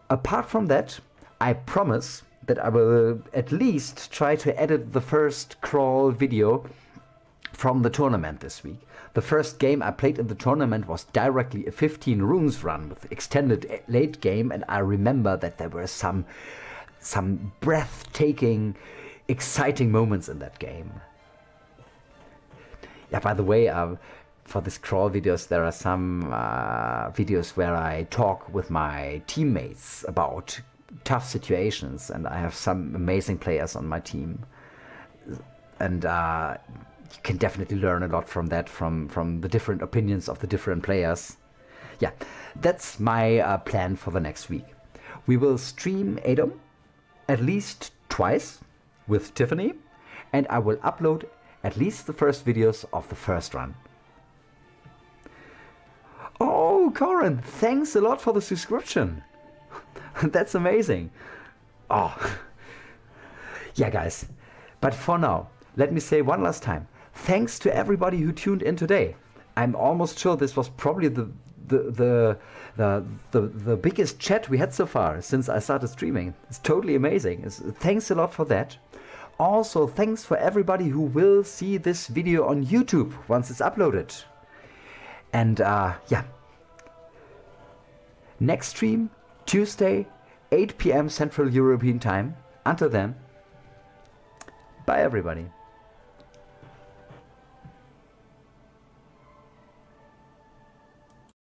Apart from that, I promise that I will at least try to edit the first Crawl video from the tournament this week. The first game I played in the tournament was directly a 15 runes run with extended late game, and I remember that there were some some breathtaking, exciting moments in that game. Yeah, by the way, uh, for the crawl videos, there are some uh, videos where I talk with my teammates about tough situations, and I have some amazing players on my team. And uh, you can definitely learn a lot from that, from, from the different opinions of the different players. Yeah, that's my uh, plan for the next week. We will stream ADOM at least twice with Tiffany, and I will upload at least the first videos of the first run. Oh, Corin, thanks a lot for the subscription. That's amazing. Oh, yeah, guys. But for now, let me say one last time thanks to everybody who tuned in today. I'm almost sure this was probably the the the the the, biggest chat we had so far since I started streaming. It's totally amazing. It's, thanks a lot for that. Also, thanks for everybody who will see this video on YouTube once it's uploaded. And uh, yeah, next stream Tuesday, 8 p.m. Central European Time. Until then, bye everybody.